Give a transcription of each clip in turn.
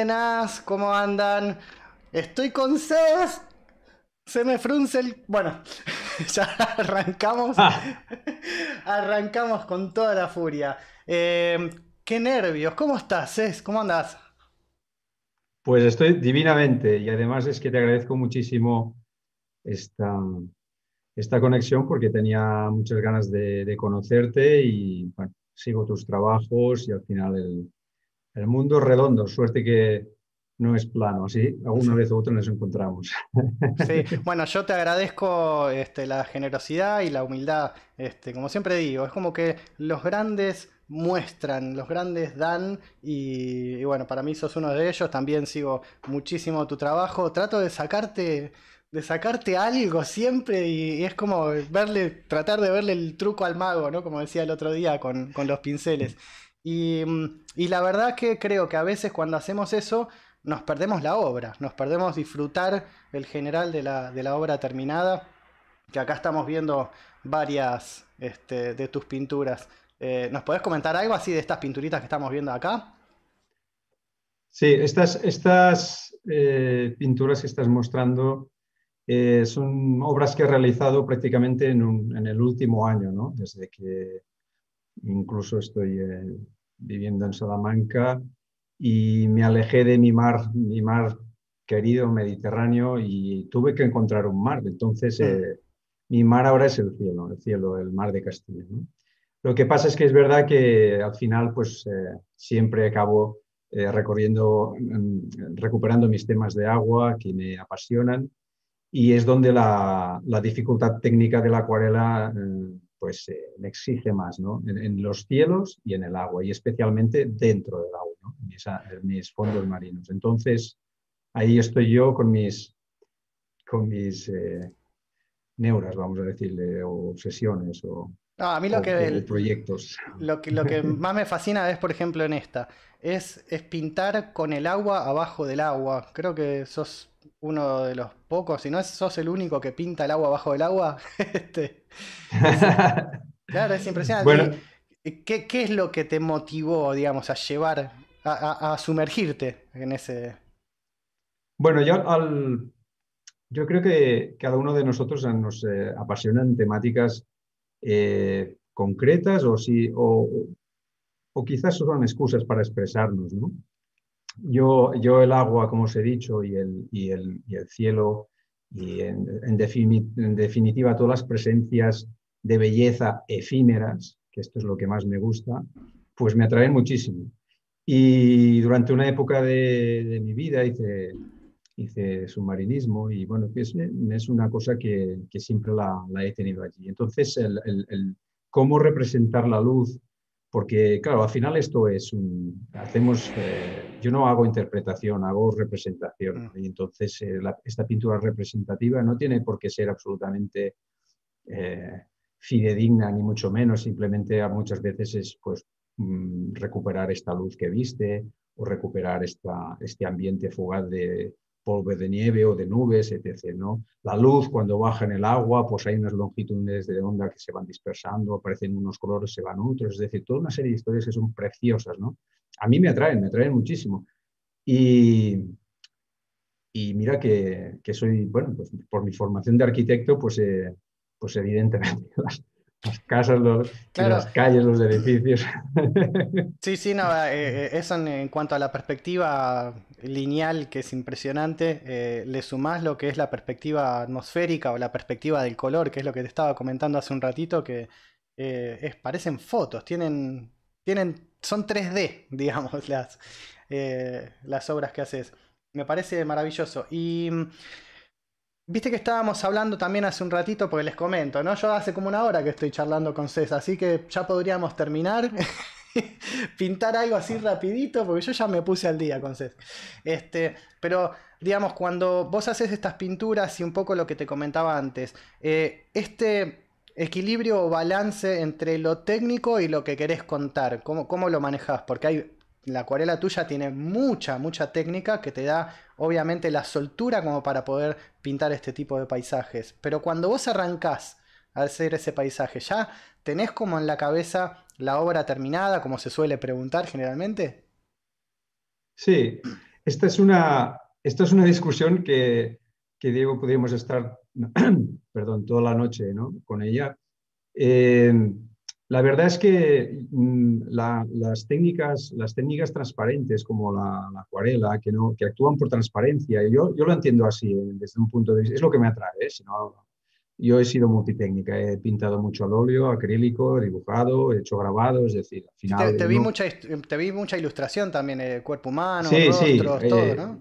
Buenas, ¿cómo andan? Estoy con Cés. Se me frunce el. Bueno, ya arrancamos. Ah. Arrancamos con toda la furia. Eh, qué nervios. ¿Cómo estás, Cés? ¿Cómo andas? Pues estoy divinamente y además es que te agradezco muchísimo esta, esta conexión porque tenía muchas ganas de, de conocerte y bueno, sigo tus trabajos y al final el, el mundo es redondo, suerte que no es plano, así alguna Sí. vez u otra nos encontramos. Sí, bueno, yo te agradezco este, la generosidad y la humildad. Este, como siempre digo, es como que los grandes muestran, los grandes dan y, y bueno, para mí sos uno de ellos. También sigo muchísimo tu trabajo. Trato de sacarte, de sacarte algo siempre y, y es como verle, tratar de verle el truco al mago, ¿no? Como decía el otro día con, con los pinceles. Y, mm, y la verdad que creo que a veces cuando hacemos eso nos perdemos la obra, nos perdemos disfrutar el general de la, de la obra terminada, que acá estamos viendo varias este, de tus pinturas. Eh, ¿nos podés comentar algo así de estas pinturitas que estamos viendo acá? Sí, estas, estas eh, pinturas que estás mostrando eh, son obras que he realizado prácticamente en, en el último año, ¿no? Desde que incluso estoy eh, viviendo en Salamanca y me alejé de mi mar, mi mar querido Mediterráneo y tuve que encontrar un mar. Entonces, Mm. eh, mi mar ahora es el cielo, el cielo, el mar de Castilla, ¿no? Lo que pasa es que es verdad que al final, pues eh, siempre acabo eh, recorriendo, mm, recuperando mis temas de agua que me apasionan y es donde la, la dificultad técnica de la acuarela pues eh, me exige más, ¿no? En, en los cielos y en el agua y especialmente dentro del agua, ¿no? En mis, mis fondos marinos. Entonces, ahí estoy yo con mis, con mis eh, neuras, vamos a decirle, o obsesiones o, No, a mí lo o- que, o proyectos. Lo que, lo que más me fascina es, por ejemplo, en esta, es, es pintar con el agua abajo del agua. Creo que sos uno de los pocos, si no es- sos el único que pinta el agua abajo del agua. Este, claro, es impresionante. Bueno. ¿Y ¿Qué, qué es lo que te motivó, digamos, a llevar, a, a- a sumergirte en ese... Bueno, yo, al- yo creo que cada uno de nosotros nos eh, apasionan temáticas eh, concretas o, sí, o, o quizás son excusas para expresarnos, ¿no? Yo, yo el agua, como os he dicho, y el, y el, y el cielo, y en, en defini- en definitiva todas las presencias de belleza efímeras, que esto es lo que más me gusta, pues me atraen muchísimo. Y durante una época de, mi vida hice, hice submarinismo y bueno, es, es una cosa que, que siempre la, he tenido allí. Entonces, el- el cómo representar la luz, porque claro, al final esto es un, hacemos, eh, yo no hago interpretación, hago representación. Mm. Y entonces eh, la- esta pintura representativa no tiene por qué ser absolutamente eh, fidedigna, ni mucho menos, simplemente a muchas veces es pues mm, recuperar esta luz que viste o recuperar esta, este ambiente fugaz de polvo de nieve o de nubes, etc. ¿no? La luz cuando baja en el agua, pues hay unas longitudes de onda que se van dispersando, aparecen unos colores, se van otros, es decir, toda una serie de historias que son preciosas. ¿no? A mí me atraen, me atraen muchísimo. Y, mira que, que soy, bueno, pues por mi formación de arquitecto, pues, eh, pues evidentemente las, las casas, los, Claro. las calles, los edificios. Sí, sí, no, eh, eh, eso en, en cuanto a la perspectiva lineal, que es impresionante, eh, le sumás lo que es la perspectiva atmosférica o la perspectiva del color, que es lo que te estaba comentando hace un ratito, que eh, es, parecen fotos, tienen, tienen, son 3D, digamos, las, las obras que haces. Me parece maravilloso. Y mm, viste que estábamos hablando también hace un ratito, porque les comento, ¿no? Yo hace como una hora que estoy charlando con César, así que ya podríamos terminar. pintar algo así rapidito, porque yo ya me puse al día con Cés. Este, pero digamos, cuando vos haces estas pinturas y un poco lo que te comentaba antes, eh, este equilibrio o balance entre lo técnico y lo que querés contar, ¿cómo, cómo lo manejás? Porque hay, la acuarela tuya tiene mucha, mucha técnica que te da obviamente la soltura como para poder pintar este tipo de paisajes. Pero cuando vos arrancás a hacer ese paisaje, ¿ya tenés como en la cabeza la obra terminada, como se suele preguntar generalmente? Sí, esta es una, esta es una discusión que, que Diego podríamos estar, perdón, toda la noche ¿no? con ella. Eh, la verdad es que mm, las, técnicas, las técnicas transparentes como la, acuarela, que, no, que actúan por transparencia, yo, yo lo entiendo así eh, desde un punto de vista, es lo que me atrae, ¿eh? si no, yo he sido multitécnica, he pintado mucho al óleo, acrílico, he dibujado, he hecho grabados, es decir, al final... Te, vi, mucha, te vi mucha ilustración también, el cuerpo humano, rostros, todo, ¿no?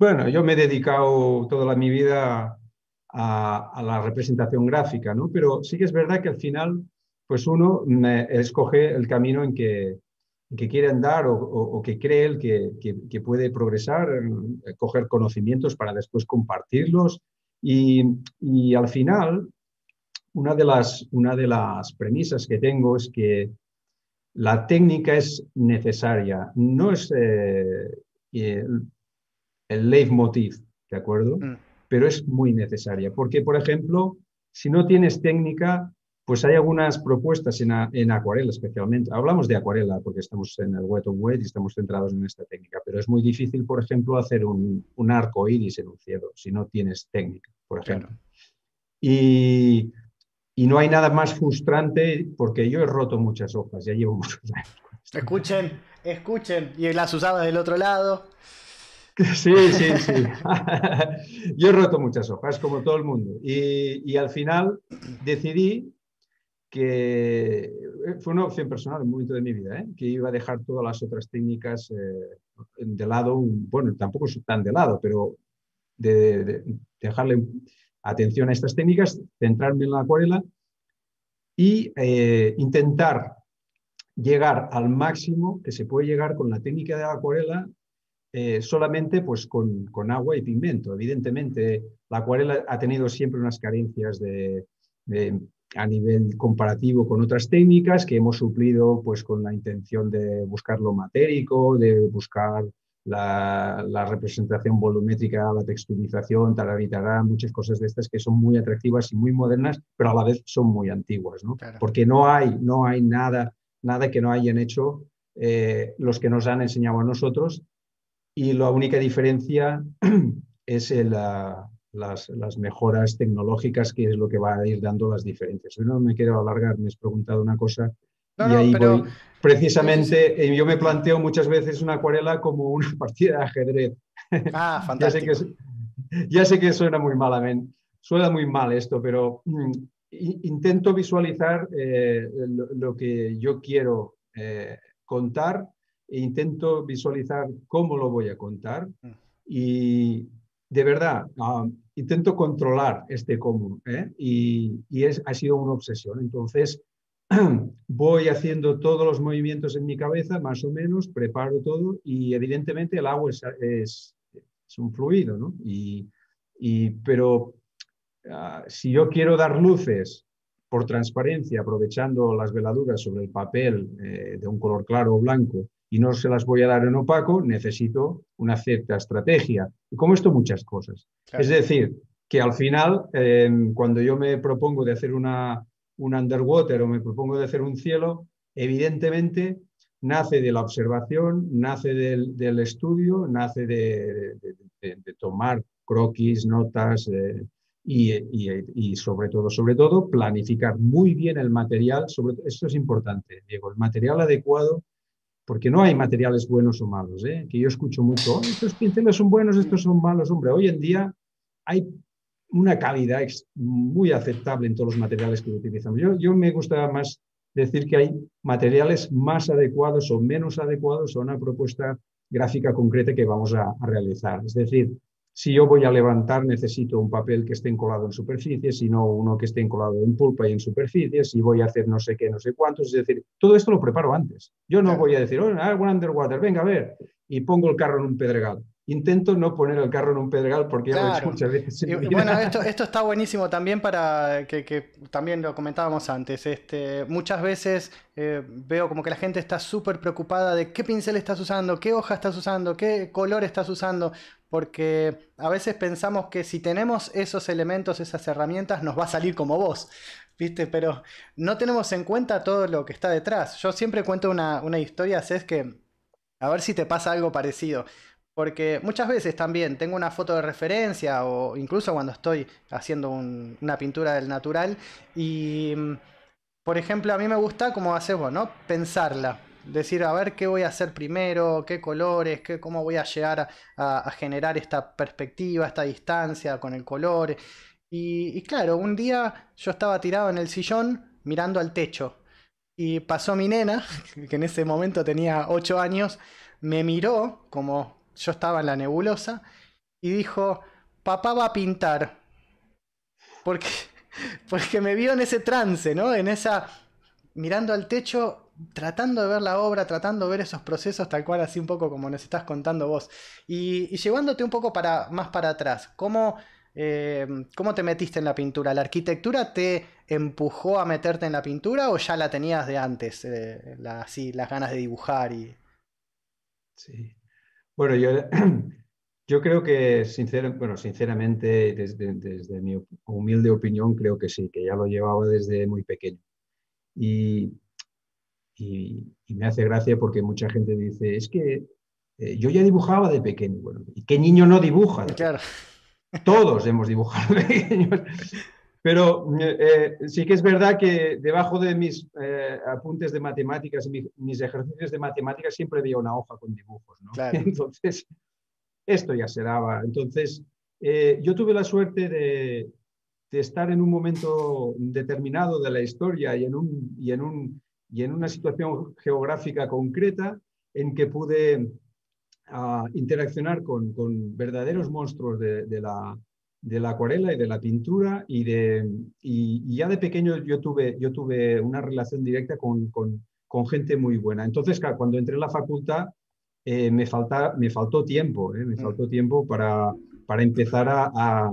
Bueno, yo me he dedicado toda mi vida a, la representación gráfica, ¿no? Pero sí que es verdad que al final, pues uno escoge el camino en que, que quiere andar o, que cree el que, que, puede progresar, eh, coger conocimientos para después compartirlos. Y, y, al final, una de, las, una de las premisas que tengo es que la técnica es necesaria, no es eh, el leitmotiv, ¿de acuerdo? Mm. Pero es muy necesaria, porque, por ejemplo, si no tienes técnica, pues hay algunas propuestas en, acuarela especialmente. Hablamos de acuarela porque estamos en el wet on wet y estamos centrados en esta técnica, pero es muy difícil, por ejemplo, hacer un, arco iris en un cielo si no tienes técnica, por ejemplo. Y, y, no hay nada más frustrante porque yo he roto muchas hojas, ya llevo muchos años. Escuchen, escuchen, y las usadas del otro lado. Sí, sí, sí. Yo he roto muchas hojas, como todo el mundo. Y, al final decidí que fue una opción personal en un momento de mi vida, ¿eh? que iba a dejar todas las otras técnicas eh, de lado, bueno, tampoco tan de lado, pero de, dejarle atención a estas técnicas, centrarme en la acuarela y eh, intentar llegar al máximo que se puede llegar con la técnica de la acuarela eh, solamente pues, con, con, agua y pigmento. Evidentemente, la acuarela ha tenido siempre unas carencias de, a nivel comparativo con otras técnicas que hemos suplido pues, con la intención de buscar lo matérico, de buscar la, la, representación volumétrica, la texturización, tararitará, muchas cosas de estas que son muy atractivas y muy modernas, pero a la vez son muy antiguas, ¿no? Porque no hay, no hay nada, nada que no hayan hecho eh, los que nos han enseñado a nosotros y la única diferencia es las, mejoras tecnológicas, que es lo que va a ir dando las diferencias. no me quiero alargar, me has preguntado una cosa y ahí voy. Precisamente, eh, yo me planteo muchas veces una acuarela como una partida de ajedrez. Ah, fantástico. ya, sé que, ya sé que suena muy malamente, suena muy mal esto, pero mm, intento visualizar eh, lo, que yo quiero eh, contar e intento visualizar cómo lo voy a contar mm. y de verdad intento controlar este cómo ¿eh? y, es, ha sido una obsesión. Entonces voy haciendo todos los movimientos en mi cabeza, más o menos, preparo todo y evidentemente el agua es, es, un fluido, ¿no? Y, y pero ah, si yo quiero dar luces por transparencia, aprovechando las veladuras sobre el papel eh, de un color claro o blanco, y no se las voy a dar en opaco, necesito una cierta estrategia. Y como esto, muchas cosas. Es decir, que al final, em, cuando yo me propongo de hacer una, un underwater o me propongo de hacer un cielo, evidentemente nace de la observación, nace del, estudio, nace de, tomar croquis, notas eh, y, y, sobre todo, sobre todo, planificar muy bien el material. Sobre, esto es importante, Diego, el material adecuado porque no hay materiales buenos o malos, ¿eh? que yo escucho mucho, oh, estos pinceles son buenos, estos son malos, hombre, hoy en día hay una calidad muy aceptable en todos los materiales que utilizamos. Yo, yo me gusta más decir que hay materiales más adecuados o menos adecuados a una propuesta gráfica concreta que vamos a, a realizar. Es decir, si yo voy a levantar, necesito un papel que esté encolado en superficie, si no uno que esté encolado en pulpa y en superficie, si voy a hacer no sé qué, no sé cuántos. Es decir, todo esto lo preparo antes. Yo no voy a decir, oh, hago un underwater, venga a ver, y pongo el carro en un pedregal intento no poner el carro en un pedregal porque ya lo he muchas veces. bueno, esto, esto, está buenísimo también para que, que, también lo comentábamos antes. Este, muchas veces eh, veo como que la gente está súper preocupada de qué pincel estás usando, qué hoja estás usando, qué color estás usando, porque a veces pensamos que si tenemos esos elementos, esas herramientas, nos va a salir como vos. ¿Viste? Pero no tenemos en cuenta todo lo que está detrás. Yo siempre cuento una, historia, es que A ver si te pasa algo parecido. Porque muchas veces también tengo una foto de referencia o incluso cuando estoy haciendo una pintura del natural y, mm, por ejemplo, a mí me gusta, como haces vos, ¿no? Pensarla. Decir, a ver qué voy a hacer primero, qué colores, qué, cómo voy a llegar a, generar esta perspectiva, esta distancia con el color. Y, claro, un día yo estaba tirado en el sillón mirando al techo. Y pasó mi nena, que en ese momento tenía 8 años, me miró como yo estaba en la nebulosa y dijo, papá va a pintar. Porque, porque me vio en ese trance, ¿no? En esa, mirando al techo, tratando de ver la obra, tratando de ver esos procesos tal cual, así un poco como nos estás contando vos. Y, llevándote un poco para, más para atrás, ¿cómo, eh, ¿cómo te metiste en la pintura? ¿La arquitectura te empujó a meterte en la pintura o ya la tenías de antes, eh, así, las ganas de dibujar? Y... Sí. Bueno, yo, yo creo que bueno, sinceramente, desde, desde, mi humilde opinión, creo que sí, que ya lo llevaba desde muy pequeño. Y, y, me hace gracia porque mucha gente dice, es que eh, yo ya dibujaba de pequeño. Bueno, ¿y qué niño no dibuja? Claro. Todos hemos dibujado de pequeños. Pero eh, sí que es verdad que debajo de mis eh, apuntes de matemáticas y mis ejercicios de matemáticas siempre había una hoja con dibujos. ¿no? Entonces, esto ya se daba. Entonces, yo tuve la suerte de, de, estar en un momento determinado de la historia y en, un, y en, un, y en una situación geográfica concreta en que pude ah, interaccionar con, verdaderos monstruos de, la acuarela y de la pintura y, ya de pequeño yo tuve, yo tuve una relación directa con, gente muy buena. Entonces, cuando entré en la facultad eh, me, falta, faltó tiempo, eh, me faltó tiempo para, para empezar a,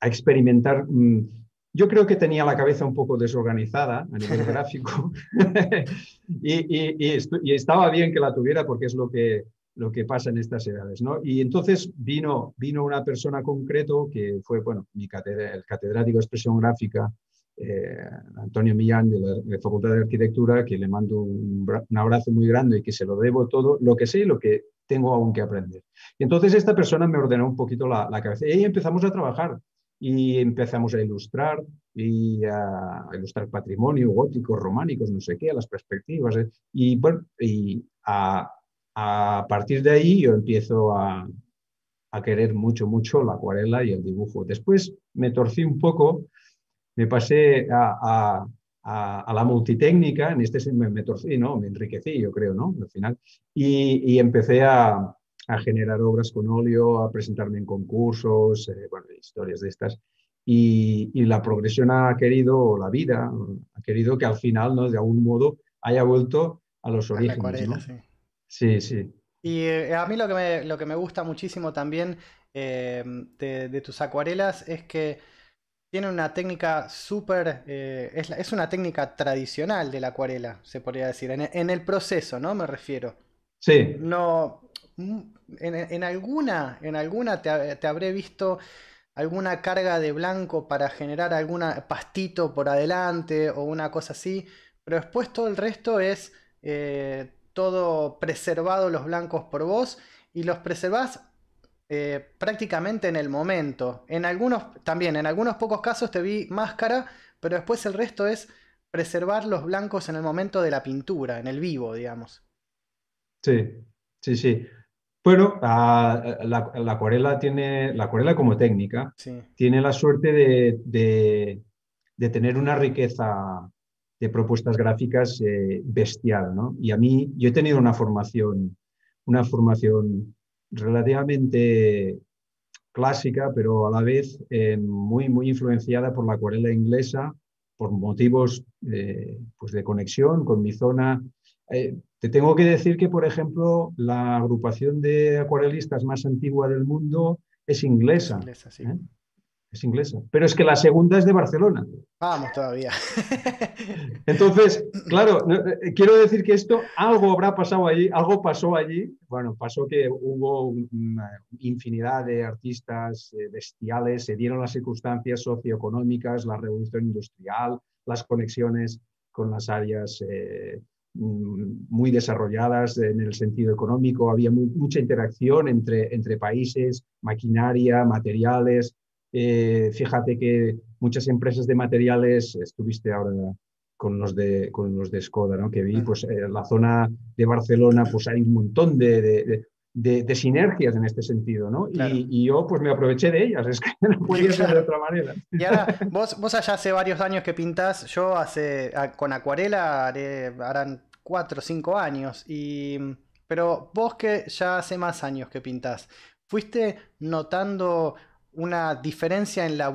experimentar. Mm, yo creo que tenía la cabeza un poco desorganizada a nivel gráfico y, y, y, estaba bien que la tuviera porque es lo que, lo que pasa en estas edades. ¿no? Y entonces vino, vino una persona concreto que fue, bueno, mi el catedrático de expresión gráfica, eh, Antonio Millán de la, Facultad de Arquitectura, que le mando un, abrazo muy grande y que se lo debo todo, lo que sé y lo que tengo aún que aprender. Y entonces esta persona me ordenó un poquito la, cabeza y ahí empezamos a trabajar y empezamos a ilustrar y a, ilustrar patrimonio góticos, románicos, no sé qué, a las perspectivas ¿eh? y, bueno, y a, a partir de ahí yo empiezo a, querer mucho, mucho la acuarela y el dibujo. Después me torcí un poco, me pasé a, la multitécnica, en este me, me, torcí, ¿no? Me enriquecí, yo creo, ¿no? Al final. Y, empecé a, generar obras con óleo, a presentarme en concursos, eh, bueno, historias de estas. Y, la progresión ha querido, la vida, ha querido que al final, ¿no? De algún modo, haya vuelto a los orígenes. ¿no? Sí, sí. Y eh, a mí lo que me, lo que me gusta muchísimo también eh, de, tus acuarelas es que tiene una técnica súper... Eh, es, una técnica tradicional de la acuarela, se podría decir, en, el proceso, ¿no? Me refiero. Sí. No... En, alguna, en alguna te, habré visto alguna carga de blanco para generar algún pastito por adelante o una cosa así, pero después todo el resto es todo preservado los blancos por vos y los preservás eh, prácticamente en el momento. En algunos, también, en algunos pocos casos te vi máscara, pero después el resto es preservar los blancos en el momento de la pintura, en el vivo, digamos. Sí, sí, sí. Bueno, la, acuarela tiene, la acuarela como técnica, tiene la suerte de, de tener una riqueza de propuestas gráficas eh, bestial, ¿no? Y a mí, yo he tenido una formación, una formación relativamente clásica, pero a la vez eh, muy, muy influenciada por la acuarela inglesa, por motivos eh, pues de conexión con mi zona. Te tengo que decir que, por ejemplo, la agrupación de acuarelistas más antigua del mundo es inglesa. inglesa sí es inglesa. Pero es que la segunda es de Barcelona. Vamos todavía. Entonces, claro, eh, quiero decir que esto, algo habrá pasado allí, algo pasó allí. Bueno, pasó que hubo una infinidad de artistas eh, bestiales, se dieron las circunstancias socioeconómicas, la revolución industrial, las conexiones con las áreas eh, muy desarrolladas en el sentido económico, había mucha interacción entre, entre países, maquinaria, materiales. Eh, fíjate que muchas empresas de materiales, estuviste ahora con los de, con los de Skoda, ¿no? que vi, pues en la zona de Barcelona, pues hay un montón de, de, sinergias en este sentido, ¿no? Y, yo pues me aproveché de ellas, es que no podía ser de otra manera. Y ahora, vos, vos allá hace varios años que pintás, yo hace, con acuarela harán cuatro o cinco años, y, pero vos que ya hace más años que pintás, ¿fuiste notando una diferencia en la,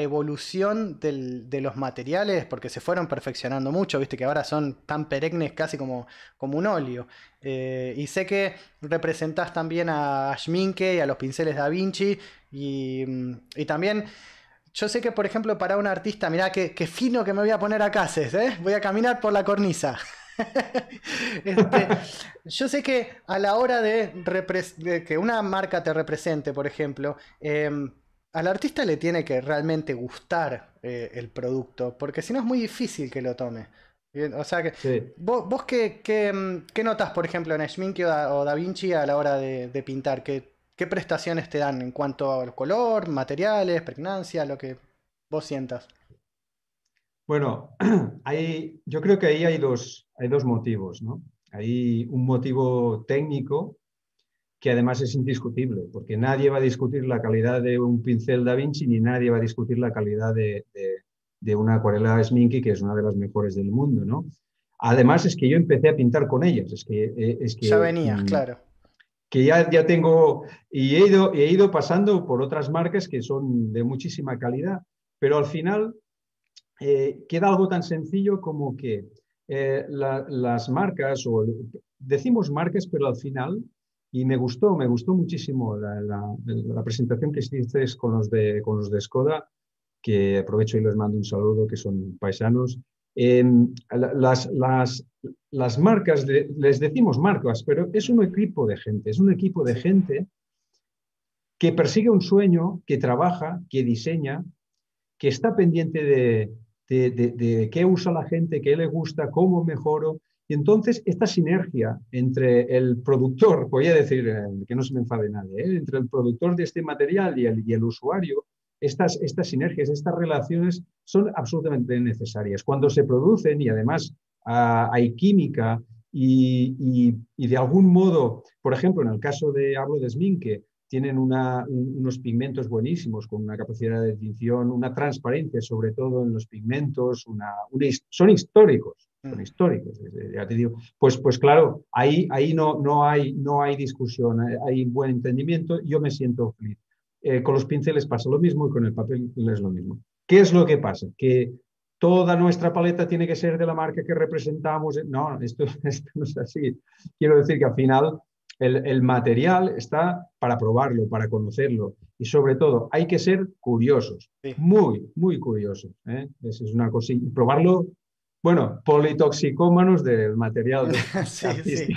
evolución de los materiales, porque se fueron perfeccionando mucho, viste que ahora son tan perennes casi como, como un óleo. Eh, y sé que representás también a Schminke y a los pinceles Da Vinci, y, también... Yo sé que, por ejemplo, para un artista, mirá qué, fino que me voy a poner acá, ¿eh? voy a caminar por la cornisa. Este, yo sé que a la hora de, que una marca te represente, por ejemplo, em, al artista le tiene que realmente gustar eh, el producto, porque si no es muy difícil que lo tome. O sea que, vos, vos qué, qué, notas, por ejemplo, en Schmincke o Da, Vinci a la hora de, pintar? ¿Qué, ¿Qué, prestaciones te dan en cuanto al color, materiales, pregnancia, lo que vos sientas? Bueno, hay, yo creo que ahí hay dos, hay dos motivos. ¿no? Hay un motivo técnico que además es indiscutible, porque nadie va a discutir la calidad de un pincel Da Vinci ni nadie va a discutir la calidad de, una acuarela Sminky, que es una de las mejores del mundo, ¿no? Además es que yo empecé a pintar con ellas, es que... Eh, es que ya venías, mm, claro. Que ya, ya tengo, y he ido, he ido pasando por otras marcas que son de muchísima calidad, pero al final eh, queda algo tan sencillo como que eh, las marcas, o decimos marcas, pero al final y me gustó, me gustó muchísimo la, presentación que hiciste con los, de, con los de Skoda, que aprovecho y les mando un saludo, que son paisanos. las, las, las, marcas, les decimos marcas, pero es un equipo de gente, es un equipo de gente que persigue un sueño, que trabaja, que diseña, que está pendiente de, de, de qué usa la gente, qué le gusta, cómo mejoro, y entonces esta sinergia entre el productor, voy a decir eh, que no se me enfade nadie, ¿eh? entre el productor de este material y el, y el usuario, estas, estas sinergias, estas relaciones son absolutamente necesarias. Cuando se producen y además ah, hay química y, y, de algún modo, por ejemplo, en el caso de, hablo de Sminke, tienen unos pigmentos buenísimos con una capacidad de tinción, una transparencia sobre todo en los pigmentos, son históricos son mm. históricos, ya te digo. Pues, pues claro, ahí, ahí no, no, hay, no hay discusión, hay buen entendimiento, yo me siento feliz. Eh, con los pinceles pasa lo mismo y con el papel es lo mismo. ¿Qué es lo que pasa? Que toda nuestra paleta tiene que ser de la marca que representamos. No, esto, esto no es así. Quiero decir que al final el, el, material está para probarlo, para conocerlo y sobre todo hay que ser curiosos, muy, muy curiosos. ¿eh? Esa es una cosa. Y probarlo bueno, politoxicómanos del material sí, sí.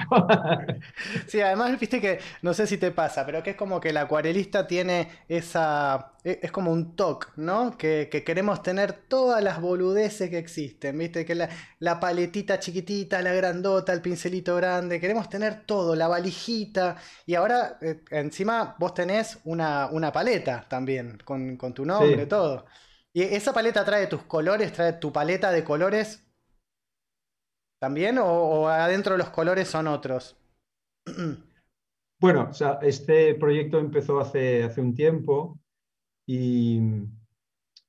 sí, además, viste que, no sé si te pasa, pero que es como que el acuarelista tiene esa, e, es como un toque, ¿no? Que, queremos tener todas las boludeces que existen, viste, que la, paletita chiquitita, la grandota, el pincelito grande, queremos tener todo, la valijita, y ahora eh, encima vos tenés una, una paleta también, con, tu nombre, todo. ¿Y esa paleta trae tus colores, trae tu paleta de colores ¿También? ¿O, adentro los colores son otros? Bueno, o este proyecto empezó hace, hace un tiempo y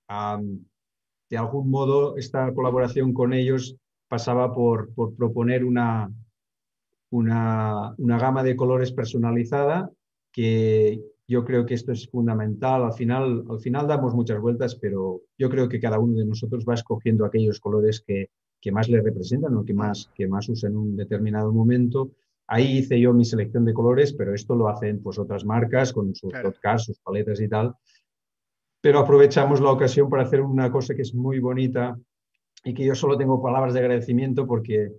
de algún modo esta colaboración con ellos pasaba por, por proponer una, una, una, gama de colores personalizada que yo creo que esto es fundamental. Al final, al final damos muchas vueltas, pero yo creo que cada uno de nosotros va escogiendo aquellos colores que, que más le representan o que más, que más usa en un determinado momento. Ahí hice yo mi selección de colores, pero esto lo hacen pues, otras marcas con sus claro. sus paletas y tal. Pero aprovechamos la ocasión para hacer una cosa que es muy bonita y que yo solo tengo palabras de agradecimiento porque,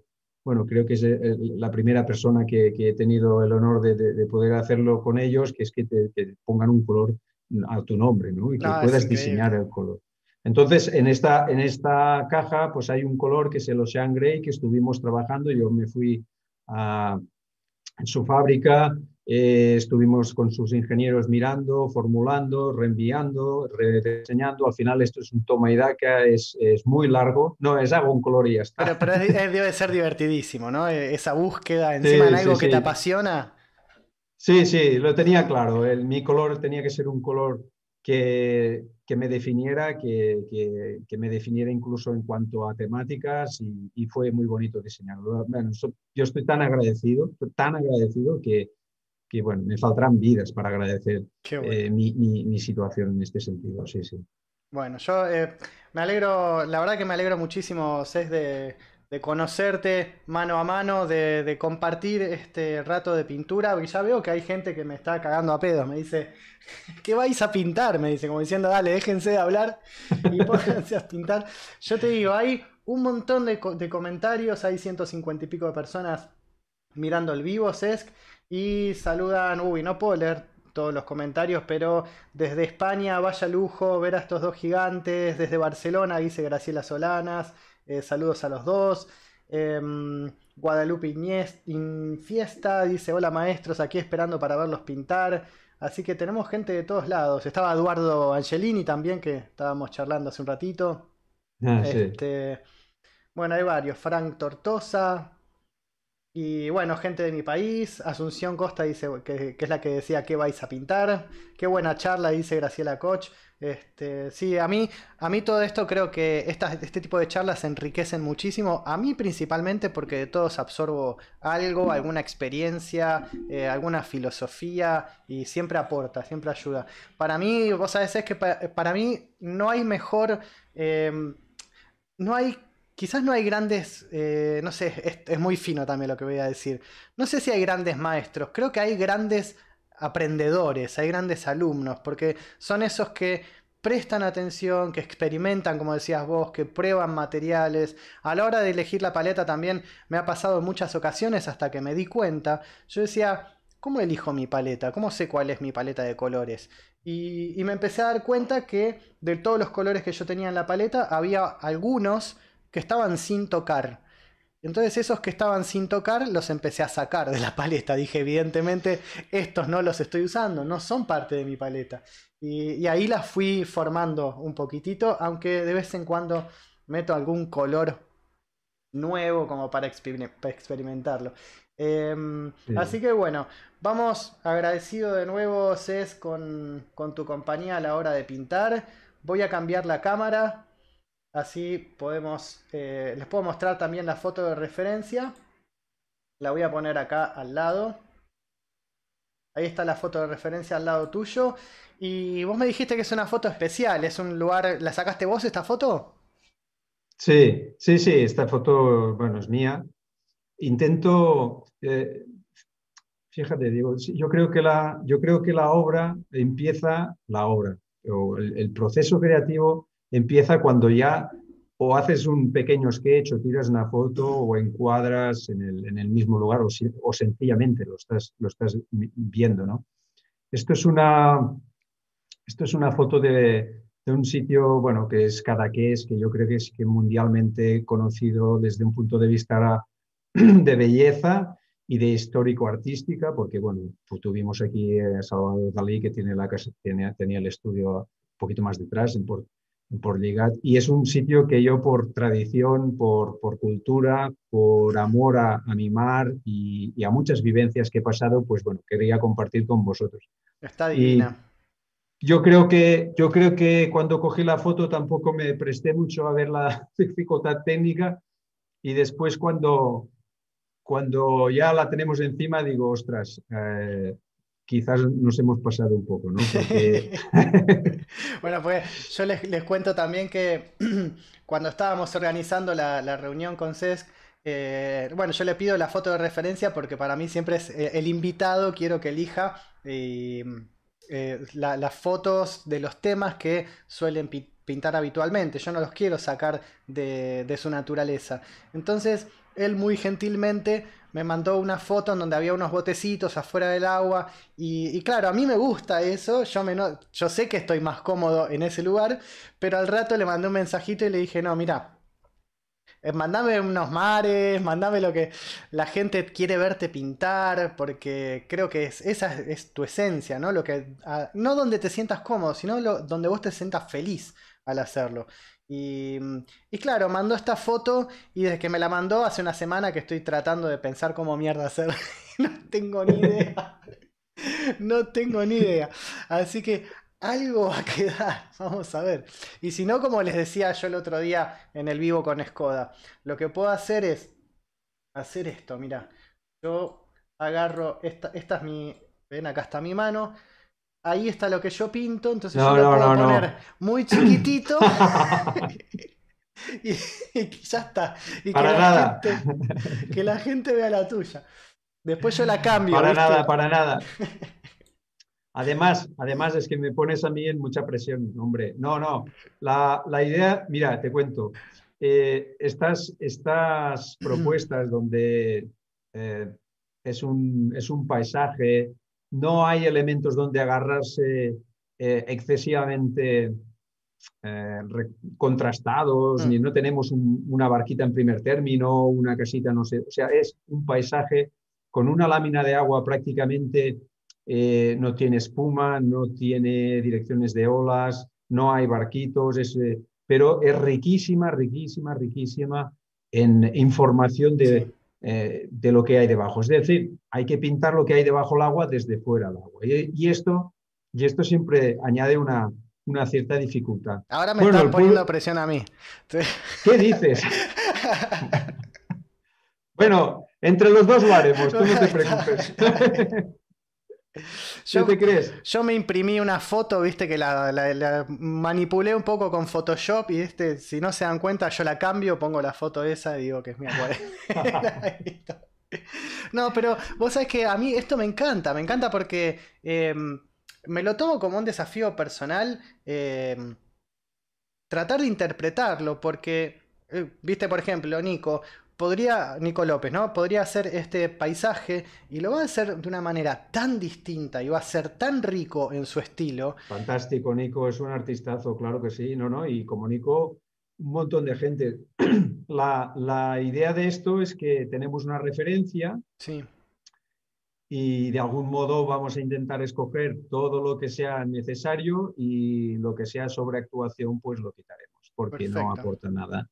bueno, creo que es eh, la primera persona que, he tenido el honor de, poder hacerlo con ellos, que es que te, pongan un color a tu nombre, ¿no? Y que puedas diseñar el color. Entonces, en esta, en esta caja, pues hay un color que es el Ocean Grey que estuvimos trabajando. Yo me fui a su fábrica, eh, estuvimos con sus ingenieros mirando, formulando, reenviando, rediseñando. Al final esto es un toma y daca, es, es muy largo. No, es hago un color y ya está. Pero, debe ser divertidísimo, ¿no? E, esa búsqueda encima de algo que te apasiona. Sí, sí, lo tenía claro. El, mi color tenía que ser un color que, que me definiera, que, que, me definiera incluso en cuanto a temáticas y, fue muy bonito diseñarlo. Bueno, yo estoy tan agradecido, tan agradecido que, que bueno, me faltarán vidas para agradecer eh, mi, mi, situación en este sentido, sí, sí. Bueno, yo eh, me alegro, la verdad que me alegro muchísimo, Cés, de, de conocerte mano a mano, de, compartir este rato de pintura, porque ya veo que hay gente que me está cagando a pedos, me dice, ¿qué vais a pintar? Me dice, como diciendo, dale, déjense de hablar y pónganse a pintar. Yo te digo, hay un montón de, de comentarios, hay 150 y pico de personas mirando el vivo, Cesc, y saludan, uy, no puedo leer todos los comentarios, pero desde España, vaya lujo ver a estos dos gigantes. Desde Barcelona, dice Graciela Solanas. Eh, saludos a los dos. Em, Guadalupe Fiesta dice: Hola maestros, aquí esperando para verlos pintar. Así que tenemos gente de todos lados. Estaba Eduardo Angelini también, que estábamos charlando hace un ratito. Ah, este, bueno, hay varios. Frank Tortosa, y bueno, gente de mi país, Asunción Costa dice que, es la que decía que vais a pintar. Qué buena charla, dice Graciela Koch. Este, sí, a mí, a mí todo esto creo que este tipo de charlas enriquecen muchísimo. A mí principalmente porque de todos absorbo algo, alguna experiencia, eh, alguna filosofía y siempre aporta, siempre ayuda. Para mí, vos sabés, es que para, mí no hay mejor... Eh, no hay quizás no hay grandes, eh, no sé, es, muy fino también lo que voy a decir. No sé si hay grandes maestros, creo que hay grandes aprendedores, hay grandes alumnos, porque son esos que prestan atención, que experimentan, como decías vos, que prueban materiales. A la hora de elegir la paleta también me ha pasado en muchas ocasiones hasta que me di cuenta. Yo decía, ¿cómo elijo mi paleta? ¿Cómo sé cuál es mi paleta de colores? Y, y me empecé a dar cuenta que de todos los colores que yo tenía en la paleta, había algunos que estaban sin tocar. Entonces esos que estaban sin tocar los empecé a sacar de la paleta. Dije, evidentemente, estos no los estoy usando, no son parte de mi paleta. Y, ahí las fui formando un poquitito, aunque de vez en cuando meto algún color nuevo como para, experimentarlo. Em, así que bueno, vamos agradecido de nuevo, Cés, con, con tu compañía a la hora de pintar. Voy a cambiar la cámara Así podemos, eh, les puedo mostrar también la foto de referencia. La voy a poner acá al lado. Ahí está la foto de referencia al lado tuyo. Y vos me dijiste que es una foto especial, es un lugar, ¿la sacaste vos esta foto? Sí, sí, sí, esta foto, bueno, es mía. Intento, eh, fíjate, digo, yo creo que la, yo creo que la obra empieza, la obra, o el proceso creativo empieza cuando ya o haces un pequeño sketch o tiras una foto o encuadras en el, en el mismo lugar o, sencillamente lo estás, lo estás viendo. ¿no? Esto, es una, esto es una foto de, de un sitio bueno, que es Cadaqués, que yo creo que es que mundialmente conocido desde un punto de vista de belleza y de histórico-artística, porque bueno, pues tuvimos aquí a Salvador Dalí, que tiene la casa, tenía, tenía el estudio un poquito más detrás, en, por llegar. Y es un sitio que yo por tradición, por, por cultura, por amor a, mi mar y, a muchas vivencias que he pasado, pues bueno, quería compartir con vosotros. Está divina. yo creo, que, yo creo que cuando cogí la foto tampoco me presté mucho a ver la dificultad técnica y después cuando, cuando ya la tenemos encima digo, ostras, eh, quizás nos hemos pasado un poco, ¿no? bueno, pues yo les, cuento también que cuando estábamos organizando la, reunión con CESC, eh, bueno, yo le pido la foto de referencia porque para mí siempre es eh, el invitado, quiero que elija eh, las fotos de los temas que suelen pintar habitualmente. Yo no los quiero sacar de, de su naturaleza. Entonces, él muy gentilmente me mandó una foto en donde había unos botecitos afuera del agua. Y, claro, a mí me gusta eso. Yo, me yo sé que estoy más cómodo en ese lugar. Pero al rato le mandé un mensajito y le dije, no, mira. Eh, mandame unos mares, mandame lo que la gente quiere verte pintar, porque creo que es, esa es tu esencia, ¿no? Lo que, no donde te sientas cómodo, sino donde vos te sientas feliz al hacerlo. Y, y, claro, mandó esta foto y desde que me la mandó hace una semana que estoy tratando de pensar cómo mierda hacer. no tengo ni idea. no tengo ni idea. Así que algo va a quedar. Vamos a ver. Y si no, como les decía yo el otro día en el vivo con Skoda, lo que puedo hacer es hacer esto. Mira, yo agarro, esta, esta es mi, ven, acá está mi mano ahí está lo que yo pinto, entonces yo lo puedo poner muy chiquitito. y, ya está. Y para que nada. La gente, que la gente vea la tuya. Después yo la cambio. Para nada, para nada. Además, además es que me pones a mí en mucha presión, hombre. No, no. La, idea, mira, te cuento. Eh, estas, estas propuestas donde eh, es, un, es un paisaje, no hay elementos donde agarrarse eh, excesivamente eh, contrastados, mm. ni no tenemos una barquita en primer término, una casita, no sé. O sea, es un paisaje con una lámina de agua prácticamente, eh, no tiene espuma, no tiene direcciones de olas, no hay barquitos, pero es riquísima, riquísima, riquísima en información de, eh, de lo que hay debajo. Es decir, hay que pintar lo que hay debajo del agua desde fuera del agua. Y, esto, y esto siempre añade una, una cierta dificultad. Ahora me están poniendo presión a mí. ¿Qué dices? bueno, entre los dos lo haremos, tú no te preocupes. Yo, te crees? Yo me imprimí una foto, viste, que la, manipulé un poco con Photoshop y este, si no se dan cuenta, yo la cambio, pongo la foto esa y digo que es mi acuarela. no, pero vos sabés que a mí esto me encanta, me encanta porque em, me lo tomo como un desafío personal em, tratar de interpretarlo, porque, eh, viste, por ejemplo, Nico, podría, Nico López, ¿no? Podría hacer este paisaje y lo va a hacer de una manera tan distinta y va a ser tan rico en su estilo. Fantástico, Nico, es un artistazo, claro que sí, no, no, y como Nico, un montón de gente. La, la idea de esto es que tenemos una referencia. Sí. Y de algún modo vamos a intentar escoger todo lo que sea necesario y lo que sea sobre actuación, pues lo quitaremos, porque no aporta nada.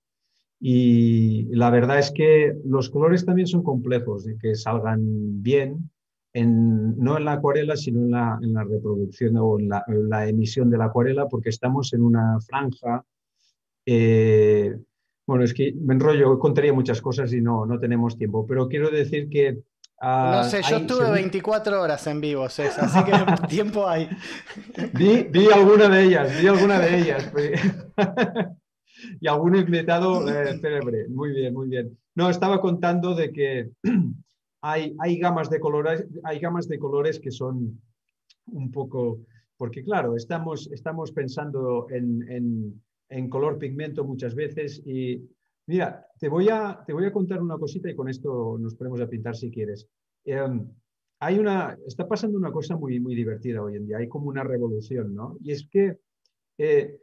Y la verdad es que los colores también son complejos, de que salgan bien, en, no en la acuarela, sino en la, en la reproducción o en la, emisión de la acuarela, porque estamos en una franja. Eh, bueno, es que me enrollo, contaría muchas cosas y no, no tenemos tiempo, pero quiero decir que... Ah, no sé, yo estuve 24 horas en vivo, César, así que tiempo hay. Vi, vi alguna de ellas, vi alguna de ellas. y algún invitado eh, célebre. Muy bien, muy bien. No, estaba contando de que hay, hay, gamas de colores, hay gamas de colores que son un poco, porque claro, estamos, estamos pensando en, en, color pigmento muchas veces y mira, te voy, a, te voy a contar una cosita y con esto nos ponemos a pintar si quieres. Em, hay una, está pasando una cosa muy, muy divertida hoy en día, hay como una revolución, ¿no? Y es que eh,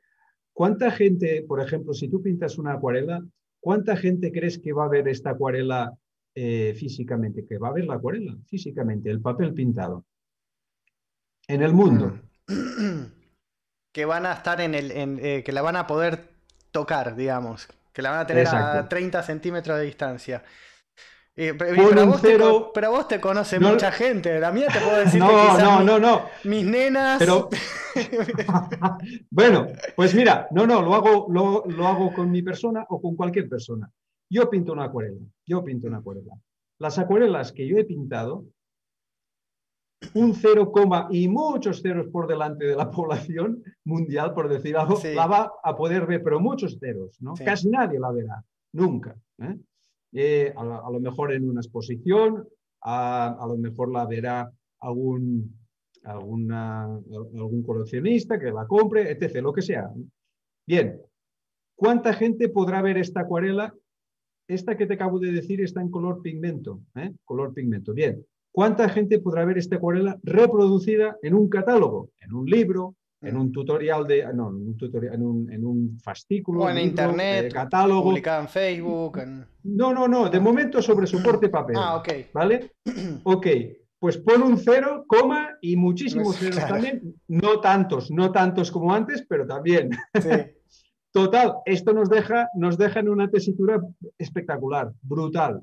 ¿Cuánta gente, por ejemplo, si tú pintas una acuarela, cuánta gente crees que va a ver esta acuarela eh, físicamente? Que va a ver la acuarela físicamente, el papel pintado. En el mundo. Mm. Que van a estar en el. Eh, que la van a poder tocar, digamos. Que la van a tener a 30 centímetros de distancia. Eh, pero, vos te, pero, vos te, conoces mucha gente. La mía te puedo decir no, que no, no, no. mis nenas. Pero... bueno, pues mira, no, no, lo hago, lo, lo, hago con mi persona o con cualquier persona. Yo pinto una acuarela. Yo pinto una acuarela. Las acuarelas que yo he pintado, un cero coma y muchos ceros por delante de la población mundial, por decir algo, la va a poder ver, pero muchos ceros, ¿no? Casi nadie la verá, nunca. ¿eh? A, lo mejor en una exposición, a, lo mejor la verá algún, alguna, algún coleccionista que la compre, etc., lo que sea. Bien, ¿cuánta gente podrá ver esta acuarela esta que te acabo de decir está en color pigmento. ¿eh? Color pigmento. Bien. ¿Cuánta gente podrá ver esta acuarela reproducida en un catálogo, en un libro, en un tutorial de. No, en un, tutorial, en un, en un fascículo. O en internet. Eh, catálogo. Publicada en Facebook. No, no, no. De momento sobre soporte papel. Ah, ok. ¿Vale? Ok. Pues pon un cero, coma y muchísimos ceros también. No tantos, no tantos como antes, pero también. Sí. Total, esto nos deja, nos deja en una tesitura espectacular, brutal.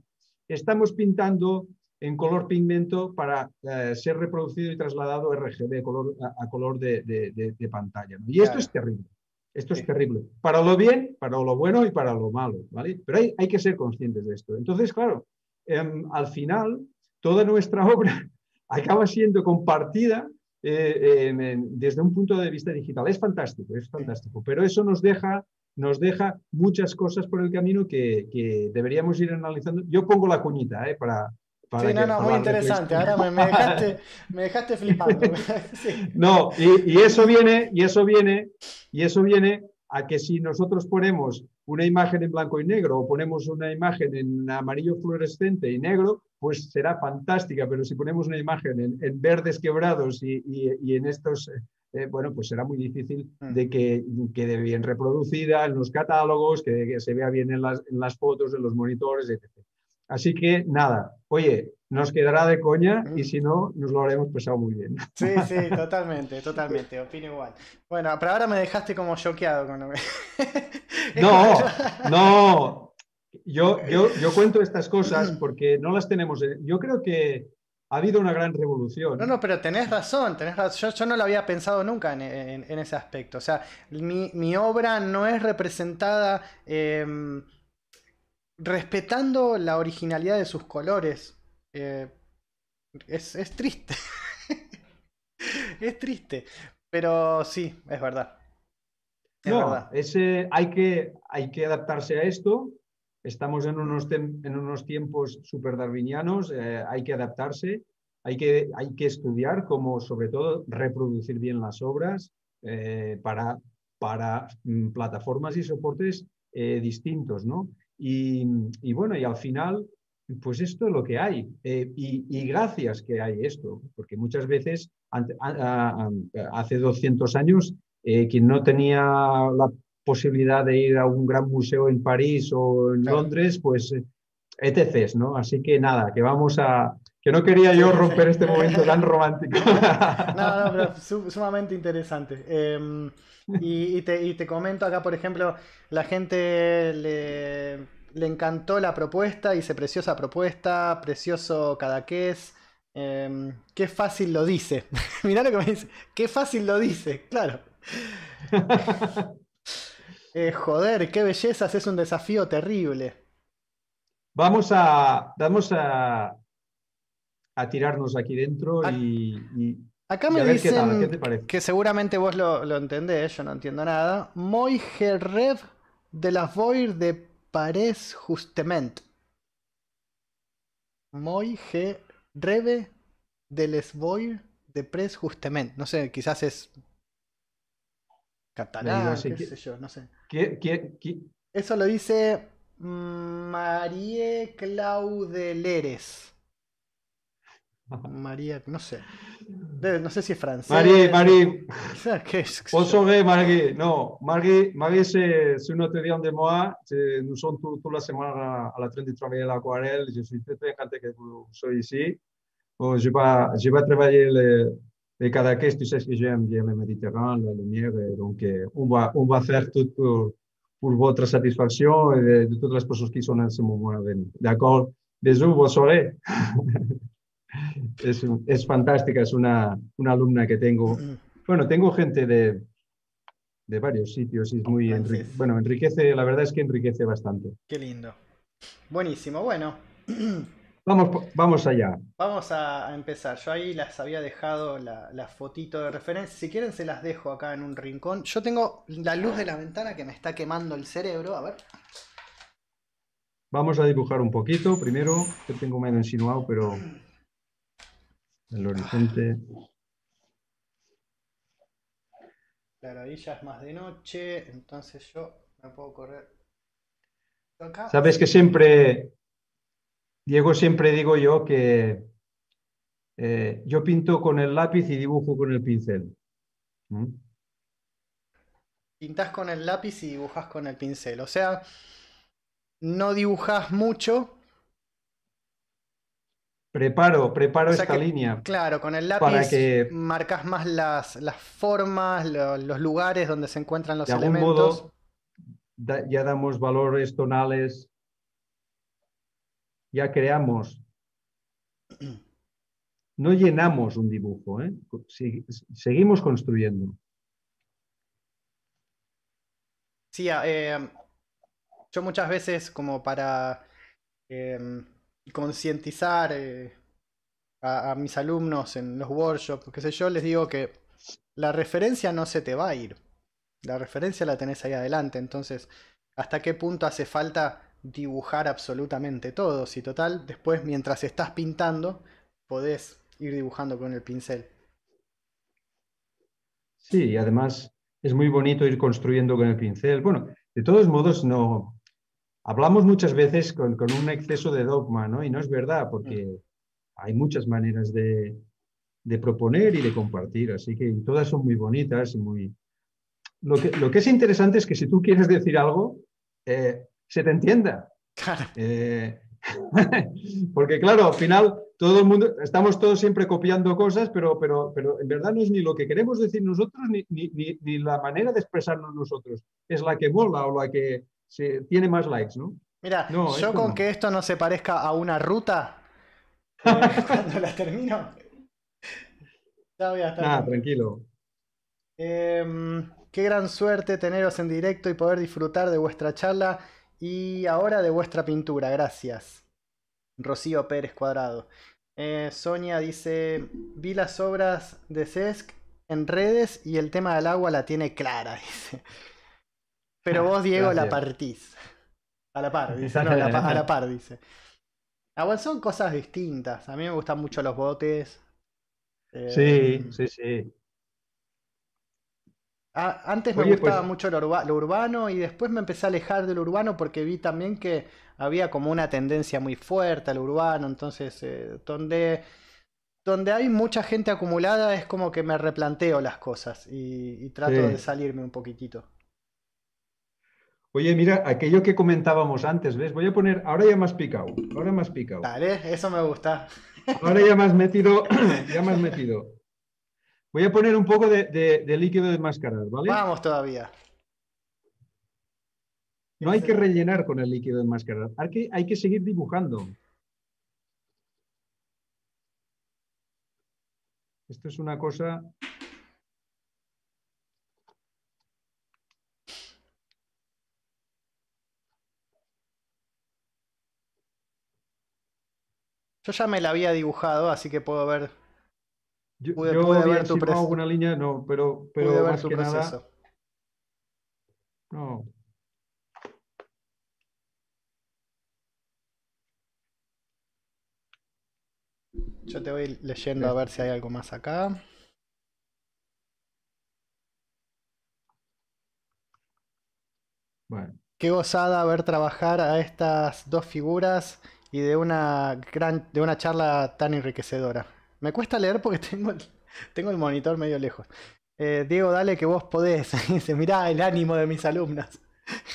Estamos pintando en color pigmento para eh, ser reproducido y trasladado RGB color, a, color de, pantalla. Y esto es terrible. Esto es terrible. Para lo bien, para lo bueno y para lo malo. ¿vale? Pero hay, hay que ser conscientes de esto. Entonces, claro, em, al final, toda nuestra obra acaba siendo compartida eh, desde un punto de vista digital. Es fantástico, es fantástico, pero eso nos deja, nos deja muchas cosas por el camino que, deberíamos ir analizando. Yo pongo la cuñita eh, para... para sí, no, no, muy interesante. Ahora me, dejaste, me dejaste flipando. No, y, y, eso viene, y eso viene, y eso viene a que si nosotros ponemos una imagen en blanco y negro o ponemos una imagen en amarillo fluorescente y negro, pues será fantástica, pero si ponemos una imagen en, verdes quebrados y, en estos, eh, eh, bueno, pues será muy difícil mm. de que quede bien reproducida en los catálogos, que, se vea bien en las, en las, fotos, en los monitores, etc. Así que nada, oye, nos quedará de coña y mm. si no, nos lo habremos pasado muy bien. Sí, sí, totalmente, totalmente, opino igual. Bueno, pero ahora me dejaste como choqueado con No, no, yo, yo, yo cuento estas cosas porque no las tenemos. Yo creo que ha habido una gran revolución. No, no, pero tenés razón, tenés razón. Yo, no lo había pensado nunca en, ese aspecto. O sea, mi, obra no es representada em, respetando la originalidad de sus colores. Eh, es, triste. es triste. Pero sí, es verdad. no, hay, que, hay que adaptarse a esto Estamos en unos, en unos tiempos súper darwinianos, eh, hay que adaptarse, hay que, hay que estudiar cómo, sobre todo, reproducir bien las obras eh, para, para mm, plataformas y soportes distintos, ¿no? Y, y, bueno, y al final, pues esto es lo que hay. Y, y, gracias que hay esto, porque muchas veces, hace 200 años, quien no tenía la posibilidad de ir a un gran museo en París o en Londres, pues eh, etc. ¿no? Así que nada, que vamos a... Que no quería yo romper este momento tan romántico. No, no, pero sumamente interesante. Em, y, te, comento acá, por ejemplo, la gente le, le encantó la propuesta, dice preciosa propuesta, precioso Cadaqués. Eh, qué fácil lo dice. Mirá lo que me dice. Qué fácil lo dice, claro. Eh, joder, qué bellezas, es un desafío terrible. Vamos a, vamos a, a tirarnos aquí dentro y, Acá me dicen que seguramente vos lo, entendés, yo no entiendo nada. Moi rev de la Voir de Pares Justement. Moi reve de les Voir de Pares Justement. No sé, quizás es catalán, qué, sé yo, no sé. Eso lo dice Marie Claudeleres. María, no sé. no sé si es francés. Marie, Marie. ¿Qué es? Marie. Non, Marie, Marie c'est une étudiante de moi. Nous sommes toute la semaine à, la train de travailler l'aquarelle. Je suis très, très content que vous soyez ici. Bon, je, vais, je vais travailler le, et Cadaqués, tu sais ce que j'aime, j'aime le Méditerranée, la lumière, donc on, va, on va faire tout pour, pour votre satisfaction et de, de, toutes les personnes qui sont en ce moment avec nous. D'accord Bisous, bonne soirée. Es, es fantástica, es una, una alumna que tengo. Bueno, tengo gente de, de varios sitios y es muy enrique, bueno, enriquece, la verdad es que enriquece bastante. Qué lindo. Buenísimo, bueno. Vamos, vamos allá. Vamos a, empezar. Yo ahí las había dejado la, fotito de referencia. Si quieren se las dejo acá en un rincón. Yo tengo la luz de la ventana que me está quemando el cerebro. A ver. Vamos a dibujar un poquito. Primero, yo tengo medio insinuado, pero el horizonte. Claro, ahí ya es más de noche, entonces yo me puedo correr Sabes que siempre, Diego, siempre digo yo que eh, yo pinto con el lápiz y dibujo con el pincel. ¿Mm? Pintas con el lápiz y dibujas con el pincel. O sea, no dibujas mucho. Preparo, preparo esta línea. Claro, con el lápiz que, marcas más las, formas, los lugares donde se encuentran los de elementos. Modo, ya damos valores tonales, ya creamos. No llenamos un dibujo, ¿eh? seguimos construyendo. Sí, eh, yo muchas veces como para em, concientizar eh, a, a, mis alumnos en los workshops, qué sé yo, les digo que la referencia no se te va a ir. La referencia la tenés ahí adelante, entonces, ¿hasta qué punto hace falta dibujar absolutamente todo? Si total, después mientras estás pintando, podés ir dibujando con el pincel. Sí, y además es muy bonito ir construyendo con el pincel. Bueno, de todos modos, no. Hablamos muchas veces con, un exceso de dogma, ¿no? Y no es verdad, porque mm. hay muchas maneras de, de proponer y de compartir, así que todas son muy bonitas y muy, lo que, es interesante es que si tú quieres decir algo, eh, se te entienda. Eh, porque claro, al final todo el mundo, estamos todos siempre copiando cosas, pero, pero, pero en verdad no es ni lo que queremos decir nosotros ni, ni, la manera de expresarnos nosotros. Es la que mola o la que se, tiene más likes, ¿no? Mira, yo con que esto no se parezca a una ruta, cuando la termino, ya voy a estar. Ah, tranquilo. Em, Qué gran suerte teneros en directo y poder disfrutar de vuestra charla y ahora de vuestra pintura. Gracias. Rocío Pérez Cuadrado. Eh, Sonia dice, vi las obras de Cesc en redes y el tema del agua la tiene clara, dice. Pero vos, Diego, la partís. A la par, dice. No, a la par, dice. Ah, son cosas distintas. A mí me gustan mucho los botes. sí, eh, sí, sí. Ah, antes me gustaba pues mucho lo, urbano y después me empecé a alejar del urbano porque vi también que había como una tendencia muy fuerte al urbano, entonces eh, donde, donde hay mucha gente acumulada es como que me replanteo las cosas y, trato de salirme un poquitito. Oye, mira, aquello que comentábamos antes, ¿ves? Voy a poner, ahora ya más picado, ahora más picado. Dale, eso me gusta. Ahora ya más metido, ya más metido. Voy a poner un poco de, líquido de máscaras, ¿vale? Vamos todavía. No hay que rellenar con el líquido de hay que, hay que seguir dibujando. Esto es una cosa... Yo ya me la había dibujado, así que puedo ver yo, pude, ver tu proceso. línea, no, pero, pero más que nada. No. Yo te voy leyendo a ver si hay algo más acá. Bueno. Qué gozada ver trabajar a estas dos figuras y de una gran, de una charla tan enriquecedora. Me cuesta leer porque tengo el, tengo el monitor medio lejos. Eh, Diego, dale que vos podés. Dice, mirá el ánimo de mis alumnas.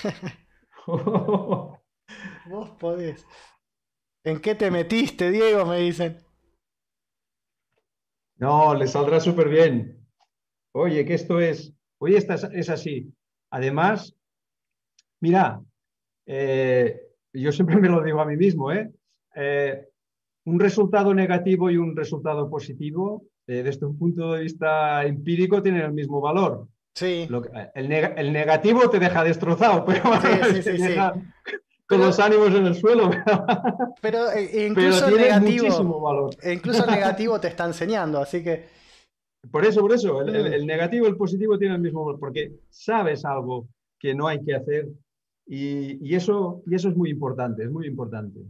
vos podés. ¿En qué te metiste, Diego? Me dicen. No, le saldrá súper bien. Oye, que esto es. Oye, esta es, así. Además, mira, eh, yo siempre me lo digo a mí mismo, ¿eh? eh un resultado negativo y un resultado positivo, eh, desde un punto de vista empírico, tienen el mismo valor. Sí. el, negativo te deja destrozado, pero con los ánimos en el suelo. Pero eh, incluso el negativo, valor. incluso el negativo te está enseñando, así que. Por eso, por eso, el, negativo y el positivo tienen el mismo valor, porque sabes algo que no hay que hacer y, eso, y eso es muy importante, es muy importante.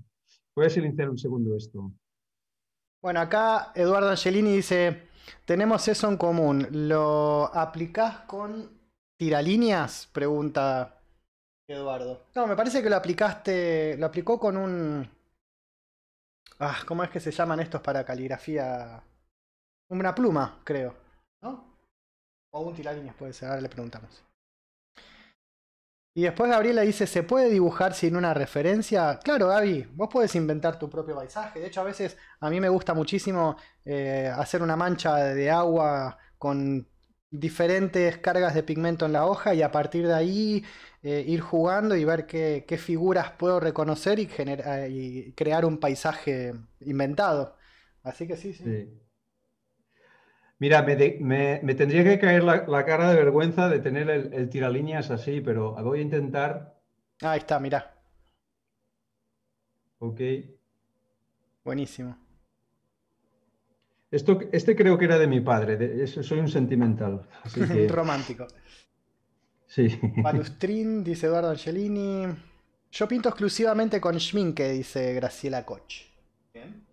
A silenciar un segundo esto. Bueno, acá Eduardo Angelini dice, tenemos eso en común. ¿Lo aplicás con tiralíneas? Pregunta Eduardo. No, me parece que lo aplicaste, lo aplicó con un... Ah, ¿cómo es que se llaman estos para caligrafía? Una pluma, creo. ¿No? O un tilalíneas puede ser, ahora le preguntamos. Y después Gabriela dice, ¿se puede dibujar sin una referencia? Claro, Gaby, vos puedes inventar tu propio paisaje. De hecho, a veces a mí me gusta muchísimo eh, hacer una mancha de agua con diferentes cargas de pigmento en la hoja y a partir de ahí eh, ir jugando y ver qué, figuras puedo reconocer y, y, crear un paisaje inventado. Así que sí, sí. Mira, me, tendría que caer la, cara de vergüenza de tener el, el tiralíneas así, pero voy a intentar. Ahí está, mira. Ok. Buenísimo. Esto, este creo que era de mi padre, soy un sentimental. Romántico. Sí. Palustrin, dice Eduardo Angelini. Yo pinto exclusivamente con Schminke, dice Graciela Koch. Bien.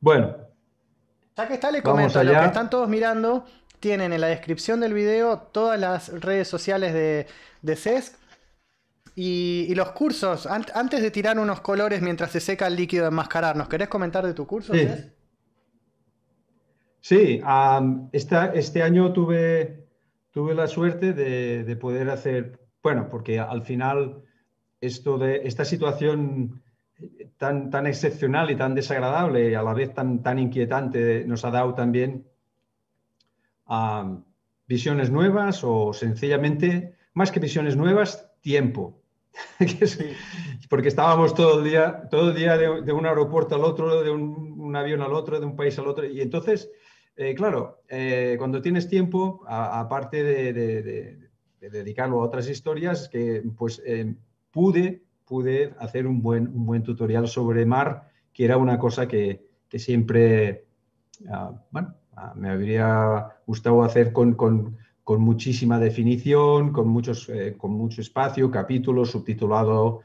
Bueno. Ya que está, le comento, lo que están todos mirando, tienen en la descripción del video todas las redes sociales de, de CESC y, los cursos. antes de tirar unos colores mientras se seca el líquido de enmascarar, ¿nos querés comentar de tu curso? Sí. Sí, este año tuve, tuve la suerte de, poder hacer, bueno, porque al final esto de esta situación tan, tan excepcional y tan desagradable y a la vez tan, tan inquietante nos ha dado también visiones nuevas o sencillamente, más que visiones nuevas, tiempo. porque estábamos todo el día, todo el día de, un aeropuerto al otro, de un, un, avión al otro, de un país al otro. Y entonces eh, claro, eh, cuando tienes tiempo, aparte de, dedicarlo a otras historias, que pues eh, pude, pude hacer un buen, un buen tutorial sobre mar, que era una cosa que, siempre, ah, bueno, ah, me habría gustado hacer con, muchísima definición, con, muchos, con mucho espacio, capítulos, subtitulado.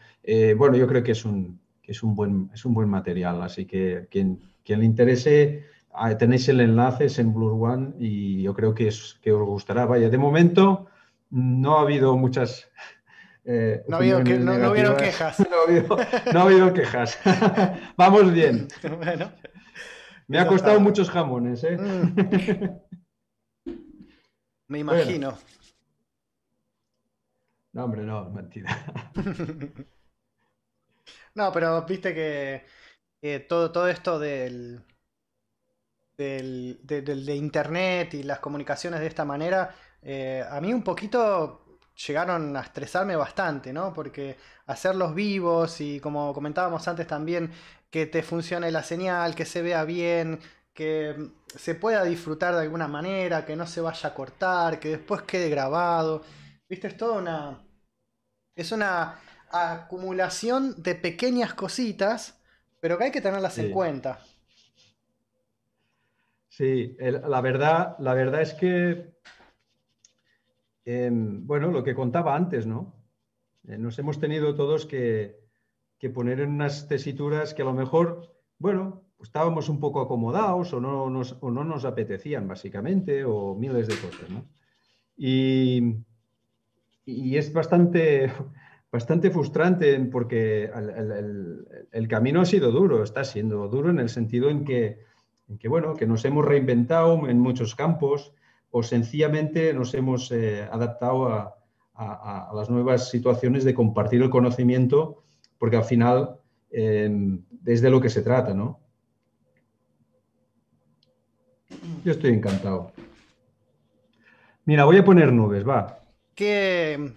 bueno, yo creo que es un, es un, buen, es un buen material, así que quien, quien le interese Ah, tenéis el enlace en Blue One y yo creo que, es, que os gustará. Vaya, de momento no ha habido muchas... Eh, no, que, no, quejas. no, ha habido, quejas. Vamos bien. Me ha costado muchos jamones. ¿eh? Mm. Me imagino. No, hombre, no, mentira. no, pero viste que todo, todo esto del, de, Internet y las comunicaciones de esta manera, eh, a mí un poquito llegaron a estresarme bastante, ¿no? Porque hacerlos vivos y como comentábamos antes también, que te funcione la señal, que se vea bien, que se pueda disfrutar de alguna manera, que no se vaya a cortar, que después quede grabado. ¿Viste? Es toda una... Es una acumulación de pequeñas cositas, pero que hay que tenerlas en cuenta. Sí, la, verdad, la verdad es que, em, bueno, lo que contaba antes, ¿no? Eh, nos hemos tenido todos que, poner en unas tesituras que a lo mejor, bueno, estábamos un poco acomodados o no nos, apetecían, básicamente, o miles de cosas, ¿no? Y, es bastante, bastante frustrante porque el camino ha sido duro, está siendo duro en el sentido en que que, bueno, que nos hemos reinventado en muchos campos o sencillamente nos hemos eh, adaptado a, las nuevas situaciones de compartir el conocimiento, porque al final em, es de lo que se trata, ¿no? Yo estoy encantado. Mira, voy a poner nubes, va. ¿Qué,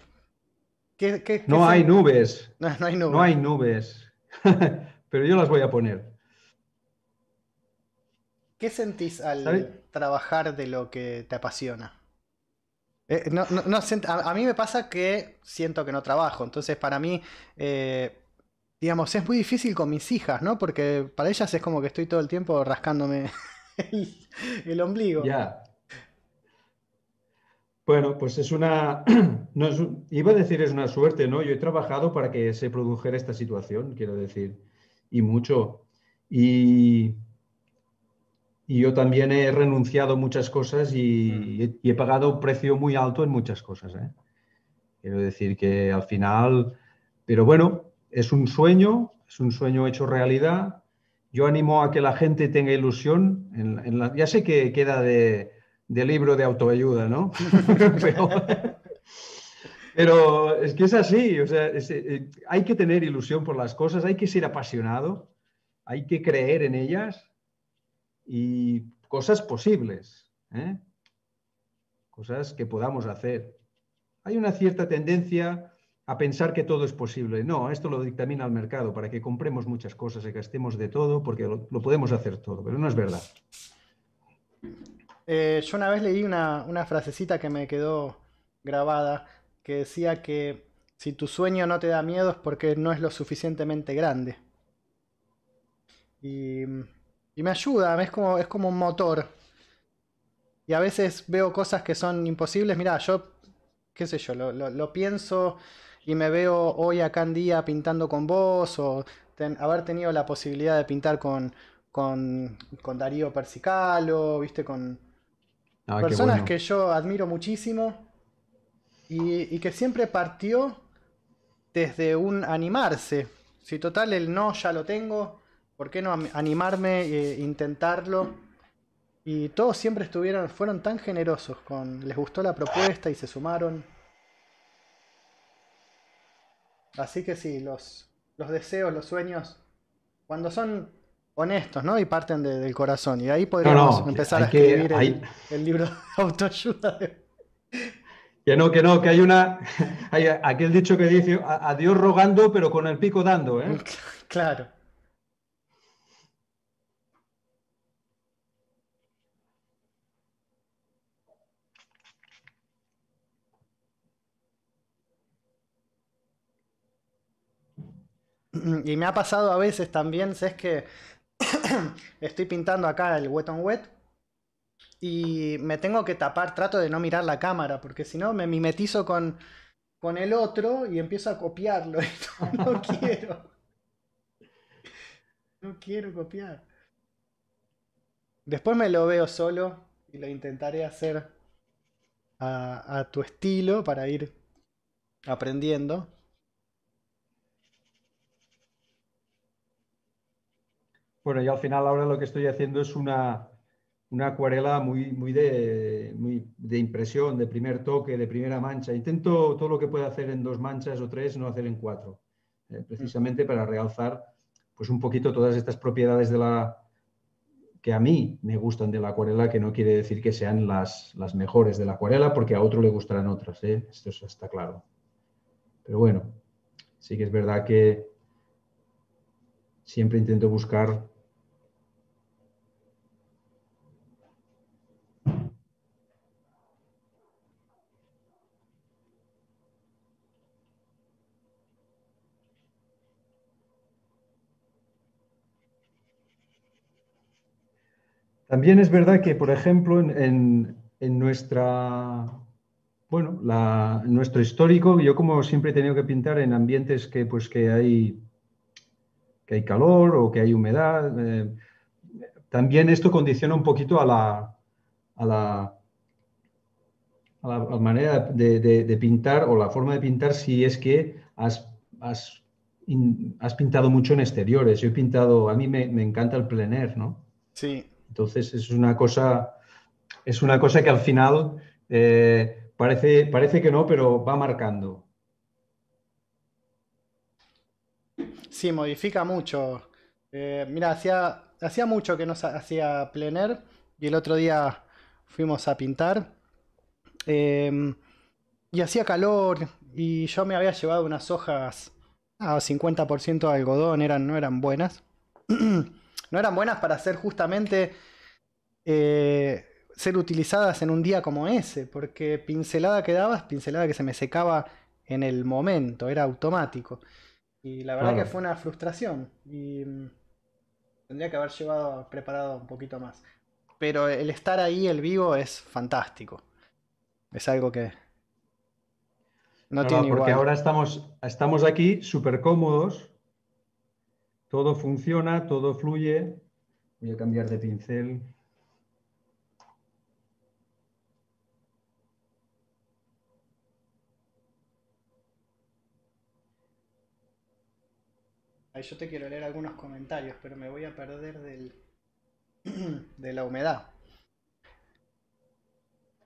no hay nubes. No, no hay nubes. No hay nubes. Pero yo las voy a poner. ¿Qué sentís al trabajar de lo que te apasiona? Eh, a, mí me pasa que siento que no trabajo, entonces para mí, eh, digamos, es muy difícil con mis hijas, ¿no? Porque para ellas es como que estoy todo el tiempo rascándome el, ombligo. Ya. Bueno, pues es una, iba a decir es una suerte, ¿no? Yo he trabajado para que se produjera esta situación, quiero decir, y mucho. Y, y yo también he renunciado a muchas cosas y, mm. he pagado un precio muy alto en muchas cosas. ¿eh? Quiero decir que al final, pero bueno, es un sueño, es un sueño hecho realidad. Yo animo a que la gente tenga ilusión. ya sé que queda de, libro de autoayuda, ¿no? pero, es que es así, o sea, eh, hay que tener ilusión por las cosas, hay que ser apasionado, hay que creer en ellas y cosas posibles, ¿eh? cosas que podamos hacer. Hay una cierta tendencia a pensar que todo es posible. No, esto lo dictamina el mercado para que compremos muchas cosas y gastemos de todo porque lo, podemos hacer todo, pero no es verdad. Eh, yo una vez leí una, una frasecita que me quedó grabada que decía que si tu sueño no te da miedo es porque no es lo suficientemente grande. Y, y me ayuda, es como, es como un motor. Y a veces veo cosas que son imposibles. Mira, yo, qué sé yo, lo, lo pienso y me veo hoy acá en día pintando con vos o haber tenido la posibilidad de pintar con, con, Darío Persicalo, viste, con ah, personas que yo admiro muchísimo y, que siempre partió desde un animarse. Si total el no ya lo tengo, ¿por qué no animarme e intentarlo? Y todos siempre estuvieron, fueron tan generosos con, les gustó la propuesta y se sumaron. Así que sí, los, los deseos, los sueños, cuando son honestos, ¿no? Y parten del corazón. Y ahí podríamos empezar a escribir el, libro de autoayuda. Que no, que no, que hay una. Hay aquel dicho que dice a, Dios rogando, pero con el pico dando, ¿eh? Claro. Y me ha pasado a veces también, es que estoy pintando acá el wet on wet y me tengo que tapar, trato de no mirar la cámara, porque si no me mimetizo con, con el otro y empiezo a copiarlo. no, no quiero. No quiero copiar. Después me lo veo solo y lo intentaré hacer a, a tu estilo para ir aprendiendo. Bueno, yo al final ahora lo que estoy haciendo es una, acuarela muy, muy, de, de impresión, de primer toque, de primera mancha. Intento todo lo que pueda hacer en dos manchas o tres, no hacer en cuatro, eh, precisamente para realzar pues un poquito todas estas propiedades de la que a mí me gustan de la acuarela, que no quiere decir que sean las, las mejores de la acuarela, porque a otro le gustarán otras, ¿eh? esto está claro. Pero bueno, sí que es verdad que siempre intento buscar También es verdad que, por ejemplo, en, nuestra, bueno, nuestro histórico, yo como siempre he tenido que pintar en ambientes que, pues, que, hay, que hay calor o que hay humedad, eh, también esto condiciona un poquito a la, a la, manera de, pintar o la forma de pintar si es que has, has, pintado mucho en exteriores. Yo he pintado, a mí me, me encanta el plein air, ¿no? Sí. Entonces es una cosa, es una cosa que al final eh, parece, parece que no, pero va marcando. Sí, modifica mucho. Eh, mira, hacía, hacía mucho que no hacía plener y el otro día fuimos a pintar. Em, y hacía calor y yo me había llevado unas hojas a 50% de algodón, eran, no eran buenas. no eran buenas para hacer justamente eh, ser utilizadas en un día como ese, porque pincelada que dabas, pincelada que se me secaba en el momento, era automático. Y la verdad que fue una frustración. Y mm, tendría que haber llevado preparado un poquito más. Pero el estar ahí, el vivo, es fantástico. Es algo que no, tiene porque ahora estamos, estamos aquí súper cómodos todo funciona, todo fluye. Voy a cambiar de pincel. Ahí Yo te quiero leer algunos comentarios, pero me voy a perder del, de la humedad.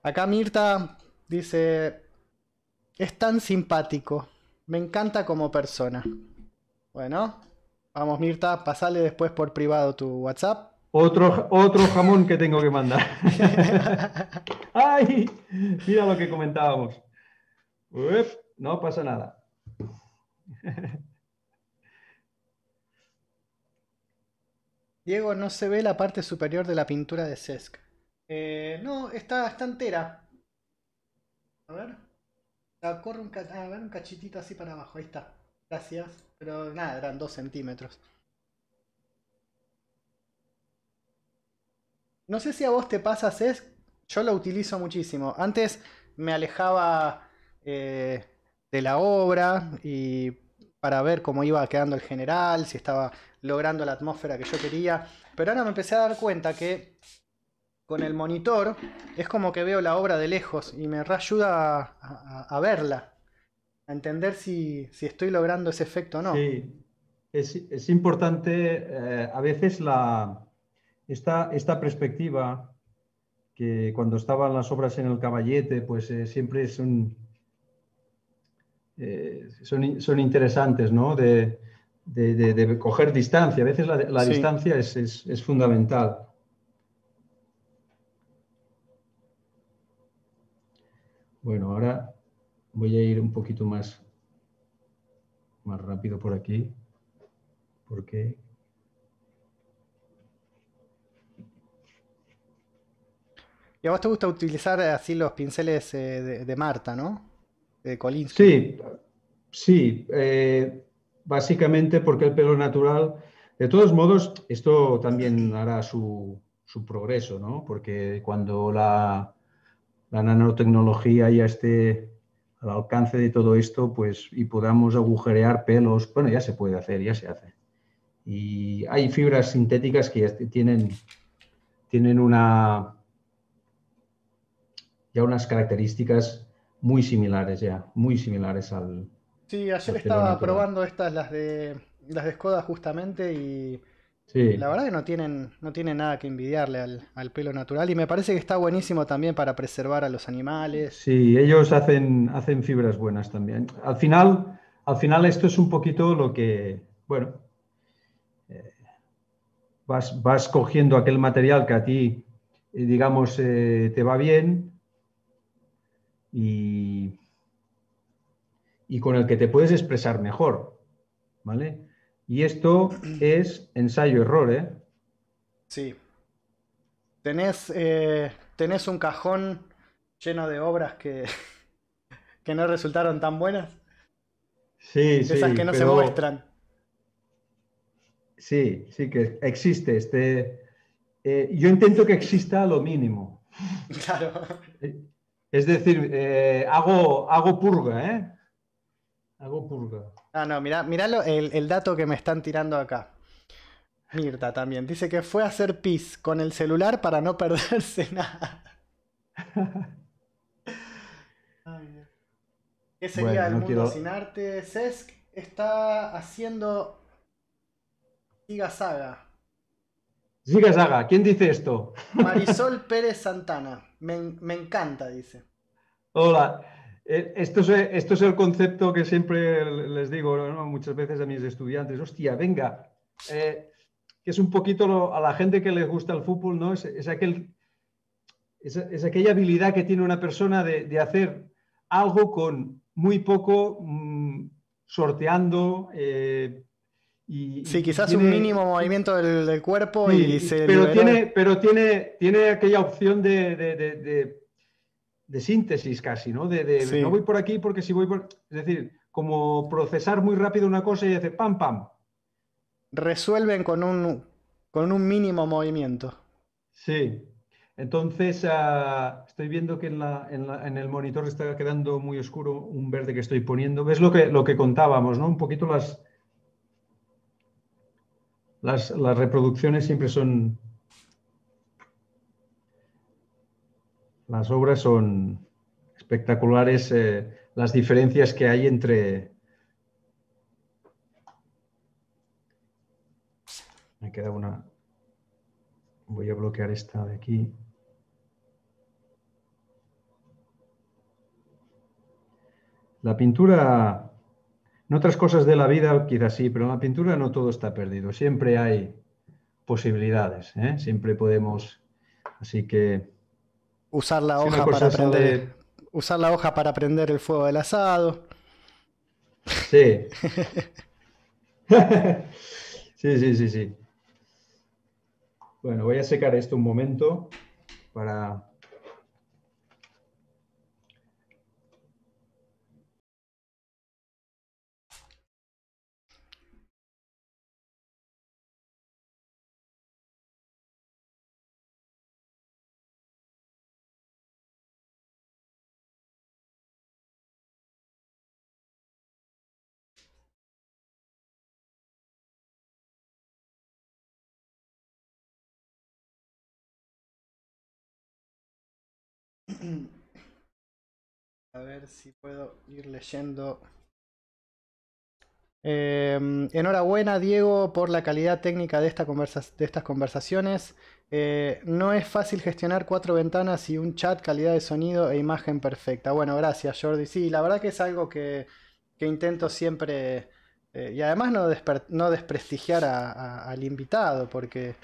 Acá Mirta dice, es tan simpático, me encanta como persona. Bueno, vamos Mirta, pasale después por privado tu WhatsApp. Otro, otro jamón que tengo que mandar. ¡Ay! Mira lo que comentábamos. no pasa nada. Diego, no se ve la parte superior de la pintura de Cesc. Eh, no, está, está entera. A ver. corre un, a ver, un cachitito así para abajo. Ahí está. Gracias. Pero nada, eran dos centímetros. No sé si a vos te pasa, Cesc. Yo lo utilizo muchísimo. Antes me alejaba eh, de la obra y para ver cómo iba quedando el general, si estaba logrando la atmósfera que yo quería. Pero ahora me empecé a dar cuenta que con el monitor es como que veo la obra de lejos y me ayuda a, verla, a entender si, estoy logrando ese efecto o no. Sí, es, importante eh, a veces la, esta, esta perspectiva que cuando estaban las obras en el caballete, pues eh, siempre son, eh, son, son, interesantes, ¿no? De, de, coger distancia. A veces la, distancia es, fundamental. Bueno, ahora voy a ir un poquito más, más rápido por aquí, porque... Y a vos te gusta utilizar así los pinceles eh, de, Marta, ¿no? De Kolinsky. Sí, sí. Eh, básicamente porque el pelo natural, de todos modos, esto también hará su, progreso, ¿no? Porque cuando la, nanotecnología ya esté al alcance de todo esto, pues y podamos agujerear pelos, bueno, ya se puede hacer, ya se hace. Y hay fibras sintéticas que tienen, tienen una ya unas características muy similares ya, muy similares al, Sí, ayer estaba probando estas, las de las de Skoda justamente y la verdad que no tienen, no tienen nada que envidiarle al, pelo natural y me parece que está buenísimo también para preservar a los animales. Sí, ellos hacen, hacen fibras buenas también. Al final, al final esto es un poquito lo que, bueno, eh, vas, vas cogiendo aquel material que a ti, eh, digamos, eh, te va bien y y con el que te puedes expresar mejor. ¿Vale? Y esto es ensayo-error, ¿eh? Sí. Tenés, eh, tenés un cajón lleno de obras que, que no resultaron tan buenas. Sí, sí. Esas que no se muestran. Sí, sí, que existe. Este, eh, yo intento que exista lo mínimo. Claro. Es decir, eh, hago, hago purga, ¿eh? Hago purga. Ah, no, mira, el, dato que me están tirando acá. Mirta también. Dice que fue a hacer pis con el celular para no perderse nada. ¿Qué sería el mundo sin arte? Cesc está haciendo Giga Saga. Giga Saga, ¿quién dice esto? Marisol Pérez Santana. Me, me encanta, dice. Hola. Eh, esto es, esto es el concepto que siempre les digo muchas veces a mis estudiantes. Hostia, venga, eh, que es un poquito a la gente que les gusta el fútbol, ¿no? Es, aquel, es, aquella habilidad que tiene una persona de, hacer algo con muy poco, mm, sorteando. Eh, y, sí, quizás un mínimo movimiento del, cuerpo y, se. Pero, tiene, pero tiene, tiene aquella opción de de síntesis casi, ¿no? De, no voy por aquí porque si voy por... Es decir, como procesar muy rápido una cosa y hacer pam, pam. Resuelven con un, con un mínimo movimiento. Sí. Entonces, ah, estoy viendo que en, la, en, el monitor está quedando muy oscuro un verde que estoy poniendo. ¿Ves lo que, lo que contábamos, no? Un poquito las, las, las reproducciones siempre son Las obras son espectaculares, eh, las diferencias que hay entre, Me queda una. Voy a bloquear esta de aquí. La pintura, en otras cosas de la vida quizás sí, pero en la pintura no todo está perdido. Siempre hay posibilidades, ¿eh? siempre podemos. Así que. Usar la hoja para aprender. Usar la hoja para prender el fuego del asado. Sí. sí, sí, sí, sí. Bueno, voy a secar esto un momento para A ver si puedo ir leyendo. Em, enhorabuena, Diego, por la calidad técnica de, esta de estas conversaciones. Eh, no es fácil gestionar cuatro ventanas y un chat, calidad de sonido e imagen perfecta. Bueno, gracias, Jordi. Sí, la verdad que es algo que, intento siempre. Eh, y además no, no desprestigiar al invitado, porque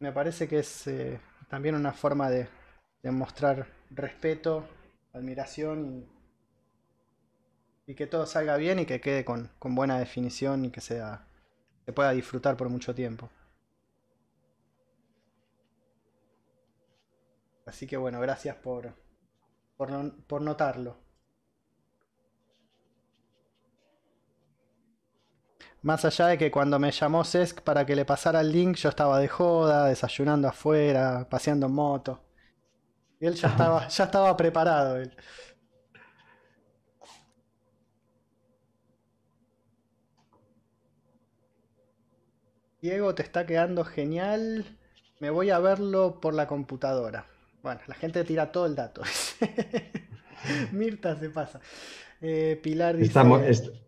me parece que es eh, también una forma de, demostrar respeto, admiración y, que todo salga bien y que quede con, buena definición y que sea se pueda disfrutar por mucho tiempo. Así que bueno, gracias por, por, notarlo. Más allá de que cuando me llamó Cesc para que le pasara el link, yo estaba de joda, desayunando afuera, paseando en moto. Él ya estaba, ya estaba preparado. Diego, te está quedando genial. Me voy a verlo por la computadora. Bueno, la gente tira todo el dato. Mirta se pasa. Eh, Pilar dice. Está,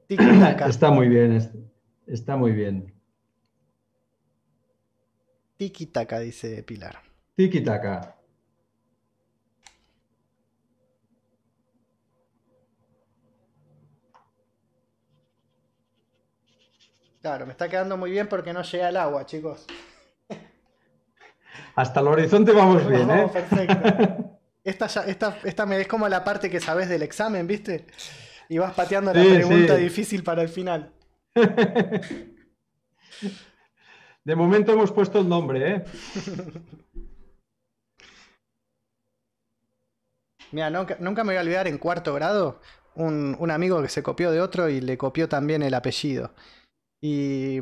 está, muy bien. Está muy bien. Tiki taka, dice Pilar. Tiki Claro, me está quedando muy bien porque no llega el agua, chicos. Hasta el horizonte vamos bien, ¿eh? Perfecto. Esta, esta, esta es como la parte que sabes del examen, ¿viste? Y vas pateando la pregunta difícil para el final. De momento hemos puesto el nombre, ¿eh? Mira, nunca, me voy a olvidar en cuarto grado un, un, amigo que se copió de otro y le copió también el apellido. Y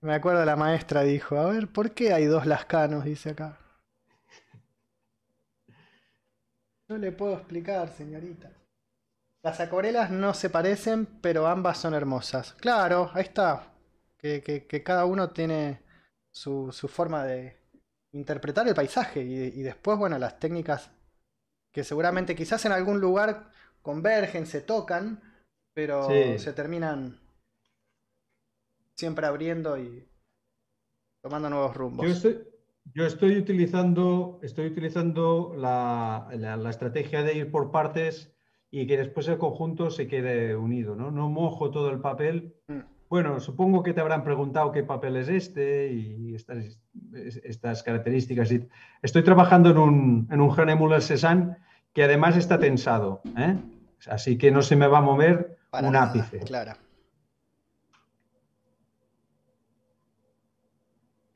me acuerdo la maestra dijo, a ver, ¿por qué hay dos lascanos? Dice acá. No le puedo explicar, señorita. Las acuarelas no se parecen, pero ambas son hermosas. Claro, ahí está. Que, cada uno tiene su, forma de interpretar el paisaje. Y, después, bueno, las técnicas que seguramente quizás en algún lugar convergen, se tocan, pero se terminan siempre abriendo y tomando nuevos rumbos. Yo estoy, utilizando, estoy utilizando la, estrategia de ir por partes y que después el conjunto se quede unido, ¿no? No mojo todo el papel. Mm. Bueno, supongo que te habrán preguntado qué papel es este y estas, estas características. Estoy trabajando en un, en un Hanemuller Cézanne que además está tensado, ¿eh? así que no se me va a mover un ápice. Claro.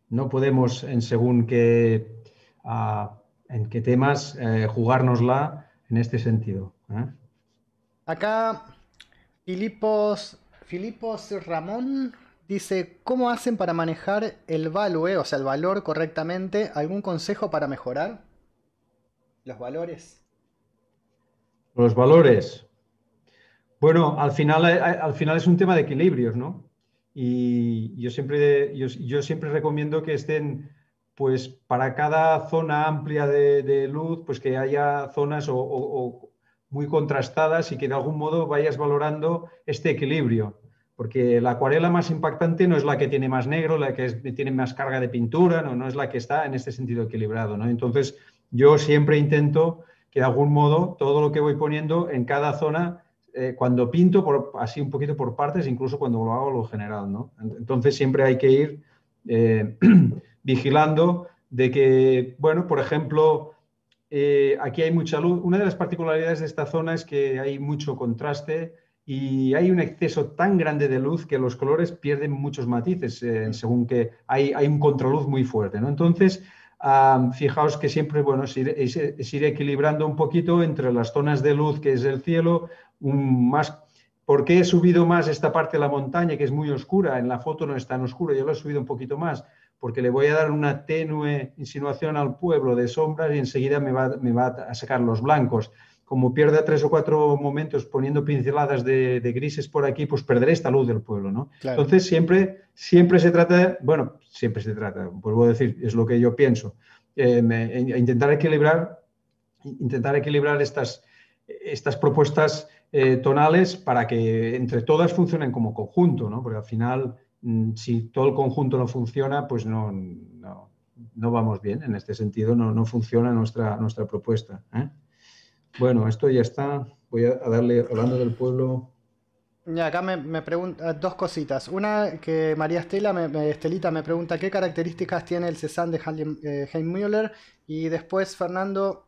No podemos, en según qué, ah, en qué temas, eh, jugárnosla en este sentido. ¿eh? Acá, Filipos, Filipos Ramón dice, ¿cómo hacen para manejar el value, o sea, el valor correctamente? ¿Algún consejo para mejorar los valores? Los valores. Bueno, al final, eh, al final es un tema de equilibrios, ¿no? Y yo siempre, yo, siempre recomiendo que estén, pues para cada zona amplia de, luz, pues que haya zonas o, muy contrastadas y que de algún modo vayas valorando este equilibrio. porque la acuarela más impactante no es la que tiene más negro, la que tiene más carga de pintura, no, no es la que está en este sentido equilibrado. ¿no? Entonces, yo siempre intento que de algún modo todo lo que voy poniendo en cada zona, eh, cuando pinto, por, así un poquito por partes, incluso cuando lo hago lo general. ¿no? Entonces, siempre hay que ir eh, vigilando de que, bueno, por ejemplo, eh, aquí hay mucha luz. Una de las particularidades de esta zona es que hay mucho contraste y hay un exceso tan grande de luz que los colores pierden muchos matices eh, según que hay, hay, un contraluz muy fuerte. ¿no? Entonces, fijaos que siempre bueno, es ir, equilibrando un poquito entre las zonas de luz que es el cielo, más... ¿Por qué he subido más esta parte de la montaña que es muy oscura? En la foto no es tan oscura, yo lo he subido un poquito más porque le voy a dar una tenue insinuación al pueblo de sombras y enseguida me va, me va a sacar los blancos como pierda tres o cuatro momentos poniendo pinceladas de, grises por aquí, pues perderé esta luz del pueblo, ¿no? Entonces siempre, siempre se trata, bueno, siempre se trata, vuelvo a decir, es lo que yo pienso, eh, intentar equilibrar, intentar equilibrar estas, estas propuestas eh, tonales para que entre todas funcionen como conjunto, ¿no? Porque al final, mm, si todo el conjunto no funciona, pues no, no, vamos bien. En este sentido, no, no funciona nuestra, nuestra propuesta. ¿eh? Bueno, esto ya está. Voy a darle, hablando del pueblo. Ya, acá me, me pregunta dos cositas. Una que María Estela, me, Estelita me pregunta qué características tiene el Cézanne de eh, Heimüller. Y después Fernando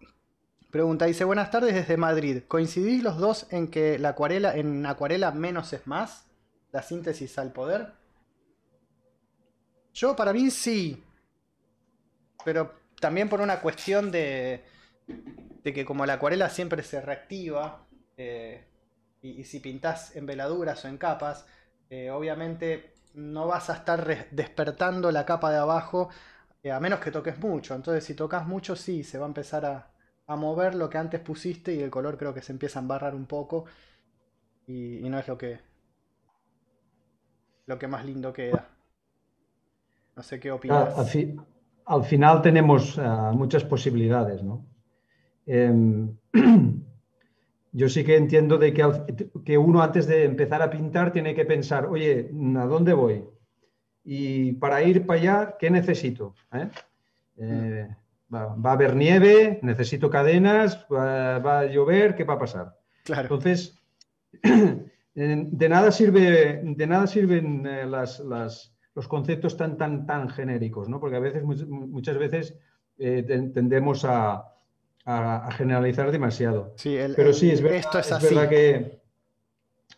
pregunta, dice, buenas tardes desde Madrid. ¿Coincidís los dos en que la acuarela, en acuarela menos es más? La síntesis al poder. Yo para mí sí. Pero también por una cuestión de, de que como la acuarela siempre se reactiva, eh, y, si pintas en veladuras o en capas, eh, obviamente no vas a estar despertando la capa de abajo eh, a menos que toques mucho. Entonces si tocas mucho sí, se va a empezar a, mover lo que antes pusiste y el color creo que se empieza a embarrar un poco y, no es lo que, lo que más lindo queda. No sé qué opinas. Al, final tenemos muchas posibilidades, ¿no? Em, yo sí que entiendo de que, uno antes de empezar a pintar tiene que pensar, oye, ¿a dónde voy? Y para ir para allá, ¿qué necesito? ¿Eh? Eh, va, a haber nieve, necesito cadenas, va, a llover, ¿qué va a pasar? Entonces, de nada, sirve, de nada sirven eh, los conceptos tan, tan, tan genéricos, ¿no? porque a veces, muchas veces tendemos a, a, generalizar demasiado. Pero sí, es, verdad, es, que,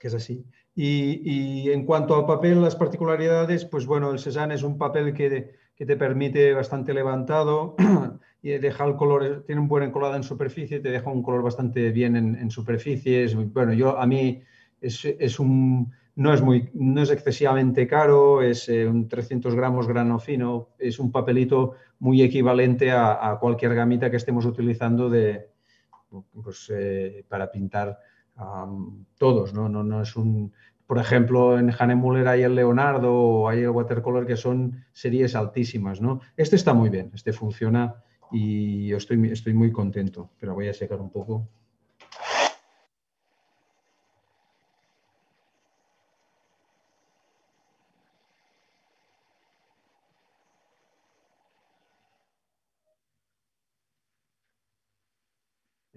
es así. Y, en cuanto al papel, las particularidades, pues bueno, el Cézanne es un papel que, te permite bastante levantado y deja el color, tiene un buen encolado en superficie, te deja un color bastante bien en, en superficie. bueno, yo a mí es, un, no es, muy, no es excesivamente caro, es eh, un 300 gramos grano fino, es un papelito muy equivalente a, cualquier gamita que estemos utilizando de, pues, eh, para pintar todos. ¿no? No, no es un, por ejemplo, en Hanemuller hay el Leonardo o hay el Watercolor que son series altísimas. ¿no? Este está muy bien, este funciona y yo estoy, estoy muy contento, pero voy a secar un poco.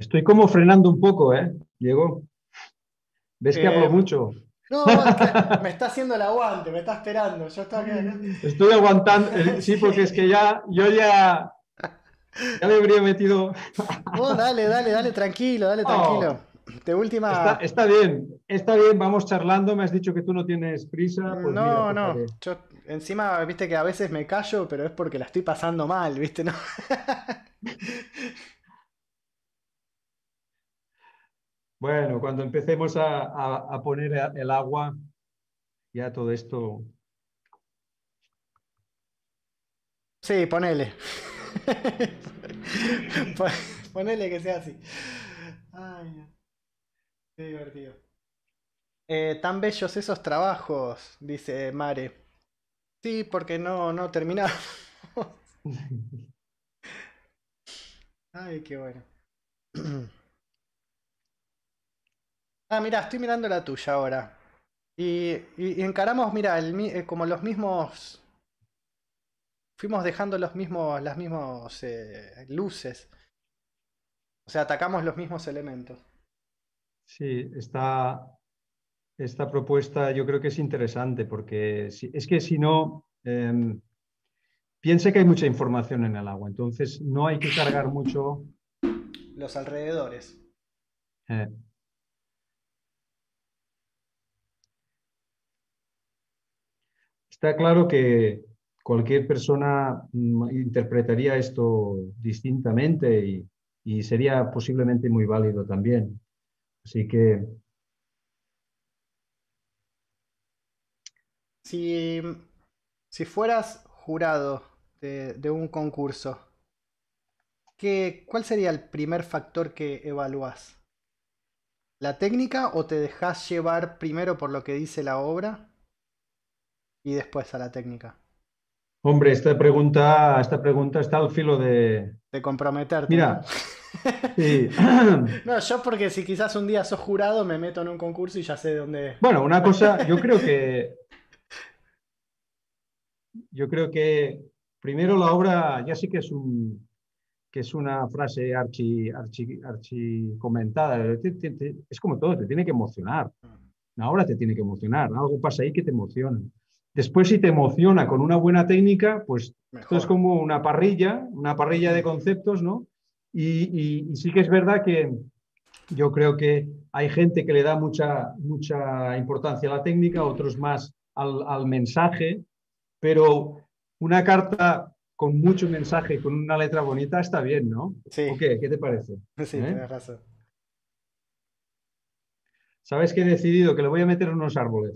Estoy como frenando un poco, ¿eh? Diego. ¿Ves que hablo eh, mucho? No, me está haciendo el aguante, me está esperando. Yo Estoy aguantando, eh, sí, porque es que ya, yo ya, ya me habría metido. No, dale, dale, dale, tranquilo, dale, tranquilo. De última. Está, bien, está bien, vamos charlando. Me has dicho que tú no tienes prisa. Pues no, no. Yo, encima, viste que a veces me callo, pero es porque la estoy pasando mal, ¿viste? ¿No? Bueno, cuando empecemos a, poner el agua, ya todo esto. Sí, ponele. ponele que sea así. Ay, qué divertido. Eh, tan bellos esos trabajos, dice Mare. Sí, porque no, no terminamos. Ay, qué bueno. Ah, mira, estoy mirando la tuya ahora. Y, encaramos, mira, eh, como los mismos. Fuimos dejando los mismos, las mismas eh, luces. O sea, atacamos los mismos elementos. Sí, esta, esta propuesta yo creo que es interesante porque es que si no, em, piense que hay mucha información en el agua, entonces no hay que cargar mucho. Los alrededores. Eh. Está claro que cualquier persona mm, interpretaría esto distintamente y, sería posiblemente muy válido también. Así que... Si, si fueras jurado de, un concurso, ¿qué, ¿cuál sería el primer factor que evalúas? ¿La técnica o te dejas llevar primero por lo que dice la obra y después a la técnica? Hombre, esta pregunta, esta pregunta está al filo de... De comprometerte. Mira. no, yo porque si quizás un día sos jurado me meto en un concurso y ya sé de dónde... Bueno, una cosa, yo creo que... Yo creo que primero la obra ya sí que es un, que es una frase archi, archi, archi comentada. Es como todo, te tiene que emocionar. Una obra te tiene que emocionar. Algo pasa ahí que te emociona. Después, si te emociona con una buena técnica, pues esto es como una parrilla, una parrilla de conceptos, ¿no? Y, sí que es verdad que yo creo que hay gente que le da mucha, mucha importancia a la técnica, otros más al, mensaje, pero una carta con mucho mensaje, con una letra bonita, está bien, ¿no? Sí. ¿O qué? ¿Qué te parece? Sí, ¿Eh? tienes razón. ¿Sabes qué he decidido? Que le voy a meter unos árboles.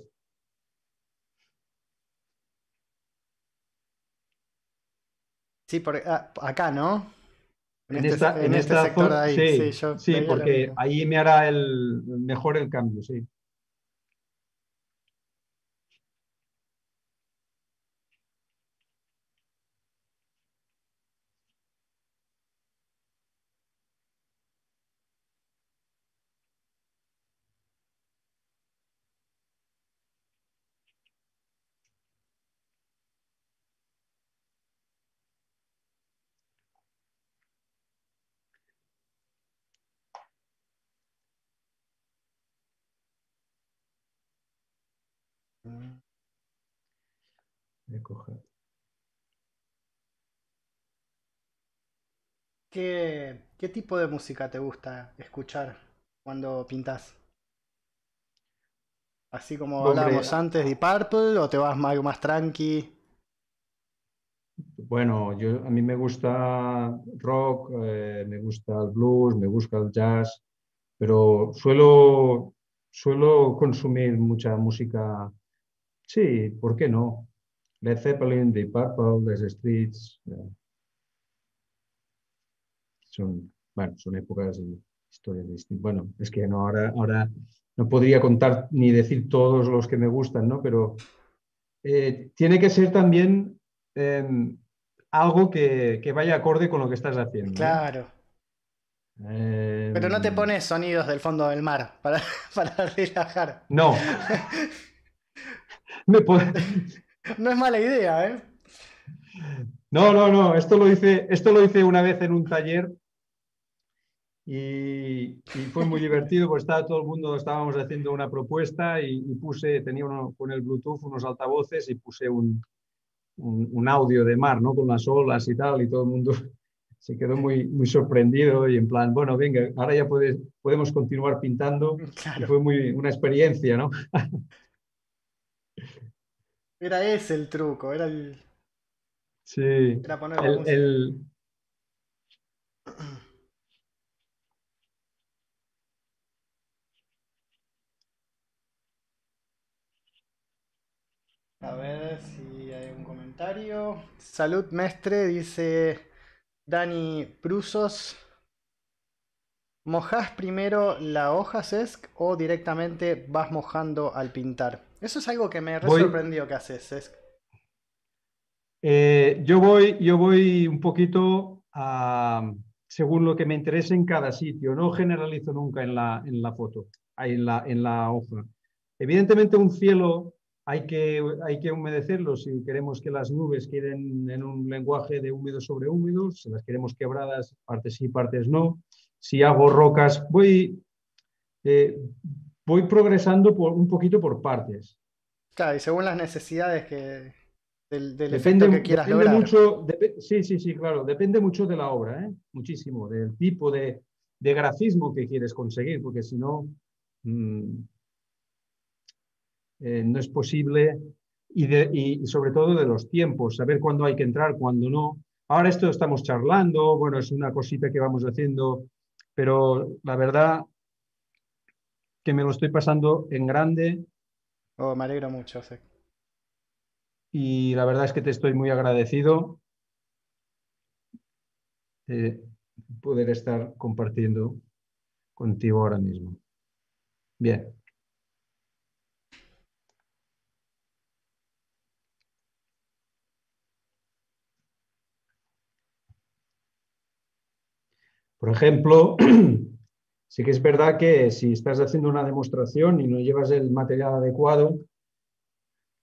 Sí, por, ah, acá, ¿no? En, este, este sector de ahí. Sí, sí, porque ahí me hará el, mejor el cambio, sí. ¿Qué, ¿Qué tipo de música te gusta escuchar cuando pintas? Así como hablábamos antes de Purple o te vas más, más tranqui. Bueno, yo, a mí me gusta rock, eh, me gusta el blues, me gusta el jazz, pero suelo, suelo consumir mucha música Sí, ¿por qué no? Led Zeppelin, The Purple, The Streets. Eh, son, bueno, son épocas y historias distintas. Bueno, es que no, ahora, ahora no podría contar ni decir todos los que me gustan, ¿no? Pero eh, tiene que ser también em, algo que, vaya acorde con lo que estás haciendo. Claro. Pero no te em, pones sonidos del fondo del mar para, para relajar. No. No es mala idea, ¿eh? No, no, no. Esto lo hice, esto lo hice una vez en un taller y, fue muy divertido porque estaba todo el mundo, estábamos haciendo una propuesta y, puse, tenía uno, con el Bluetooth unos altavoces y puse un, un, audio de mar, ¿no? Con las olas y tal, y todo el mundo se quedó muy, muy sorprendido y en plan, bueno, venga, ahora ya puedes, podemos continuar pintando. fue muy, una experiencia, ¿no? Era ese el truco, era el. Sí. Era poner el, A ver si hay un comentario. Salud, mestre, dice Dani Prusos. ¿Mojás primero la hoja, Cesc, o directamente vas mojando al pintar? Eso es algo que me re sorprendió que haces, Cesc. Eh, yo, voy, yo voy un poquito a, según lo que me interese en cada sitio. No generalizo nunca en la, en la foto, en la, en la hoja. Evidentemente un cielo hay que, hay que humedecerlo si queremos que las nubes queden en un lenguaje de húmedo sobre húmedo, si las queremos quebradas, partes sí, partes no. Si hago rocas, voy, eh, voy progresando por, un poquito por partes. Claro, y según las necesidades que, del, depende, que quieras lograr. Mucho, sí, sí, sí, claro, depende mucho de la obra, ¿eh? muchísimo, del tipo de, de grafismo que quieres conseguir, porque si no, mm, eh, no es posible, y, sobre todo de los tiempos, saber cuándo hay que entrar, cuándo no. Ahora esto estamos charlando, bueno, es una cosita que vamos haciendo, pero la verdad que me lo estoy pasando en grande. Oh, me alegro mucho, sí. Y la verdad es que te estoy muy agradecido de poder estar compartiendo contigo ahora mismo. Bien. Por ejemplo, sí que es verdad que si estás haciendo una demostración y no llevas el material adecuado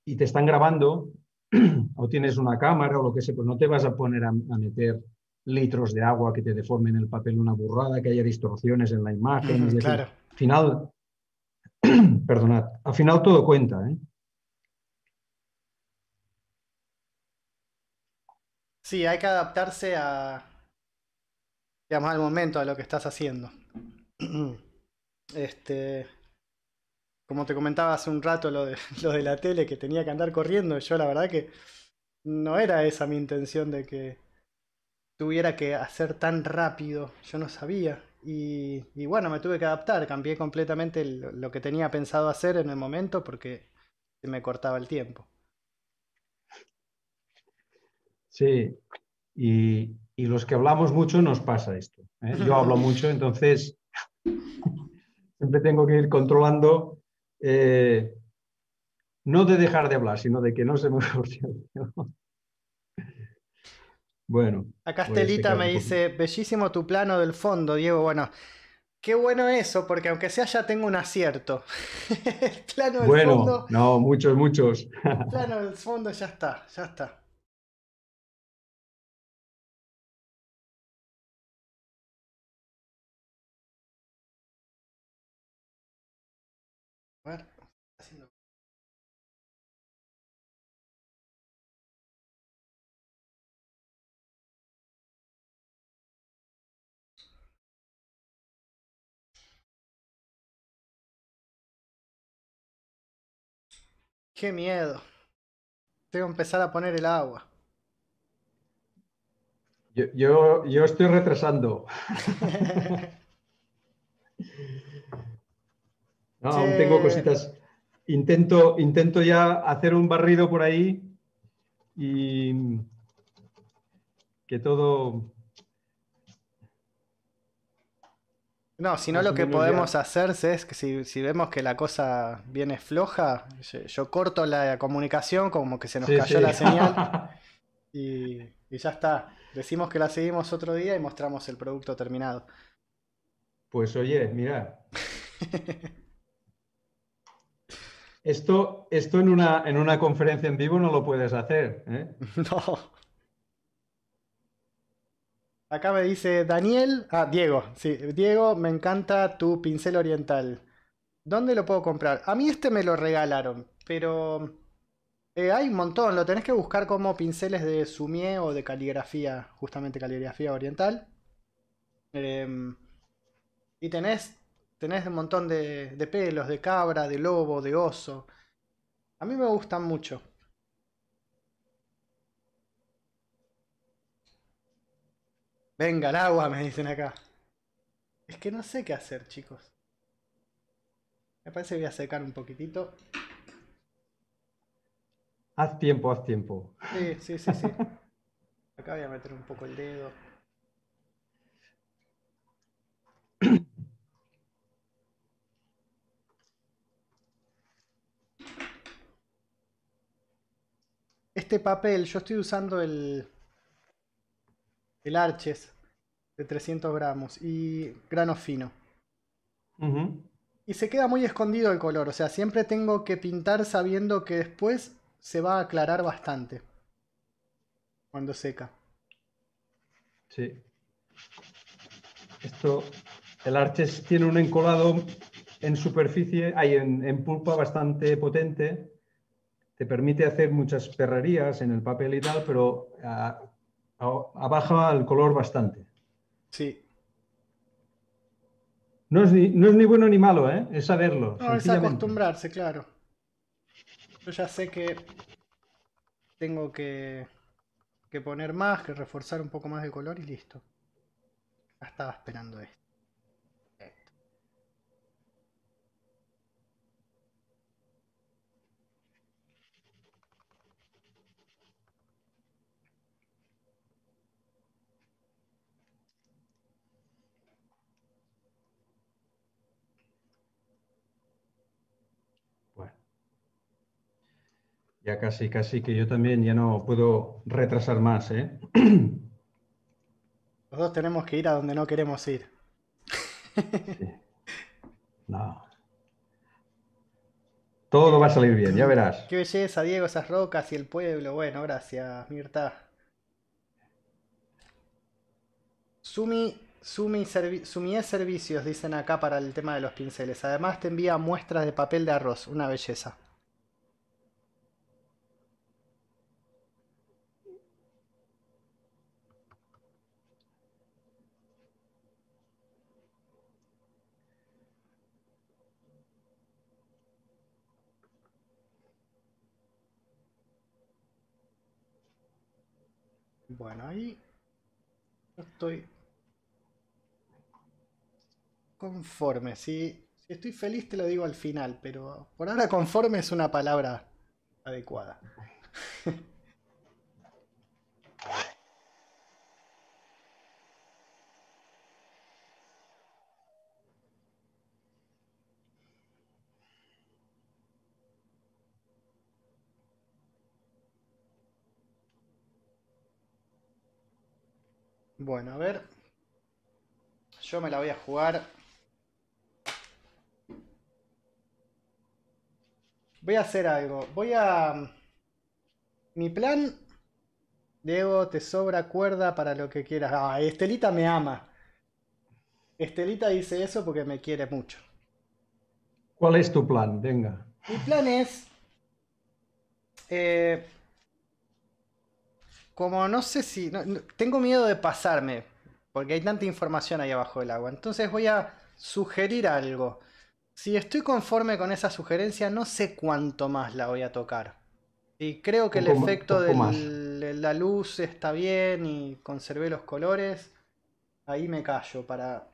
y te están grabando o tienes una cámara o lo que sea, pues no te vas a poner a, meter litros de agua que te deformen el papel una burrada, que haya distorsiones en la imagen. claro. Al final, perdonad, al final todo cuenta. ¿eh? Sí, hay que adaptarse a, digamos, al momento, a lo que estás haciendo. este, como te comentaba hace un rato lo de, lo de la tele, que tenía que andar corriendo, yo la verdad que no era esa mi intención de que tuviera que hacer tan rápido, yo no sabía. Y, y bueno, me tuve que adaptar, cambié completamente lo que tenía pensado hacer en el momento porque se me cortaba el tiempo. Sí, y, y los que hablamos mucho nos pasa esto. ¿eh? Yo hablo mucho, entonces siempre tengo que ir controlando, eh, no de dejar de hablar, sino de que no se me Bueno. Acá Estelita me dice, bellísimo tu plano del fondo, Diego. Bueno, qué bueno eso, porque aunque sea ya tengo un acierto. el plano del bueno, fondo. No, muchos, muchos. el plano del fondo ya está, ya está. Qué miedo. Tengo que empezar a poner el agua. Yo, yo, estoy retrasando. no, aún tengo cositas. Intento, intento ya hacer un barrido por ahí y que todo, No, si no lo que podemos hacer es que si, vemos que la cosa viene floja, yo, corto la comunicación como que se nos cayó la señal y, ya está. Decimos que la seguimos otro día y mostramos el producto terminado. Pues oye, mira. esto, esto en, una, en una conferencia en vivo no lo puedes hacer. ¿eh? No. Acá me dice Daniel, ah, Diego, sí, Diego, me encanta tu pincel oriental. ¿Dónde lo puedo comprar? A mí este me lo regalaron, pero eh, hay un montón, lo tenés que buscar como pinceles de sumie o de caligrafía, justamente caligrafía oriental. Em, y tenés, tenés un montón de, de pelos, de cabra, de lobo, de oso. A mí me gustan mucho. Venga, el agua, me dicen acá. Es que no sé qué hacer, chicos. Me parece que voy a secar un poquitito. Haz tiempo, haz tiempo. Sí, sí, sí, sí. Acá voy a meter un poco el dedo. Este papel, yo estoy usando el, el Arches de 300 gramos y grano fino. Y se queda muy escondido el color, o sea, siempre tengo que pintar sabiendo que después se va a aclarar bastante cuando seca. Sí. Esto, el Arches tiene un encolado en superficie, hay en, pulpa bastante potente, te permite hacer muchas perrerías en el papel y tal, pero abaja el color bastante. Sí. No es, ni, no es ni bueno ni malo, ¿eh? es saberlo. No, es acostumbrarse, claro. Yo ya sé que tengo que, que poner más, que reforzar un poco más de color y listo. Estaba esperando esto. Ya casi, casi que yo también ya no puedo retrasar más, ¿eh? Los dos tenemos que ir a donde no queremos ir. No. Todo va a salir bien, ya verás. Qué belleza, Diego, esas rocas y el pueblo. Bueno, gracias, Mirta. Sumi, Sumi, Sumi servicios, dicen acá para el tema de los pinceles. Además te envía muestras de papel de arroz, una belleza. Ahí estoy conforme. Si, si estoy feliz te lo digo al final, pero por ahora conforme es una palabra adecuada. Bueno, a ver. Yo me la voy a jugar. Voy a hacer algo. Voy a... Mi plan... Diego, te sobra cuerda para lo que quieras. Ah, Estelita me ama. Estelita dice eso porque me quiere mucho. ¿Cuál es tu plan? Venga. Mi plan es... Eh, como no sé si... tengo miedo de pasarme, porque hay tanta información ahí abajo del agua. Entonces voy a sugerir algo. Si estoy conforme con esa sugerencia, no sé cuánto más la voy a tocar. Y creo que el efecto de la luz está bien y conservé los colores. Ahí me callo para...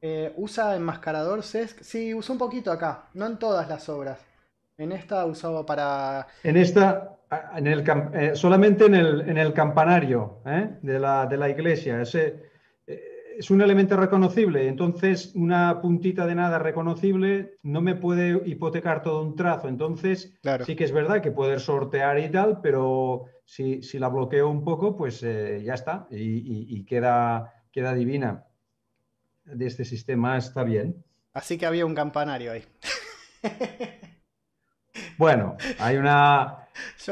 Eh, ¿Usa enmascarador Cesc? Sí, uso un poquito acá, no en todas las obras. En esta usado para... En esta, en el, eh, solamente en el, en el campanario ¿eh? de, la, de, la, iglesia. Ese, eh, es un elemento reconocible, entonces una puntita de nada reconocible no me puede hipotecar todo un trazo. Entonces, sí que es verdad que poder sortear y tal, pero si, si la bloqueo un poco, pues ya está y, y, queda, queda divina. De este sistema está bien. Así que había un campanario ahí. Bueno, hay una.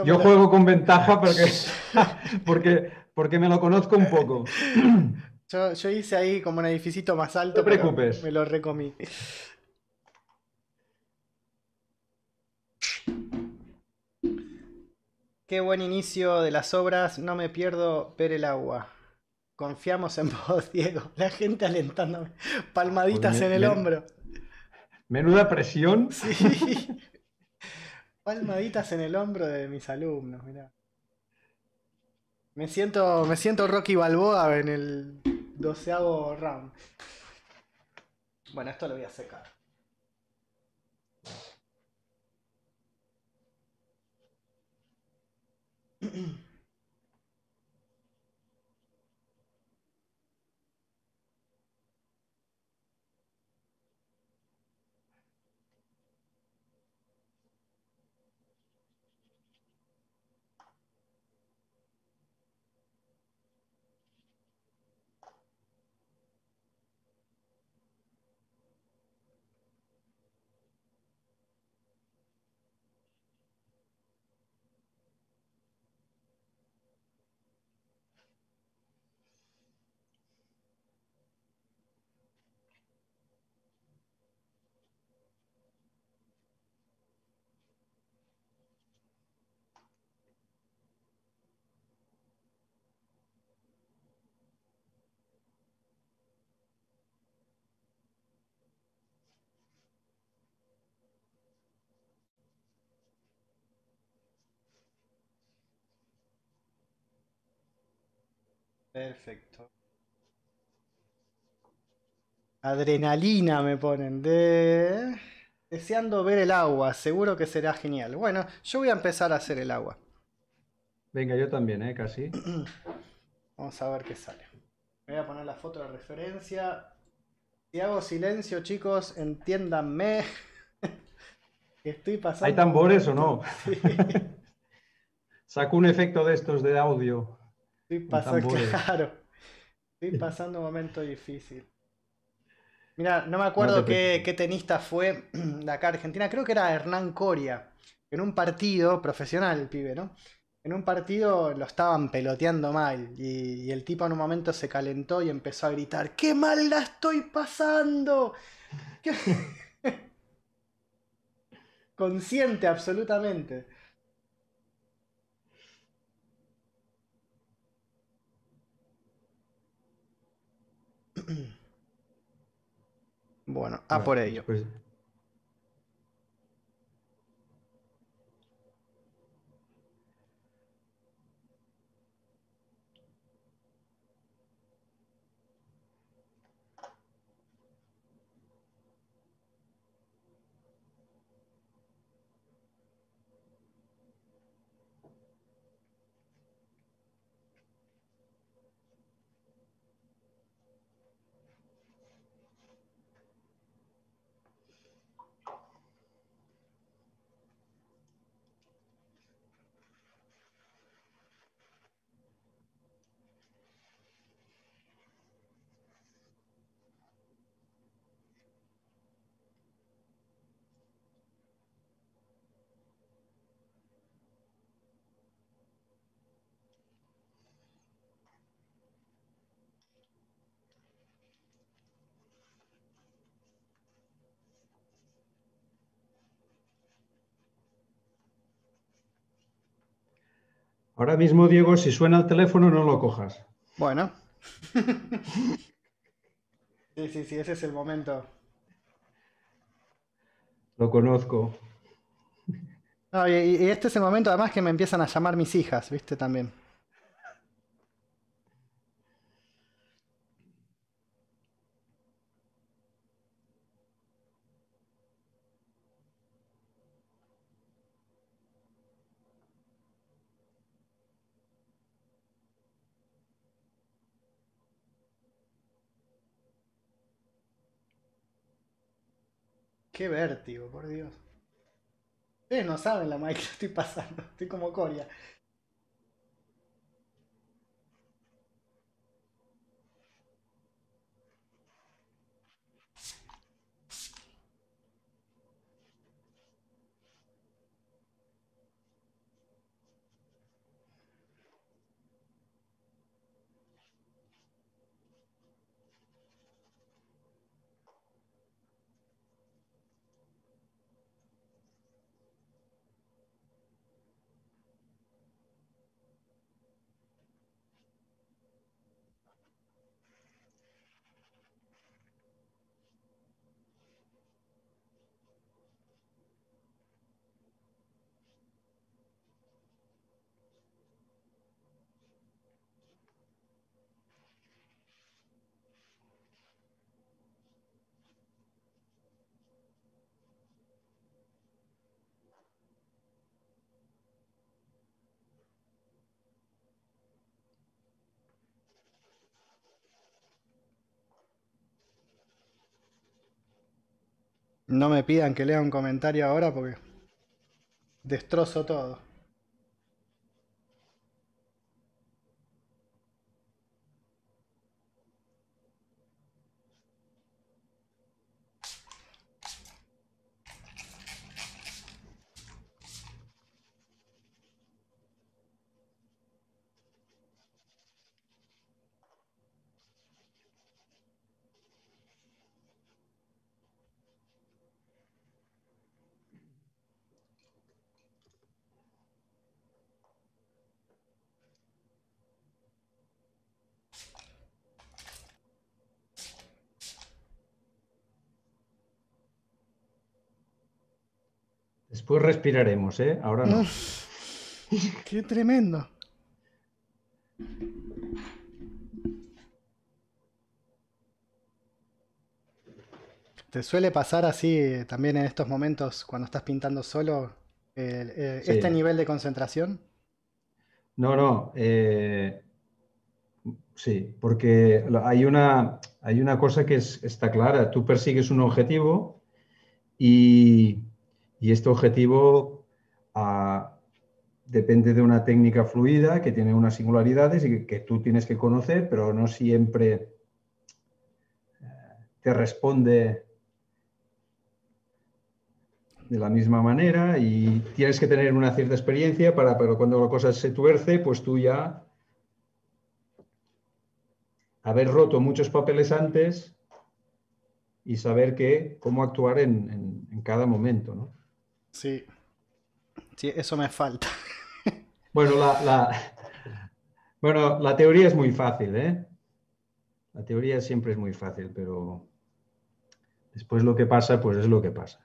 Yo, juego con ventaja porque, porque, porque me lo conozco un poco. Yo, hice ahí como un edificio más alto. No te preocupes. Me lo recomí. Qué buen inicio de las obras. No me pierdo ver el agua. Confiamos en vos, Diego. La gente alentándome. Palmaditas en el hombro. Menuda presión. Sí. Palmaditas en el hombro de mis alumnos, mirá. Me siento, me siento Rocky Balboa en el doceavo round. Bueno, esto lo voy a secar. Perfecto. Adrenalina me ponen. De... Deseando ver el agua. Seguro que será genial. Bueno, yo voy a empezar a hacer el agua. Venga, yo también, ¿eh? Casi. Vamos a ver qué sale. Voy a poner la foto de referencia. Si hago silencio, chicos, entiéndanme. Estoy pasando. ¿Hay tambores o no? Saco un efecto de estos de audio. Estoy pasando, claro. Estoy pasando un momento difícil. Mira, no me acuerdo qué, qué, tenista fue de acá Argentina. Creo que era Hernán Coria. En un partido profesional, el pibe, ¿no? En un partido lo estaban peloteando mal y, el tipo en un momento se calentó y empezó a gritar, ¡qué mal la estoy pasando! Consciente absolutamente. Bueno, a por ello. Pues Ahora mismo, Diego, si suena el teléfono, no lo cojas. Bueno. sí, sí, sí, ese es el momento. Lo conozco. y, y, este es el momento, además, que me empiezan a llamar mis hijas, ¿viste? También. Qué vértigo, por Dios. Ustedes no saben la mal que estoy pasando. Estoy como Coria. No me pidan que lea un comentario ahora porque destrozo todo. respiraremos, ¿eh? Ahora no. ¡Qué tremendo! ¿Te suele pasar así eh, también en estos momentos cuando estás pintando solo eh, este nivel de concentración? No, no. Eh, sí, porque hay una, hay una cosa que está clara. Tú persigues un objetivo y este objetivo ah, depende de una técnica fluida que tiene unas singularidades y que tú tienes que conocer, pero no siempre te responde de la misma manera y tienes que tener una cierta experiencia para, pero cuando la cosa se tuerce, pues tú ya haber roto muchos papeles antes y saber que, cómo actuar en, cada momento, ¿no? Sí. sí, eso me falta. Bueno, la, bueno, la teoría es muy fácil, ¿eh? La teoría siempre es muy fácil, pero después lo que pasa, pues es lo que pasa.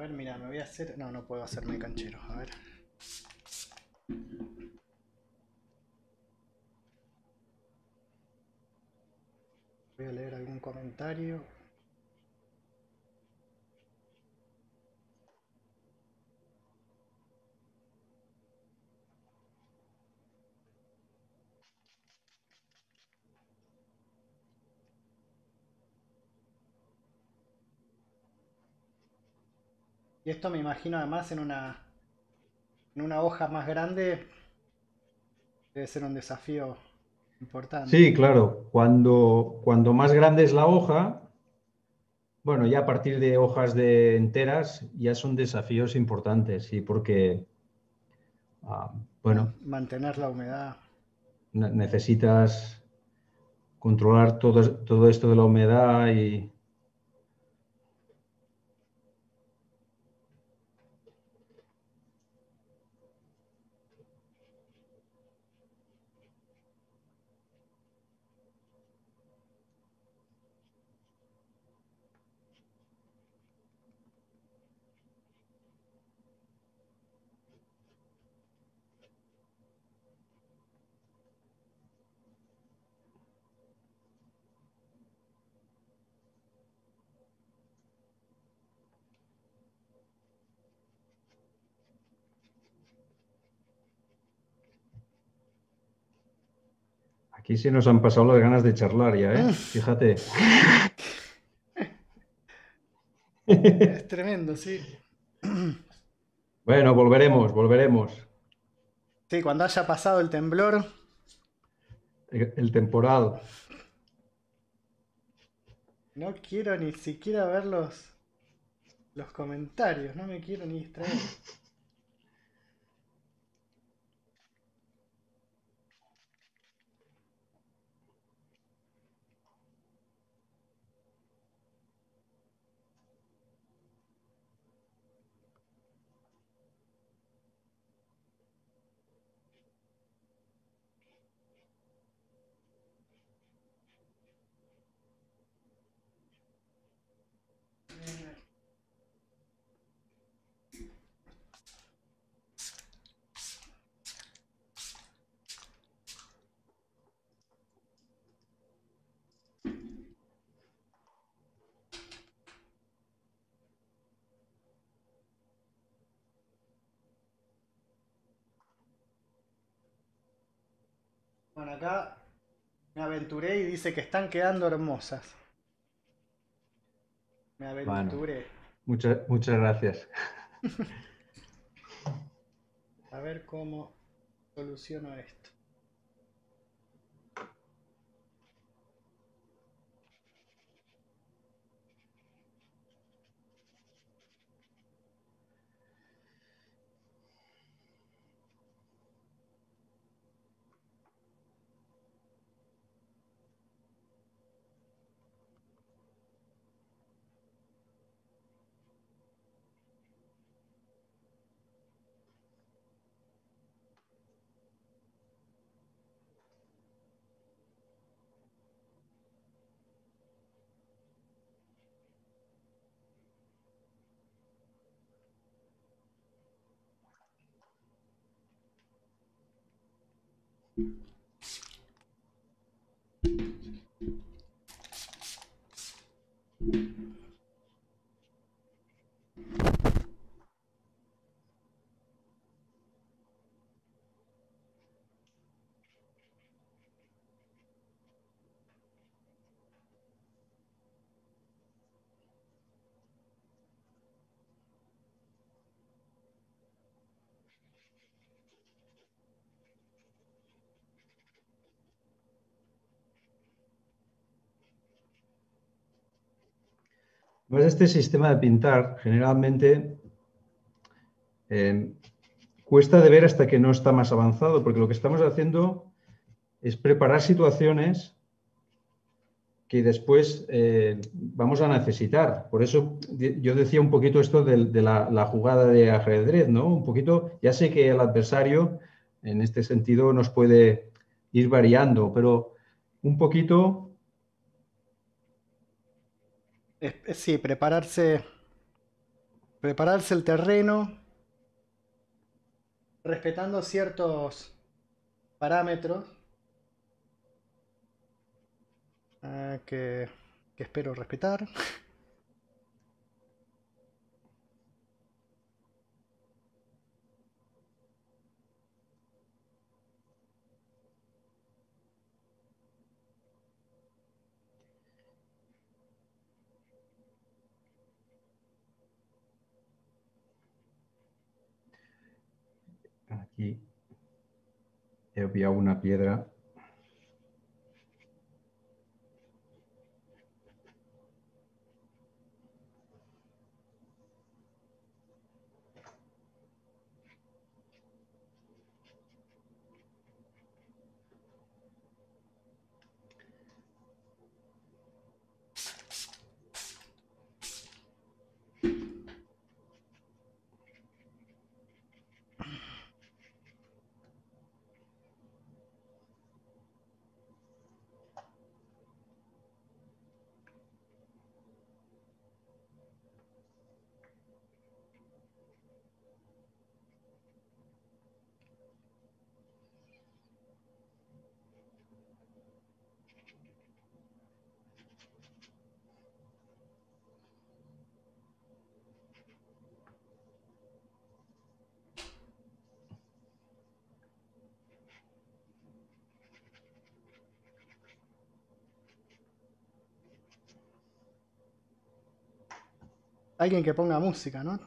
Ver, mira, me voy a hacer... No, no puedo hacerme canchero. A ver. Voy a leer algún comentario. Y esto me imagino además en una, en una hoja más grande debe ser un desafío importante. Sí, claro. Cuando, cuando más grande es la hoja, bueno, ya a partir de hojas de enteras ya son desafíos importantes, sí, porque, ah, bueno... Mantener la humedad. Necesitas controlar todo, todo esto de la humedad y Aquí sí nos han pasado las ganas de charlar ya, ¿eh? Fíjate. Es tremendo, sí. Bueno, volveremos, volveremos. Sí, cuando haya pasado el temblor. El, temporal. No quiero ni siquiera ver los, los comentarios, no me quiero ni distraer. Bueno, acá me aventuré y dice que están quedando hermosas. Me aventuré. muchas, muchas gracias. A ver cómo soluciono esto. Thank you. Pues este sistema de pintar generalmente eh, cuesta de ver hasta que no está más avanzado, porque lo que estamos haciendo es preparar situaciones que después eh, vamos a necesitar. Por eso yo decía un poquito esto de, la, la, jugada de ajedrez, ¿no? Un poquito, ya sé que el adversario en este sentido nos puede ir variando, pero un poquito sí, prepararse, prepararse el terreno, respetando ciertos parámetros ah, que, que espero respetar. Aquí he obviado una piedra. Alguien que ponga música, ¿no?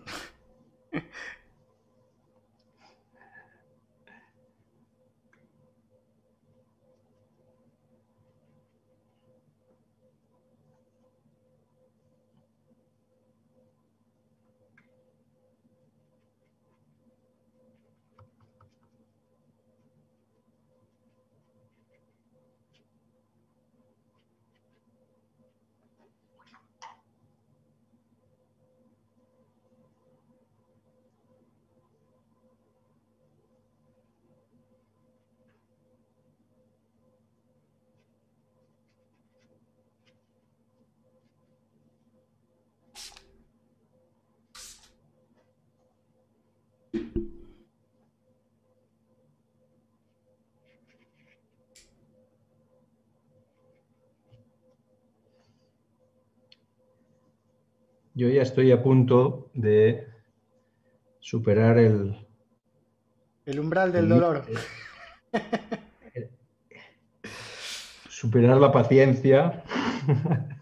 Yo ya estoy a punto de superar el... El umbral del dolor. superar la paciencia.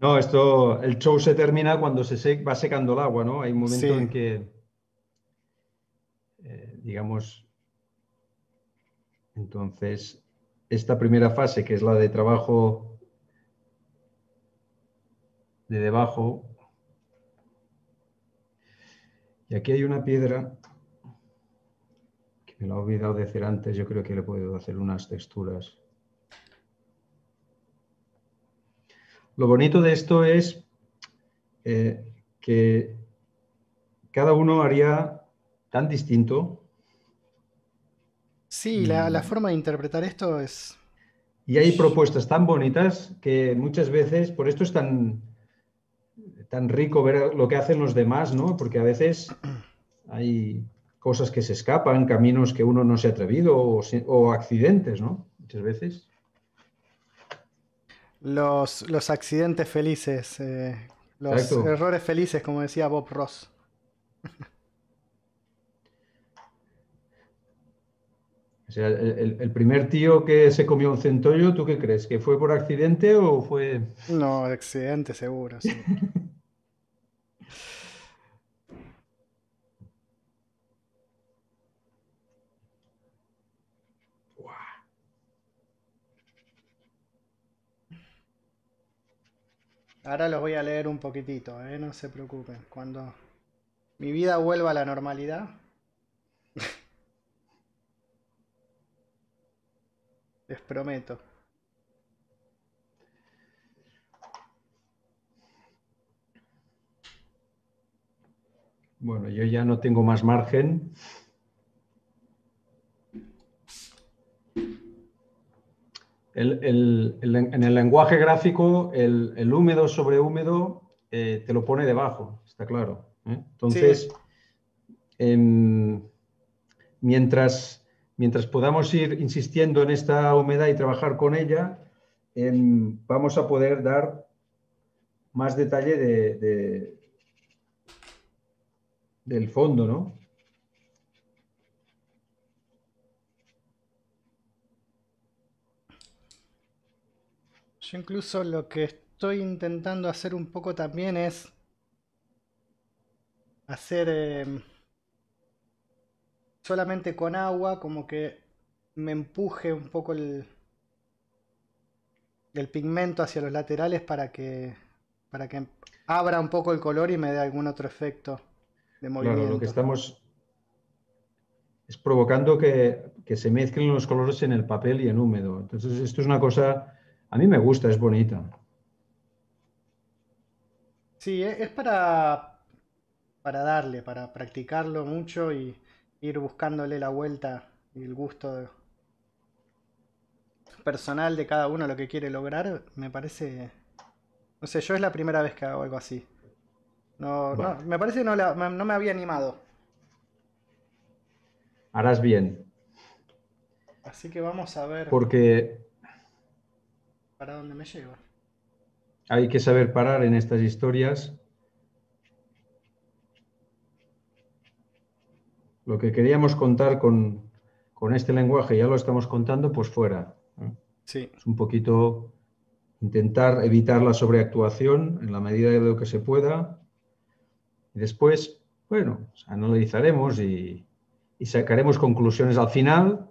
No, esto, el show se termina cuando se va secando el agua, ¿no? Hay un momento en que, eh, digamos, entonces, esta primera fase, que es la de trabajo de debajo. Y aquí hay una piedra que me la he olvidado de hacer antes. Yo creo que le puedo hacer unas texturas. Lo bonito de esto es eh, que cada uno haría tan distinto. Sí, la, la forma de interpretar esto es... Y hay propuestas tan bonitas que muchas veces, por esto es tan, tan rico ver lo que hacen los demás, ¿no? Porque a veces hay, cosas que se escapan, caminos que uno no se ha atrevido o, accidentes, ¿no? Muchas veces. Los, los accidentes felices, eh, los errores felices, como decía Bob Ross. O sea, el, primer tío que se comió un centollo, ¿tú qué crees? ¿Que fue por accidente o fue...? No, accidente seguro, sí. Ahora los voy a leer un poquitito, ¿eh? no se preocupen. Cuando mi vida vuelva a la normalidad, Les prometo. Bueno, yo ya no tengo más margen. En el lenguaje gráfico, el, húmedo sobre húmedo eh, te lo pone debajo, está claro. ¿eh? Entonces, em, mientras mientras podamos ir insistiendo en esta humedad y trabajar con ella, em, vamos a poder dar más detalle de, del fondo, ¿no? Yo incluso lo que estoy intentando hacer un poco también es hacer... Em, solamente con agua, como que me empuje un poco el, el pigmento hacia los laterales para que, para que abra un poco el color y me dé algún otro efecto de movimiento. Claro, lo que estamos es provocando que, que, se mezclen los colores en el papel y en húmedo. Entonces, esto es una cosa, a mí me gusta, es bonita. Sí, e, es para, para darle, para practicarlo mucho y, ir buscándole la vuelta y el gusto personal de cada uno lo que quiere lograr, me parece... No sé, yo es la primera vez que hago algo así. No, me parece que no, no me había animado. Harás bien. Así que vamos a ver. Porque. ¿Para dónde me lleva? Hay que saber parar en estas historias lo que queríamos contar con, este lenguaje ya lo estamos contando, pues fuera. Sí. Es un poquito intentar evitar la sobreactuación en la medida de lo que se pueda. Y después, bueno, pues analizaremos y, sacaremos conclusiones al final.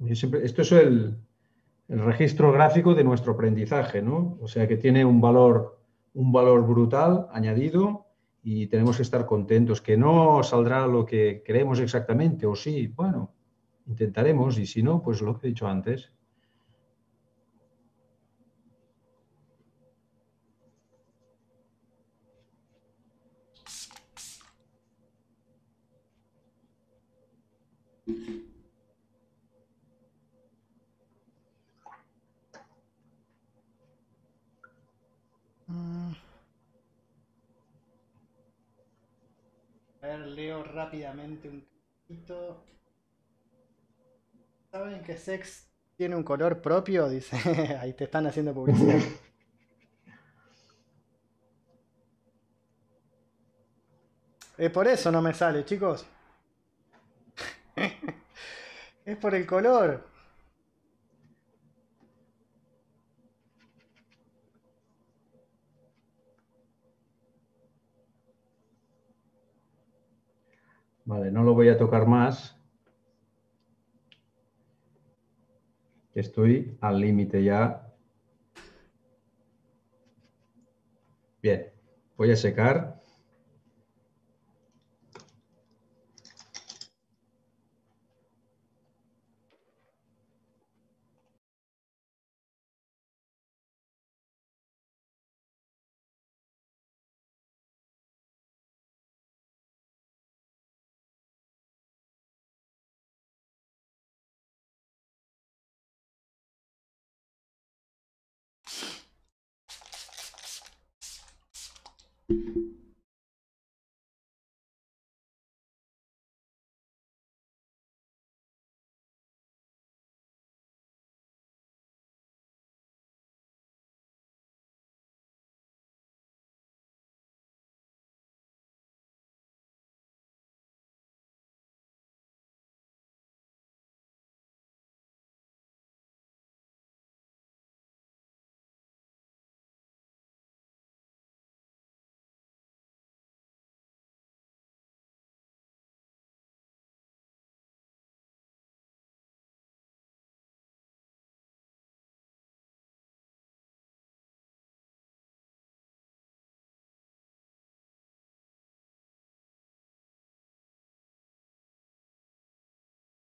esto es el, el, registro gráfico de nuestro aprendizaje, ¿no? O sea que tiene un valor, un valor brutal añadido y tenemos que estar contentos, que no saldrá lo que queremos exactamente, o sí, bueno, intentaremos, y si no, pues lo que he dicho antes. Leo rápidamente un poquito. ¿Saben que Sex tiene un color propio? Dice, ahí te están haciendo publicidad. Es por eso no me sale, chicos. es por el color. Vale, no lo voy a tocar más. Estoy al límite ya. Bien, voy a secar.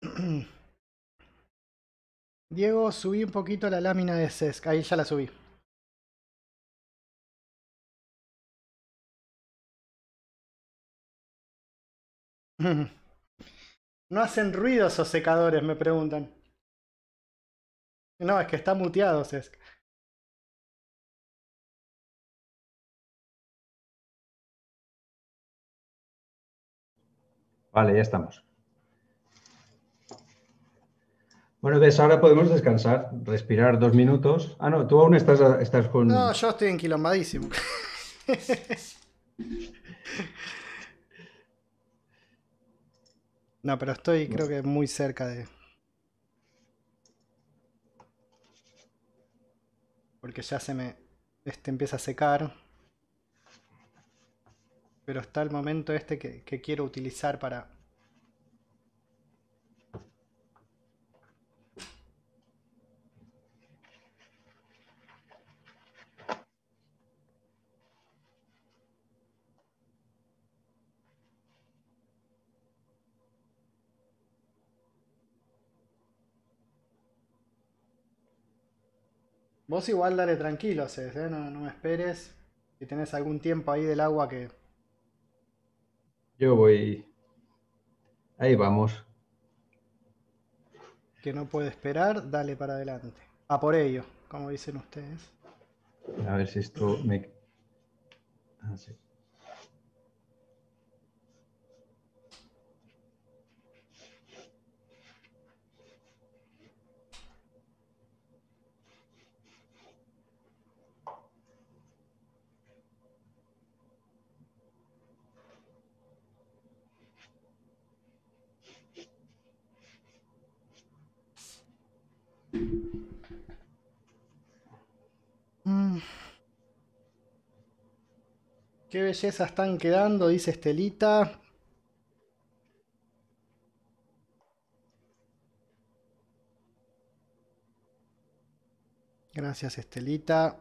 Diego, subí un poquito la lámina de Cesc. Ahí ya la subí. No hacen ruido esos secadores, me preguntan. No, es que está muteado, Cesc. Vale, ya estamos. Bueno, ves, ahora podemos descansar, respirar dos minutos. Ah, no, tú aún estás, estás con... No, yo estoy enquilombadísimo. No, pero estoy creo que muy cerca de... Porque ya se me... Este empieza a secar. Pero está el momento este que, que quiero utilizar para Vos igual dale tranquilo, Cés, ¿eh? no, no me esperes. Si tenés algún tiempo ahí del agua que... Yo voy... Ahí vamos. Que no puede esperar, dale para adelante. A por ello, como dicen ustedes. A ver si esto me... Ah, sí. Qué belleza están quedando, dice Estelita. Gracias, Estelita.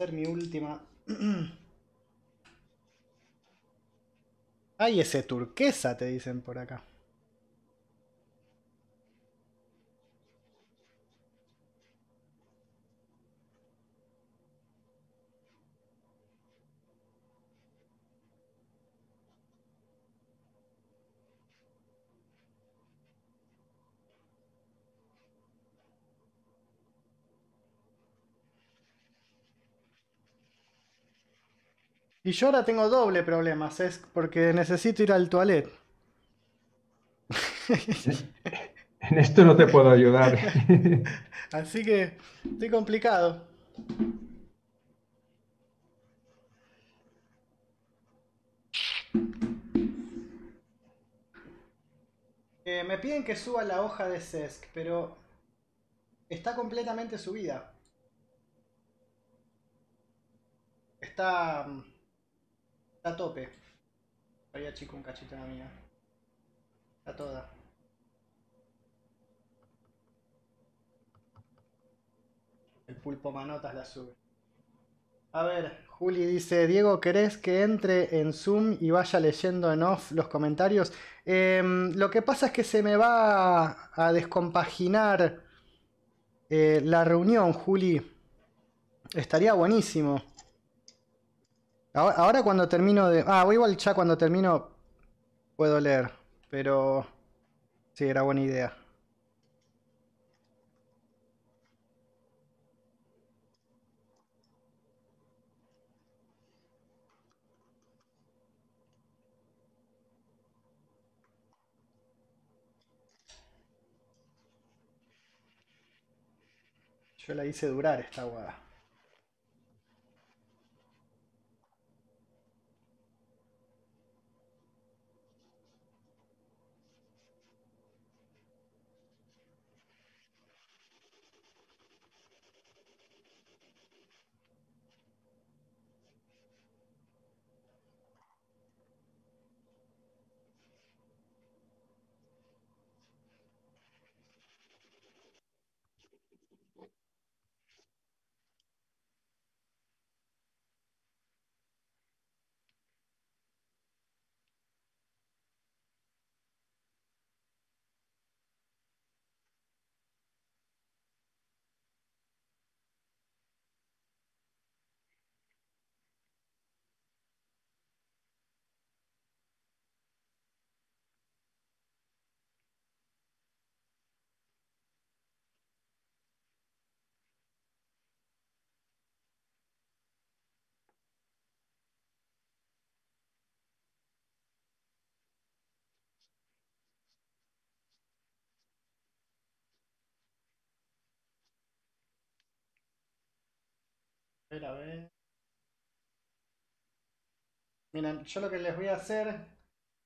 Ser mi última. Ay, ese turquesa, te dicen por acá. Y yo ahora tengo doble problema, es porque necesito ir al toilet. En esto no te puedo ayudar. Así que estoy complicado. Eh, me piden que suba la hoja de Sesc, pero está completamente subida. Está Está a tope. Vaya chico, un cachito la mía. Está toda. El pulpo manotas la sube. A ver, Juli dice, Diego, ¿querés que entre en Zoom y vaya leyendo en off los comentarios? Em, lo que pasa es que se me va a descompaginar eh, la reunión, Juli. Estaría buenísimo. Ahora, cuando termino de... Ah, igual ya cuando termino puedo leer. Pero... Sí, era buena idea. Yo la hice durar esta guada. Ver. Miren, yo lo que les voy a hacer,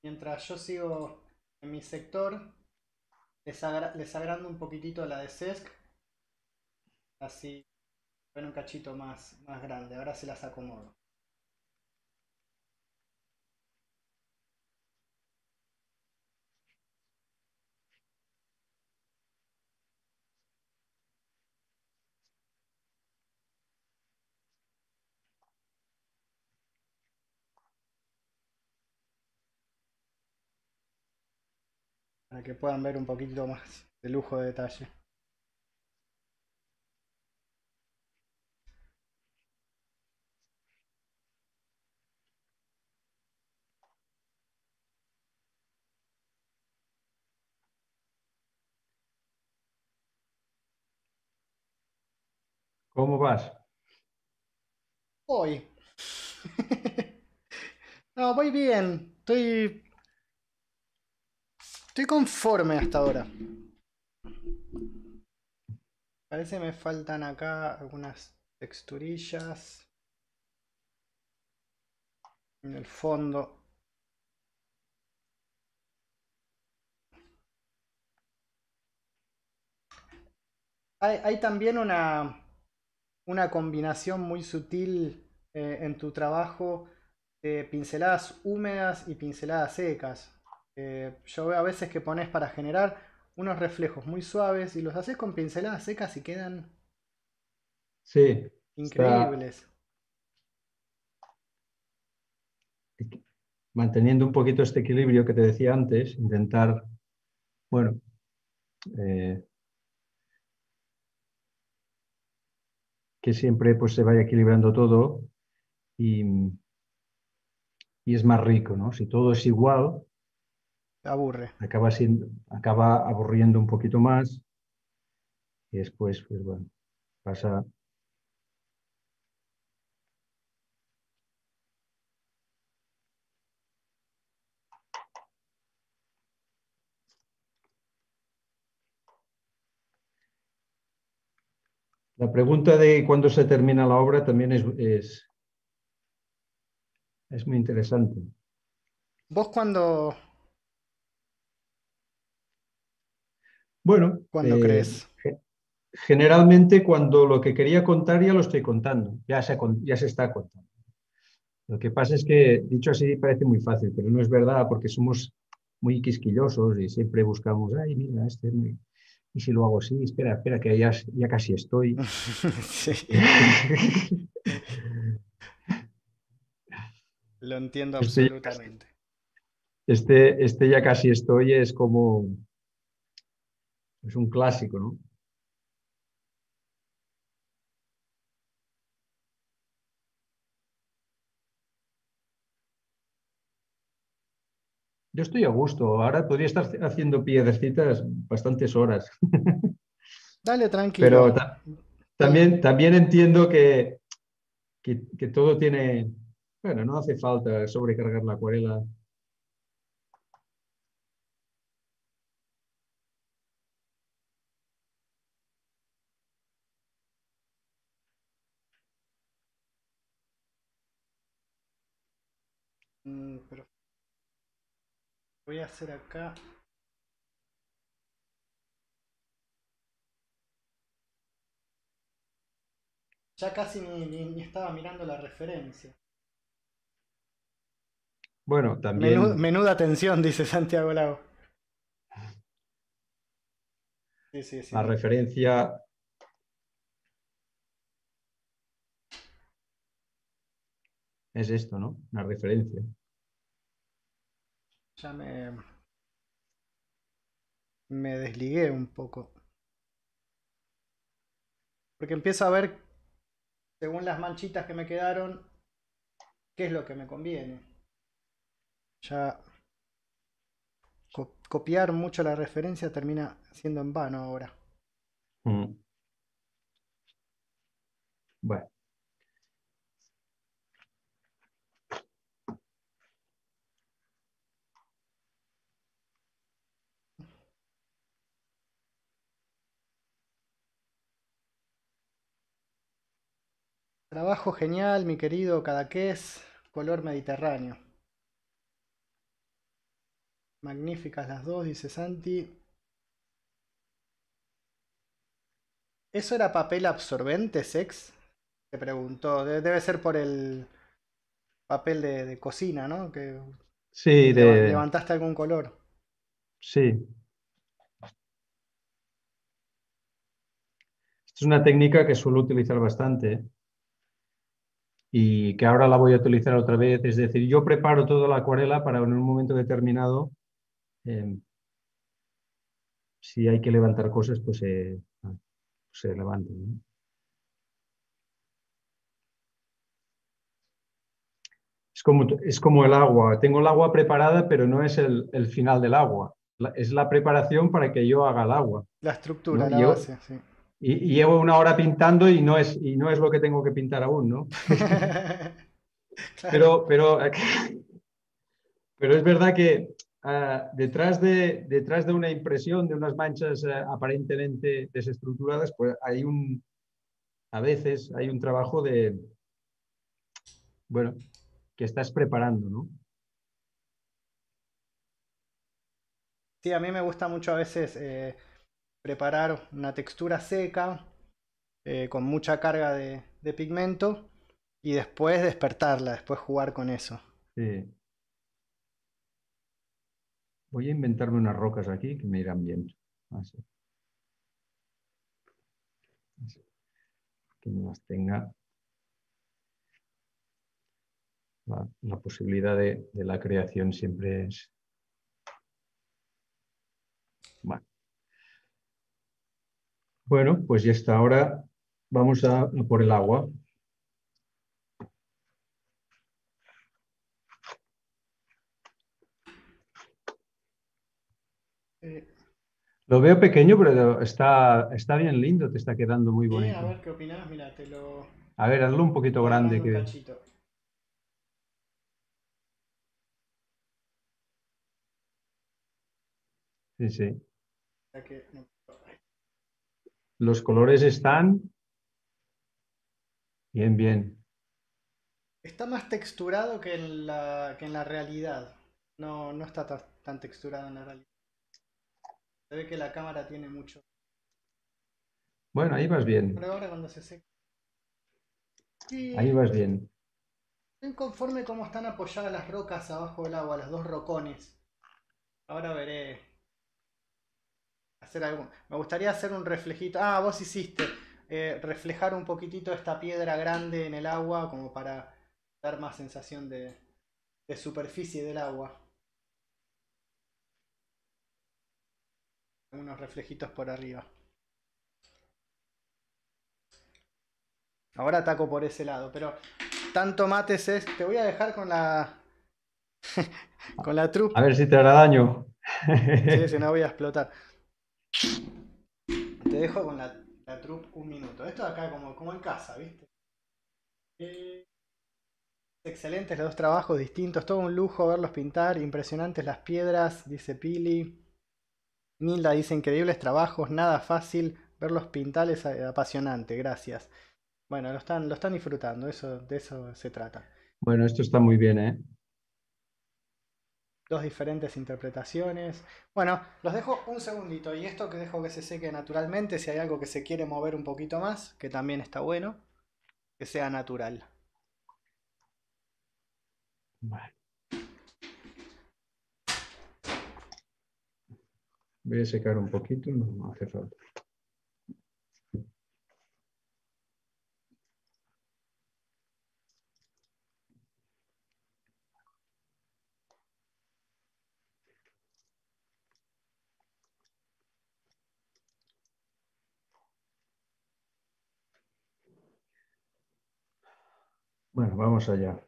mientras yo sigo en mi sector, les, les agrando un poquitito la de SESC. Así ven un cachito más, más grande. Ahora se las acomodo. Para que puedan ver un poquito más de lujo de detalle. ¿Cómo vas? Voy. no, voy bien. Estoy Estoy conforme hasta ahora. Parece me faltan acá algunas texturillas. En el fondo. Hay, también una, una, combinación muy sutil eh, en tu trabajo de pinceladas húmedas y pinceladas secas. Eh, yo veo a veces que pones para generar unos reflejos muy suaves y los haces con pinceladas secas y quedan sí, increíbles. Manteniendo un poquito este equilibrio que te decía antes, intentar, bueno, eh, que siempre pues, se vaya equilibrando todo y, y es más rico, ¿no? Si todo es igual, aburre. Acaba, siendo, acaba aburriendo un poquito más y después, pues bueno, pasa... La pregunta de cuándo se termina la obra también es, es, es muy interesante. ¿Vos cuando, Bueno, ¿cuándo eh, crees? Generalmente cuando lo que quería contar ya lo estoy contando, ya se, ya se está contando. Lo que pasa es que, dicho así, parece muy fácil, pero no es verdad porque somos muy quisquillosos y siempre buscamos, ay, mira, este, y si lo hago así, espera, espera, que ya, ya casi estoy. Lo entiendo este absolutamente. Este, este ya casi estoy es como, es un clásico, ¿no? Yo estoy a gusto. Ahora podría estar haciendo piedrecitas bastantes horas. Dale, tranquilo. Pero también, también entiendo que, que, que, todo tiene... Bueno, no hace falta sobrecargar la acuarela. Mm, pero voy a hacer acá ya casi ni, estaba mirando la referencia bueno también menuda, atención dice Santiago Lago sí, sí, sí, la referencia es esto, ¿no? Una referencia. Ya me, me desligué un poco. Porque empiezo a ver, según las manchitas que me quedaron, qué es lo que me conviene. Ya copiar mucho la referencia termina siendo en vano ahora. Mm. Bueno. Trabajo genial, mi querido Cadaqués, color mediterráneo. Magníficas las dos, dice Santi. ¿Eso era papel absorbente, Sex? Te preguntó. Debe ser por el papel de, cocina, ¿no? Que sí, de... levantaste algún color. Sí. Es una técnica que suelo utilizar bastante y que ahora la voy a utilizar otra vez. Es decir, yo preparo toda la acuarela para en un momento determinado, em, si hay que levantar cosas, pues eh, se levanten. Es, como, es como el agua. Tengo el agua preparada, pero no es el, final del agua. es la preparación para que yo haga el agua. La estructura, la base, sí. Y, llevo una hora pintando y no es, y no es lo que tengo que pintar aún, ¿no? pero, pero, pero es verdad que Ah, detrás, de, detrás de una impresión de unas manchas eh, aparentemente desestructuradas, pues hay un, a veces hay un trabajo de, bueno, que estás preparando, ¿no? Sí, a mí me gusta mucho a veces eh, preparar una textura seca eh, con mucha carga de, de, pigmento y después despertarla, después jugar con eso. Sí. Voy a inventarme unas rocas aquí que me irán bien. Así. Que no las tenga la, posibilidad de, la creación siempre es... Bueno, pues ya está. Ahora vamos a por el agua. Lo veo pequeño, pero está, está bien lindo, te está quedando muy bonito. a ver qué opinas, mira, te lo... A ver, hazlo un poquito grande. Que... Sí, sí. Los colores están bien, bien. Está más texturado que en la, que en la realidad. No, no está tan texturado en la realidad. Se ve que la cámara tiene mucho. Bueno, ahí vas bien. Pero ahora cuando se seca. ahí vas bien. Estoy conforme cómo están apoyadas las rocas abajo del agua, los dos rocones. Ahora veré. Hacer. Me gustaría hacer un reflejito. Ah, vos hiciste. Eh, reflejar un poquitito esta piedra grande en el agua como para dar más sensación de, de superficie del agua. unos reflejitos por arriba. Ahora ataco por ese lado, pero tanto mates es. Te voy a dejar con la. con la trup. A ver si te hará daño. sí, si no voy a explotar. Te dejo con la, la trup un minuto. Esto acá como, como en casa, ¿viste? Eh, excelentes los dos trabajos distintos, todo un lujo verlos pintar, impresionantes las piedras, dice Pili. Nilda dice increíbles trabajos, nada fácil, verlos pintar es apasionante, gracias. Bueno, lo están, lo están disfrutando, eso, de eso se trata. Bueno, esto está muy bien, ¿eh? Dos diferentes interpretaciones. Bueno, los dejo un segundito y esto que dejo que se seque naturalmente, si hay algo que se quiere mover un poquito más, que también está bueno, que sea natural. Vale. Voy a secar un poquito, no hace falta. Bueno, vamos allá.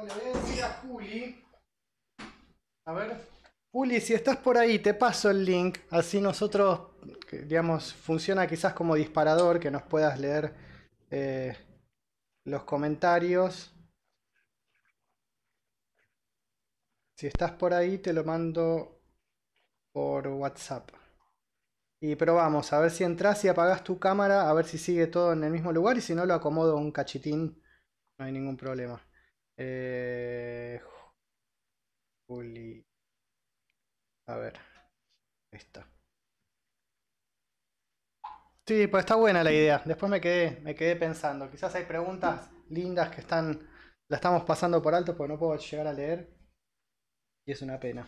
Voy a decir a Juli. A ver. Juli, si estás por ahí, te paso el link. Así nosotros, digamos, funciona quizás como disparador, que nos puedas leer eh, los comentarios. Si estás por ahí, te lo mando por WhatsApp. Y probamos, a ver si entras y apagas tu cámara, a ver si sigue todo en el mismo lugar y si no lo acomodo un cachitín, no hay ningún problema. Eh, Juli. A ver. Ahí está. Sí, pues está buena la idea. Después me quedé, me quedé pensando. Quizás hay preguntas lindas que están. La estamos pasando por alto porque no puedo llegar a leer. Y es una pena.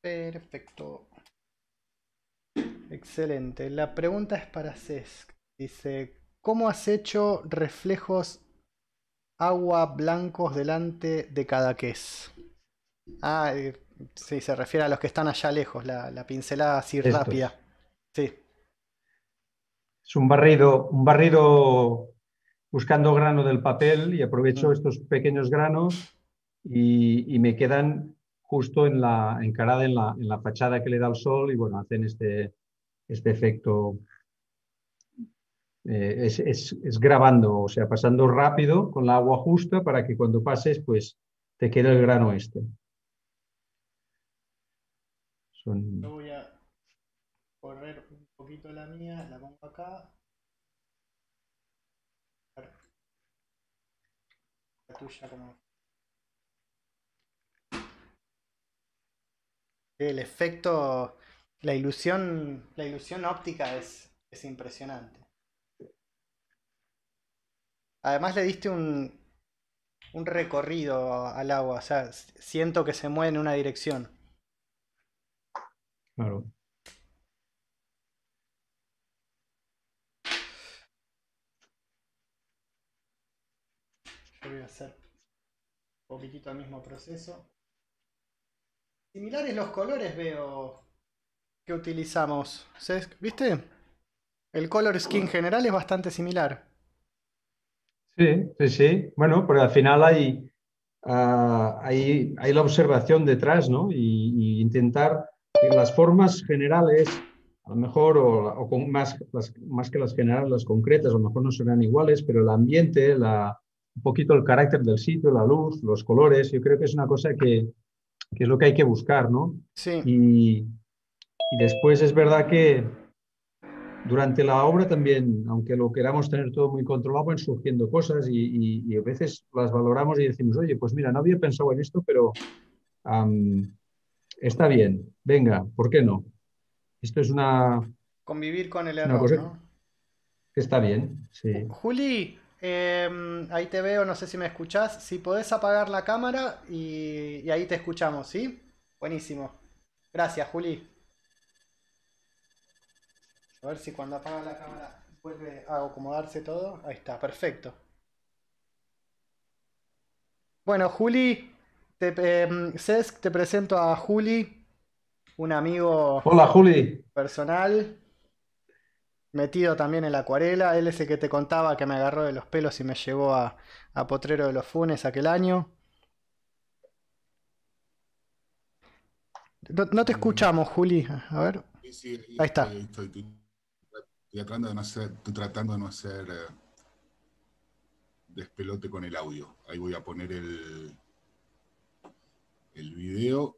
Perfecto. Excelente. La pregunta es para Cesc. Dice, ¿cómo has hecho reflejos agua blancos delante de cada ques? Ah, eh, sí, se refiere a los que están allá lejos, la, pincelada así rápida. Sí. Es un barrido, un barrido buscando grano del papel y aprovecho mm. estos pequeños granos y, me quedan justo en la encarada en la, en la fachada que le da el sol y bueno, hacen este, este efecto. Eh, es, es, grabando, o sea, pasando rápido con la agua justa para que cuando pases, pues te quede el grano este. Yo voy a correr un poquito la mía, la pongo acá. La tuya como El efecto, la ilusión, la ilusión óptica es, es impresionante. Además le diste un, un recorrido al agua, o sea, siento que se mueve en una dirección. Claro. Yo voy a hacer un poquitito el mismo proceso. Similares los colores veo que utilizamos. ¿Viste? El color skin general es bastante similar. Sí, sí, sí. Bueno, pero al final hay, ah, hay, la observación detrás, ¿no? Y, intentar las formas generales, a lo mejor, o, con más, más que las generales, las concretas, a lo mejor no serán iguales, pero el ambiente, la, un poquito el carácter del sitio, la luz, los colores, yo creo que es una cosa que, que es lo que hay que buscar, ¿no? Sí. Y, después es verdad que durante la obra también, aunque lo queramos tener todo muy controlado, van surgiendo cosas y, a veces las valoramos y decimos, oye, pues mira, no había pensado en esto, pero está bien, venga, ¿por qué no? Esto es una... Convivir con el error, ¿no? Que está bien, sí. Juli, Em, ahí te veo, no sé si me escuchás. Si podés apagar la cámara y, ahí te escuchamos, ¿sí? Buenísimo. Gracias, Juli. A ver si cuando apaga la cámara vuelve a acomodarse todo. Ahí está, perfecto. Bueno, Juli, te, em, te presento a Juli, un amigo Hola, Juli. personal metido también en la acuarela. Él es el que te contaba que me agarró de los pelos y me llevó a, Potrero de los Funes aquel año. No, te escuchamos, Juli. A ver. Ahí está. Estoy, tratando de no hacer, tratando de no despelote con el audio. Ahí voy a poner el, el video.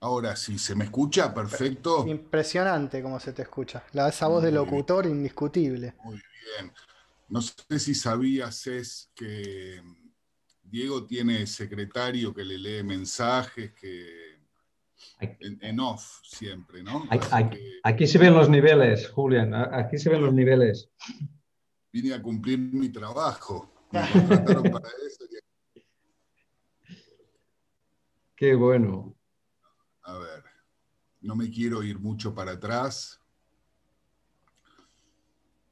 Ahora sí, ¿se me escucha? Perfecto. Impresionante cómo se te escucha. La, esa voz de locutor indiscutible. Muy bien. No sé si sabías, es que Diego tiene secretario que le lee mensajes, que en, off siempre, ¿no? Aquí, se ven los niveles, Julián, aquí se ven los niveles. Vine a cumplir mi trabajo. Me contrataron para eso. Qué bueno. A ver, no me quiero ir mucho para atrás.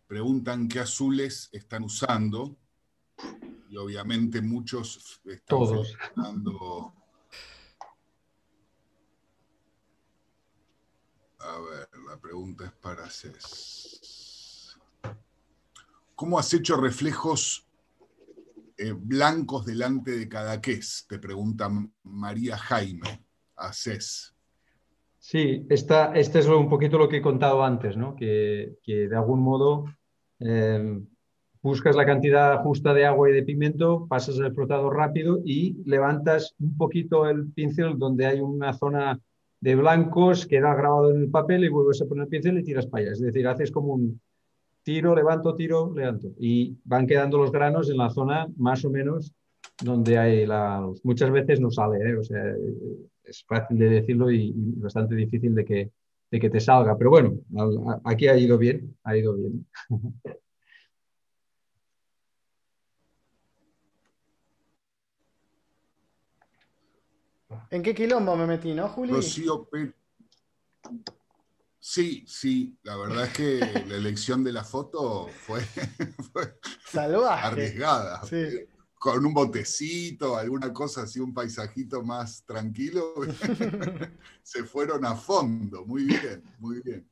preguntan qué azules están usando. Y obviamente muchos están Todos. A ver, la pregunta es para Cés. ¿Cómo has hecho reflejos eh, blancos delante de cada? Te pregunta María Jaime a Cés. Sí, esta, este es un poquito lo que he contado antes, ¿no? que, de algún modo eh, buscas la cantidad justa de agua y de pimiento, pasas el frotado rápido y levantas un poquito el pincel donde hay una zona de blancos, queda grabado en el papel y vuelves a poner el pincel y tiras para allá. Es decir, haces como un tiro, levanto, tiro, levanto. Y van quedando los granos en la zona más o menos donde hay la... Muchas veces no sale, ¿eh? o sea, es fácil de decirlo y, bastante difícil de que, de que te salga. Pero bueno, aquí ha ido bien, ha ido bien. ¿En qué quilombo me metí, no, Juli? Rocío Sí, sí, la verdad es que la elección de la foto fue, arriesgada. Con un botecito, alguna cosa así, un paisajito más tranquilo, se fueron a fondo. Muy bien, muy bien.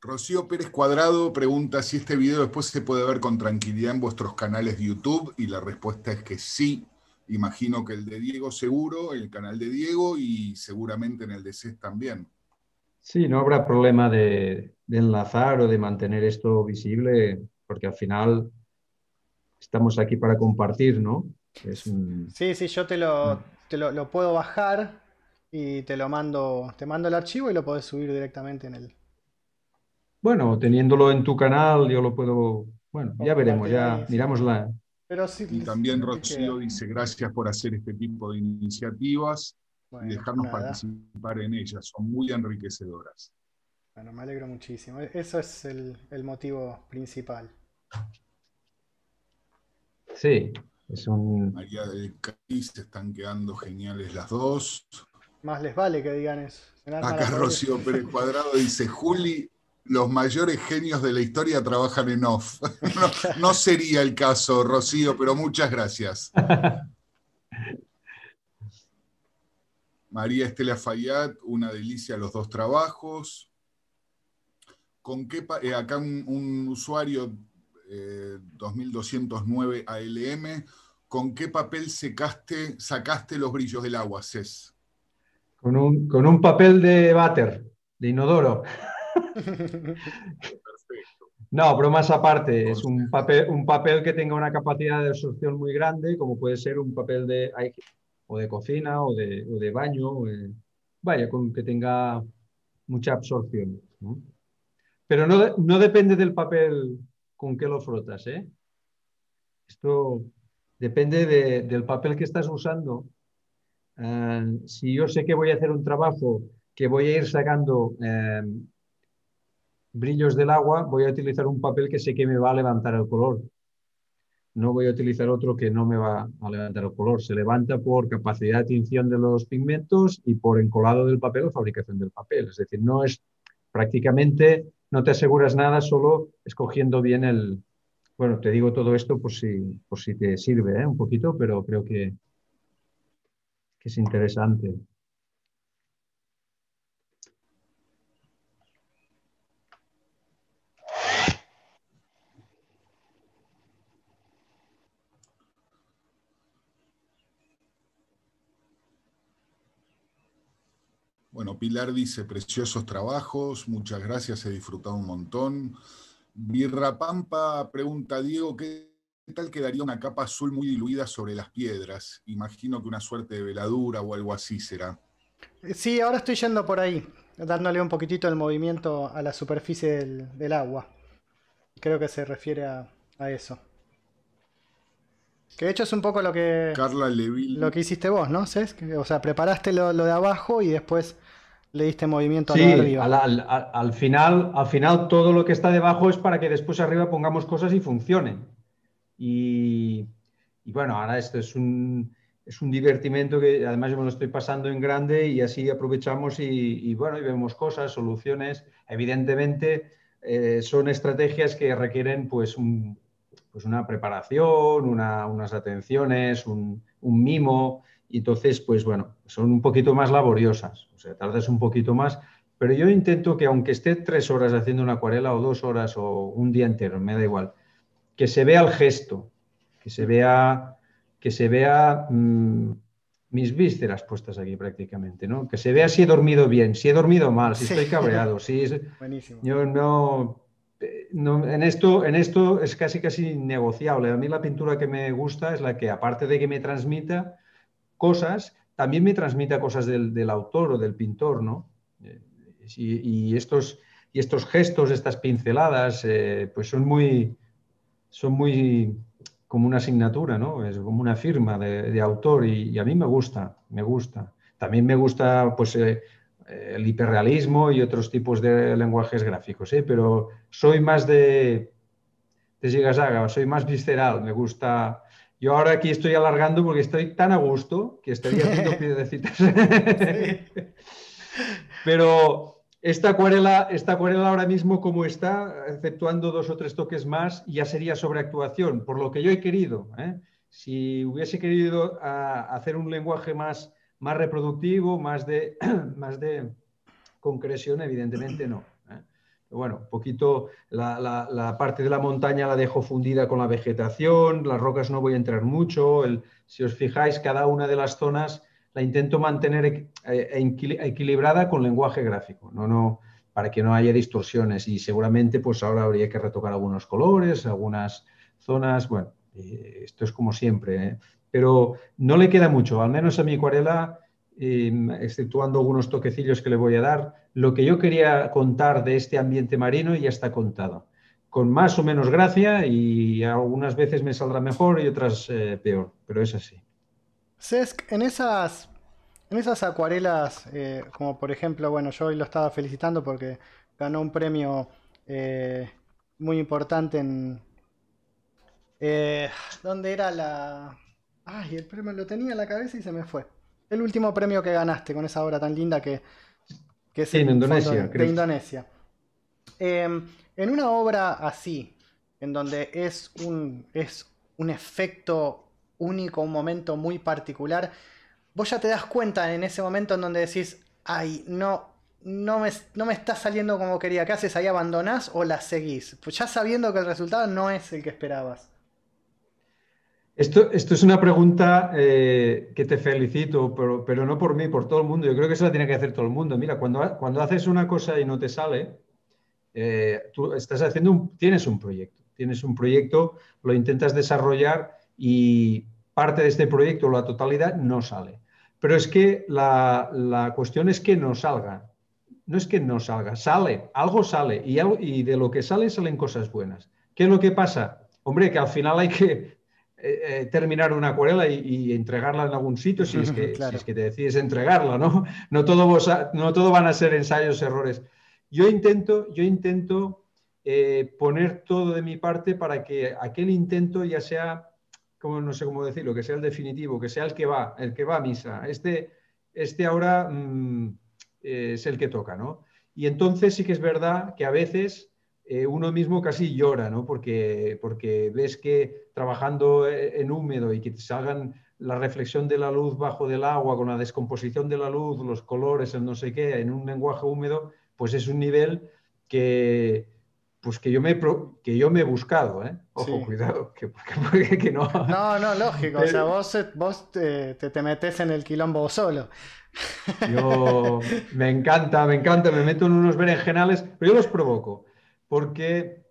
Rocío Pérez Cuadrado pregunta si este video después se puede ver con tranquilidad en vuestros canales de YouTube y la respuesta es que sí, Imagino que el de Diego seguro, el canal de Diego y seguramente en el de CES también. Sí, no habrá problema de, enlazar o de mantener esto visible, porque al final estamos aquí para compartir, ¿no? Sí, sí, yo te, lo, te lo, puedo bajar y te lo mando, te mando el archivo y lo puedes subir directamente en el. Bueno, teniéndolo en tu canal, yo lo puedo. Bueno, ya veremos, ya miramos la, y también Rocío dice gracias por hacer este tipo de iniciativas y dejarnos participar en ellas. Son muy enriquecedoras. Bueno, me alegro muchísimo. Eso es el, motivo principal. Sí, es un... María del Cádiz, están quedando geniales las dos. Más les vale que digan eso. Acá Rocío Pérez Cuadrado dice, Juli, los mayores genios de la historia trabajan en off. No, sería el caso, Rocío, pero muchas gracias. María Estela Fayad, una delicia los dos trabajos. ¿Con qué eh, acá un, usuario 2209 eh, ALM, ¿con qué papel secaste, sacaste los brillos del agua, Cés? Con un, con un papel de váter, de inodoro. No, pero más aparte, es un papel, un papel que tenga una capacidad de absorción muy grande, como puede ser un papel de, o de cocina o de, baño, vaya, con que tenga mucha absorción. Pero no, depende del papel con que lo frotas. ¿eh? Esto depende del papel que estás usando. Ah, si yo sé que voy a hacer un trabajo que voy a ir sacando eh, brillos del agua, voy a utilizar un papel que sé que me va a levantar el color. No voy a utilizar otro que no me va a levantar el color. Se levanta por capacidad de tinción de los pigmentos y por encolado del papel o fabricación del papel. Es decir, no es prácticamente, no te aseguras nada solo escogiendo bien el... Bueno, te digo todo esto por si, por si te sirve ¿eh? un poquito, pero creo que, que es interesante. Bueno, Pilar dice, preciosos trabajos, muchas gracias, he disfrutado un montón. Birra Pampa pregunta, Diego, ¿qué tal quedaría una capa azul muy diluida sobre las piedras? Imagino que una suerte de veladura o algo así será. Sí, ahora estoy yendo por ahí, dándole un poquitito el movimiento a la superficie del, agua. Creo que se refiere a, eso. Que de hecho es un poco lo que. Carla Lo que hiciste vos, ¿no? O sea, preparaste lo, de abajo y después le diste movimiento a arriba. Al, al, final, al final todo lo que está debajo es para que después arriba pongamos cosas y funcionen. Y, bueno, ahora esto es un, es un divertimento que además yo me lo estoy pasando en grande y así aprovechamos y, bueno, y vemos cosas, soluciones. Evidentemente, eh, son estrategias que requieren pues, pues una preparación, unas atenciones, un, mimo, y entonces, pues bueno, son un poquito más laboriosas, o sea, tardas un poquito más, pero yo intento que aunque esté tres horas haciendo una acuarela o dos horas o un día entero, me da igual, que se vea el gesto, que se vea, que se vea mm, mis vísceras puestas aquí prácticamente, ¿no? Que se vea si he dormido bien, si he dormido mal, si estoy cabreado, si Buenísimo. yo no, no, en esto, en esto es casi casi negociable. A mí la pintura que me gusta es la que, aparte de que me transmita cosas, también me transmita cosas del, autor o del pintor, ¿no? Eh, y, estos, y estos gestos, estas pinceladas, eh, pues son muy, son muy como una asignatura, ¿no? Es como una firma de, autor y, a mí me gusta, me gusta. También me gusta pues, eh, el hiperrealismo y otros tipos de lenguajes gráficos, ¿eh? pero soy más de, de soy más visceral, me gusta... Yo ahora aquí estoy alargando porque estoy tan a gusto que estaría haciendo piedecitas. pero esta acuarela, esta acuarela ahora mismo como está, exceptuando dos o tres toques más, ya sería sobre actuación, por lo que yo he querido. ¿eh? Si hubiese querido hacer un lenguaje más, más reproductivo, más de, más de concreción, evidentemente no. Bueno, un poquito la, parte de la montaña la dejo fundida con la vegetación, las rocas no voy a entrar mucho, si os fijáis, cada una de las zonas la intento mantener eh, equilibrada con lenguaje gráfico, no, no, para que no haya distorsiones. Y seguramente pues ahora habría que retocar algunos colores, algunas zonas, bueno, eh, esto es como siempre, ¿eh? pero no le queda mucho, al menos a mi acuarela, em, exceptuando algunos toquecillos que le voy a dar, lo que yo quería contar de este ambiente marino ya está contado, con más o menos gracia y algunas veces me saldrá mejor y otras peor, pero es así. Cesc, en esas, en esas acuarelas, eh, como por ejemplo, bueno, yo hoy lo estaba felicitando porque ganó un premio eh, muy importante en... Eh, ¿Dónde era la...? Ay, el premio lo tenía en la cabeza y se me fue. El último premio que ganaste con esa obra tan linda que, que es en Indonesia. De Indonesia. Em, en una obra así, en donde es un, es un efecto único, un momento muy particular, vos ya te das cuenta en ese momento en donde decís, ay, no, no me, no me está saliendo como quería, ¿qué haces ahí? ¿Abandonás o la seguís? Pues ya sabiendo que el resultado no es el que esperabas. Esto, esto es una pregunta eh, que te felicito, pero, pero, no por mí, por todo el mundo. Yo creo que eso la tiene que hacer todo el mundo. Mira, cuando, cuando haces una cosa y no te sale, eh, tú estás haciendo un, tienes un proyecto. Tienes un proyecto, lo intentas desarrollar y parte de este proyecto, la totalidad, no sale. Pero es que la, cuestión es que no salga. No es que no salga, sale, algo sale y, y, de lo que sale salen cosas buenas. ¿Qué es lo que pasa? Hombre, que al final hay que eh, eh, terminar una acuarela y, entregarla en algún sitio si es, que, si es que te decides entregarla, ¿no? No todo, no todo van a ser ensayos, errores. Yo intento, yo intento eh, poner todo de mi parte para que aquel intento ya sea no sé cómo decirlo, que sea el definitivo, que sea el que va, el que va a misa. Este, este ahora mm, es el que toca, ¿no? Y entonces sí que es verdad que a veces eh, uno mismo casi llora, ¿no? Porque, porque ves que trabajando eh, en húmedo y que te salgan la reflexión de la luz bajo del agua, con la descomposición de la luz, los colores, el no sé qué, en un lenguaje húmedo, pues es un nivel que, pues que yo me, que yo me he buscado, ¿eh? Ojo, cuidado, que, que, no. No, no, lógico. O sea, vos, vos te, te, metes en el quilombo solo. Yo me encanta, me encanta, me meto en unos berenjenales, pero yo los provoco, porque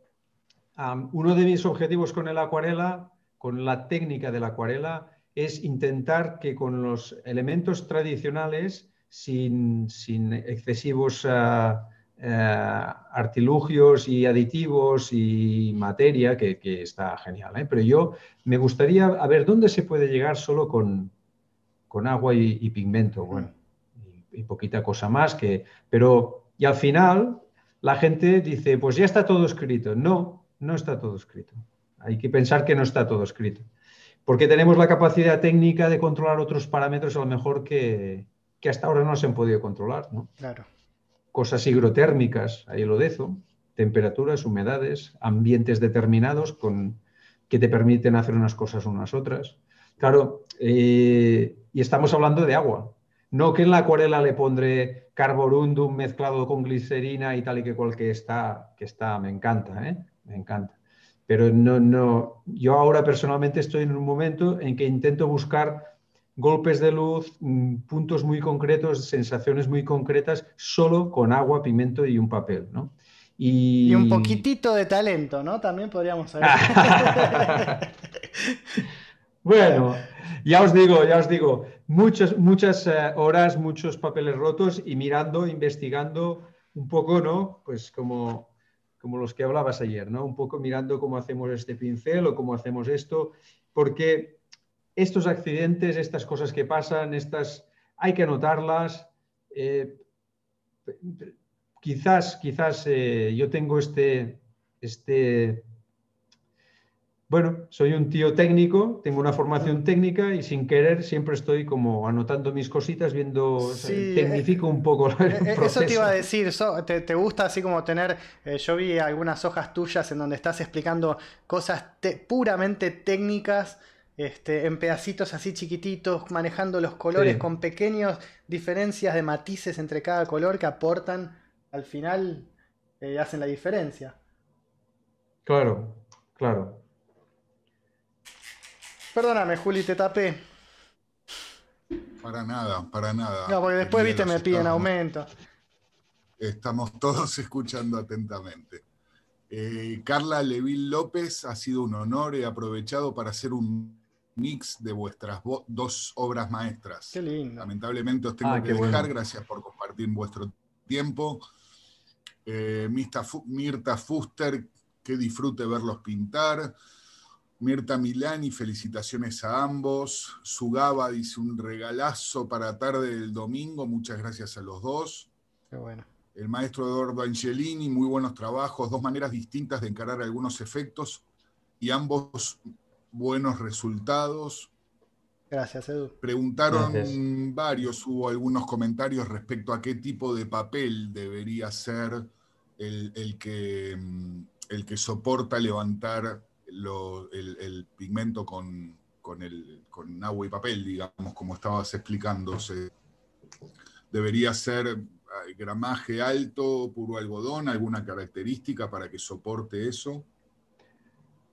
uno de mis objetivos con el acuarela, con la técnica de la acuarela, es intentar que con los elementos tradicionales, sin, sin excesivos... Ah, eh, artilugios y aditivos y materia, que, está genial. ¿eh? Pero yo me gustaría a ver dónde se puede llegar solo con, con agua y, pigmento, bueno, y, poquita cosa más que... Pero, y al final, la gente dice, pues ya está todo escrito. No, no está todo escrito. Hay que pensar que no está todo escrito. Porque tenemos la capacidad técnica de controlar otros parámetros a lo mejor que, que hasta ahora no se han podido controlar, ¿no? Claro cosas higrotérmicas, ahí lo dejo, temperaturas, humedades, ambientes determinados con, que te permiten hacer unas cosas unas otras. Claro, eh, y estamos hablando de agua. No que en la acuarela le pondré carborundum mezclado con glicerina y tal y que cual que está, que está, me encanta, ¿eh? me encanta. Pero no, no, yo ahora personalmente estoy en un momento en que intento buscar golpes de luz, mm, puntos muy concretos, sensaciones muy concretas, solo con agua, pimiento y un papel, ¿no? Y... un poquitito de talento, ¿no? También podríamos saber. bueno, ya os digo, ya os digo, muchas, muchas eh, horas, muchos papeles rotos y mirando, investigando un poco, ¿no? Pues como, como los que hablabas ayer, ¿no? Un poco mirando cómo hacemos este pincel o cómo hacemos esto, porque estos accidentes, estas cosas que pasan, estas hay que anotarlas. Eh, quizás, quizás eh, yo tengo este, este, bueno, soy un tío técnico, tengo una formación técnica y sin querer siempre estoy como anotando mis cositas, viendo, sí, tecnifico un poco el proceso. Eso te iba a decir, te, gusta así como tener, eh, yo vi algunas hojas tuyas en donde estás explicando cosas puramente técnicas este, en pedacitos así chiquititos, manejando los colores con pequeñas diferencias de matices entre cada color que aportan al final, eh, hacen la diferencia. Claro, claro. Perdóname, Juli, te tapé. Para nada, para nada. No, porque después, viste, me piden aumento. Estamos todos escuchando atentamente. Eh, Carla Levil López, ha sido un honor. He aprovechado para hacer un mix de vuestras dos obras maestras. Qué lindo. Lamentablemente os tengo ah, que dejar, gracias por compartir vuestro tiempo. Eh, Mirta, Fuster, que disfrute verlos pintar. Mirta Milani, felicitaciones a ambos. Sugaba dice un regalazo para tarde del domingo, muchas gracias a los dos. Qué bueno. El maestro Eduardo Angelini, muy buenos trabajos, dos maneras distintas de encarar algunos efectos y ambos buenos resultados. Gracias, Edu. Preguntaron varios, hubo algunos comentarios respecto a qué tipo de papel debería ser el, que, mm, el que soporta levantar el, pigmento con, el, con agua y papel, digamos, como estabas explicándose. Debería ser gramaje alto, puro algodón, alguna característica para que soporte eso.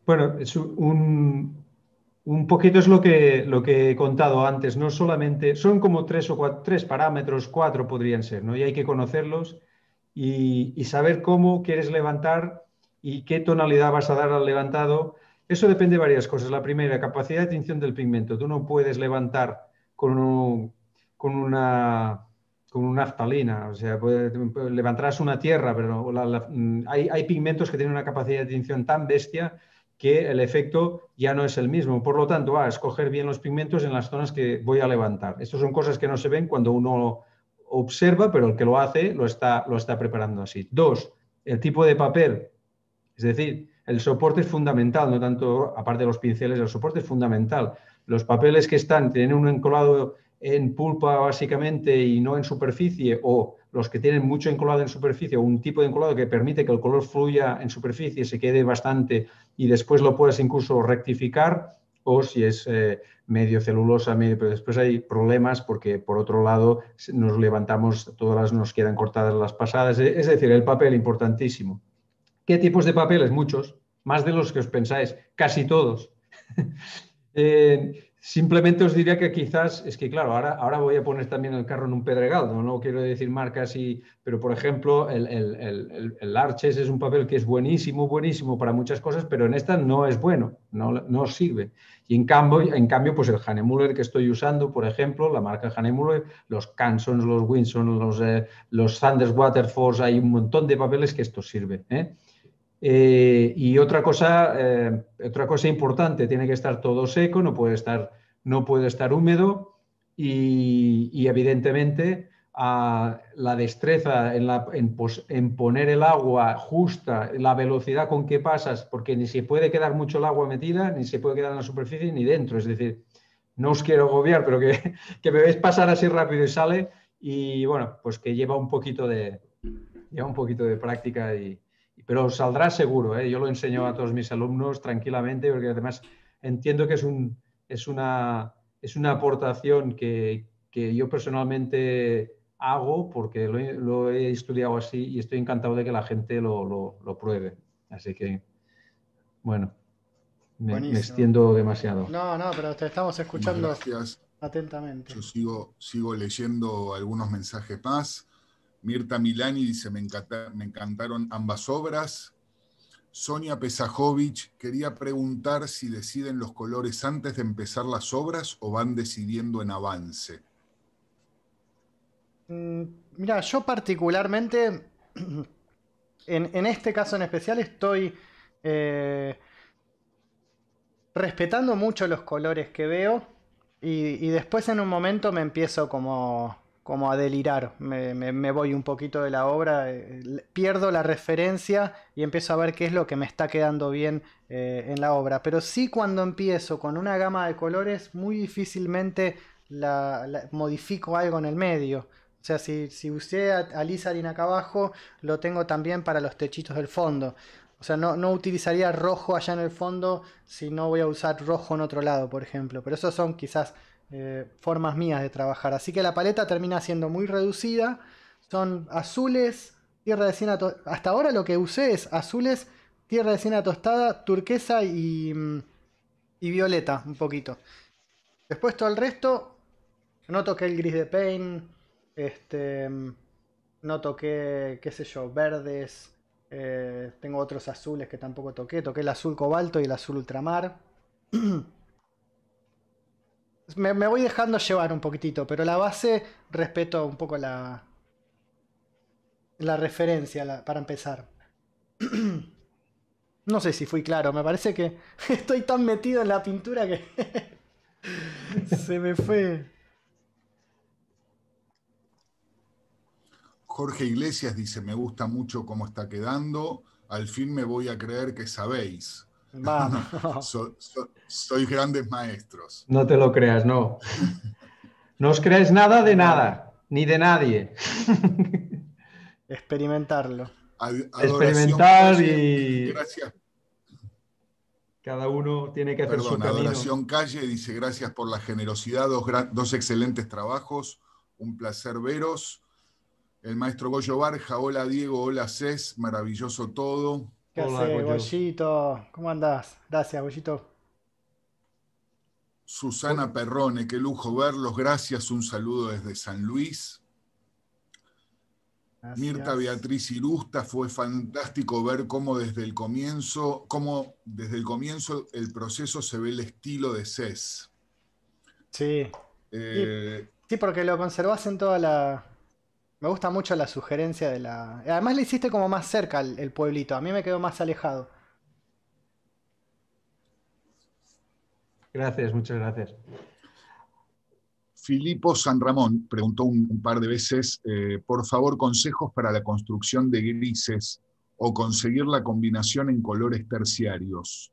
Bueno, es un, un poquito es lo que, lo que he contado antes, no solamente, son como tres o tres parámetros, cuatro podrían ser, ¿no? Y hay que conocerlos y, saber cómo quieres levantar y qué tonalidad vas a dar al levantado. Eso depende de varias cosas. La primera, capacidad de tinción del pigmento. Tú no puedes levantar con, con una con una naftalina, o sea, levantarás una tierra, pero hay, hay, pigmentos que tienen una capacidad de tinción tan bestia que el efecto ya no es el mismo. Por lo tanto, a escoger bien los pigmentos en las zonas que voy a levantar. Estas son cosas que no se ven cuando uno observa, pero el que lo hace lo está, lo está preparando así. Dos, el tipo de papel. Es decir, el soporte es fundamental, no tanto, aparte de los pinceles, el soporte es fundamental. Los papeles que están, tienen un encolado en pulpa básicamente y no en superficie, o los que tienen mucho encolado en superficie o un tipo de encolado que permite que el color fluya en superficie, se quede bastante y después lo puedes incluso rectificar, o si es eh, medio celulosa, medio, pero después hay problemas porque por otro lado nos levantamos, todas nos quedan cortadas las pasadas, es decir, el papel importantísimo. ¿Qué tipos de papeles? Muchos, más de los que os pensáis, casi todos. eh, Simplemente os diría que quizás, es que claro, ahora, ahora voy a poner también el carro en un pedregal, no, quiero decir marcas, y, pero por ejemplo, el, el, el, Arches es un papel que es buenísimo, buenísimo para muchas cosas, pero en esta no es bueno, no, no sirve. Y en cambio, en cambio, pues el Hanemuller que estoy usando, por ejemplo, la marca Hanemuller, los Cansons, los Winson, los, eh, los Thunders Waterforce, hay un montón de papeles que esto sirve. ¿eh? Eh, y otra cosa, eh, otra cosa importante, tiene que estar todo seco, no puede estar, no puede estar húmedo y, evidentemente la destreza en, poner el agua justa, la velocidad con que pasas, porque ni se puede quedar mucho el agua metida, ni se puede quedar en la superficie, ni dentro. Es decir, no os quiero agobiar, pero que, que me veis pasar así rápido y sale y bueno, pues que lleva un poquito de, lleva un poquito de práctica y, pero saldrá seguro. ¿eh? Yo lo enseño a todos mis alumnos tranquilamente porque además entiendo que es, un, es, una, es una aportación que, que yo personalmente hago porque lo he, estudiado así y estoy encantado de que la gente lo, lo, lo pruebe. Así que, bueno, me, extiendo demasiado. No, no, pero te estamos escuchando atentamente. Yo sigo, sigo leyendo algunos mensajes más. Mirta Milani dice, me, encantaron ambas obras. Sonia Pesajovic quería preguntar si deciden los colores antes de empezar las obras o van decidiendo en avance. Mm, mira, yo particularmente, en, este caso en especial, estoy eh, respetando mucho los colores que veo y, después en un momento me empiezo como, como a delirar, me, voy un poquito de la obra, eh, pierdo la referencia y empiezo a ver qué es lo que me está quedando bien eh, en la obra. Pero sí cuando empiezo con una gama de colores, muy difícilmente modifico algo en el medio. O sea, si, si usé alizarin acá abajo, lo tengo también para los techitos del fondo. O sea, no, utilizaría rojo allá en el fondo si no voy a usar rojo en otro lado, por ejemplo. Pero eso son quizás eh, formas mías de trabajar. Así que la paleta termina siendo muy reducida. Son azules, tierra de siena Hasta ahora lo que usé es azules, tierra de siena tostada, turquesa y, mm, y violeta, un poquito. Después todo el resto, no toqué el gris de paint, este, mm, no toqué, qué sé yo, verdes, eh, tengo otros azules que tampoco toqué. Toqué el azul cobalto y el azul ultramar. me, voy dejando llevar un poquitito, pero la base respeto un poco la, la referencia para empezar. no sé si fui claro, me parece que estoy tan metido en la pintura que se me fue. Jorge Iglesias dice, me gusta mucho cómo está quedando, al fin me voy a creer que sabéis. Vamos. sois grandes maestros. No te lo creas, no. No os creáis nada de nada, ni de nadie. Experimentarlo. Experimentar y... Gracias. Cada uno tiene que hacer su camino. Adoración Calle dice, gracias por la generosidad, dos, dos excelentes trabajos, un placer veros. El maestro Goyo Barja, hola Diego, hola Cés, maravilloso todo. ¿Qué haces, Goyito? ¿Cómo andás? Gracias, Goyito. Susana Perrone, qué lujo verlos, gracias, un saludo desde San Luis. Mirta Beatriz Irusta, fue fantástico ver cómo desde el comienzo, cómo desde el comienzo el proceso se ve el estilo de CES. Sí. Eh, sí, porque lo conservas en toda la, me gusta mucho la sugerencia de la. Además le hiciste como más cerca el, pueblito. A mí me quedó más alejado. Gracias, muchas gracias. Filipo San Ramón preguntó un, par de veces, eh, por favor, consejos para la construcción de grises o conseguir la combinación en colores terciarios.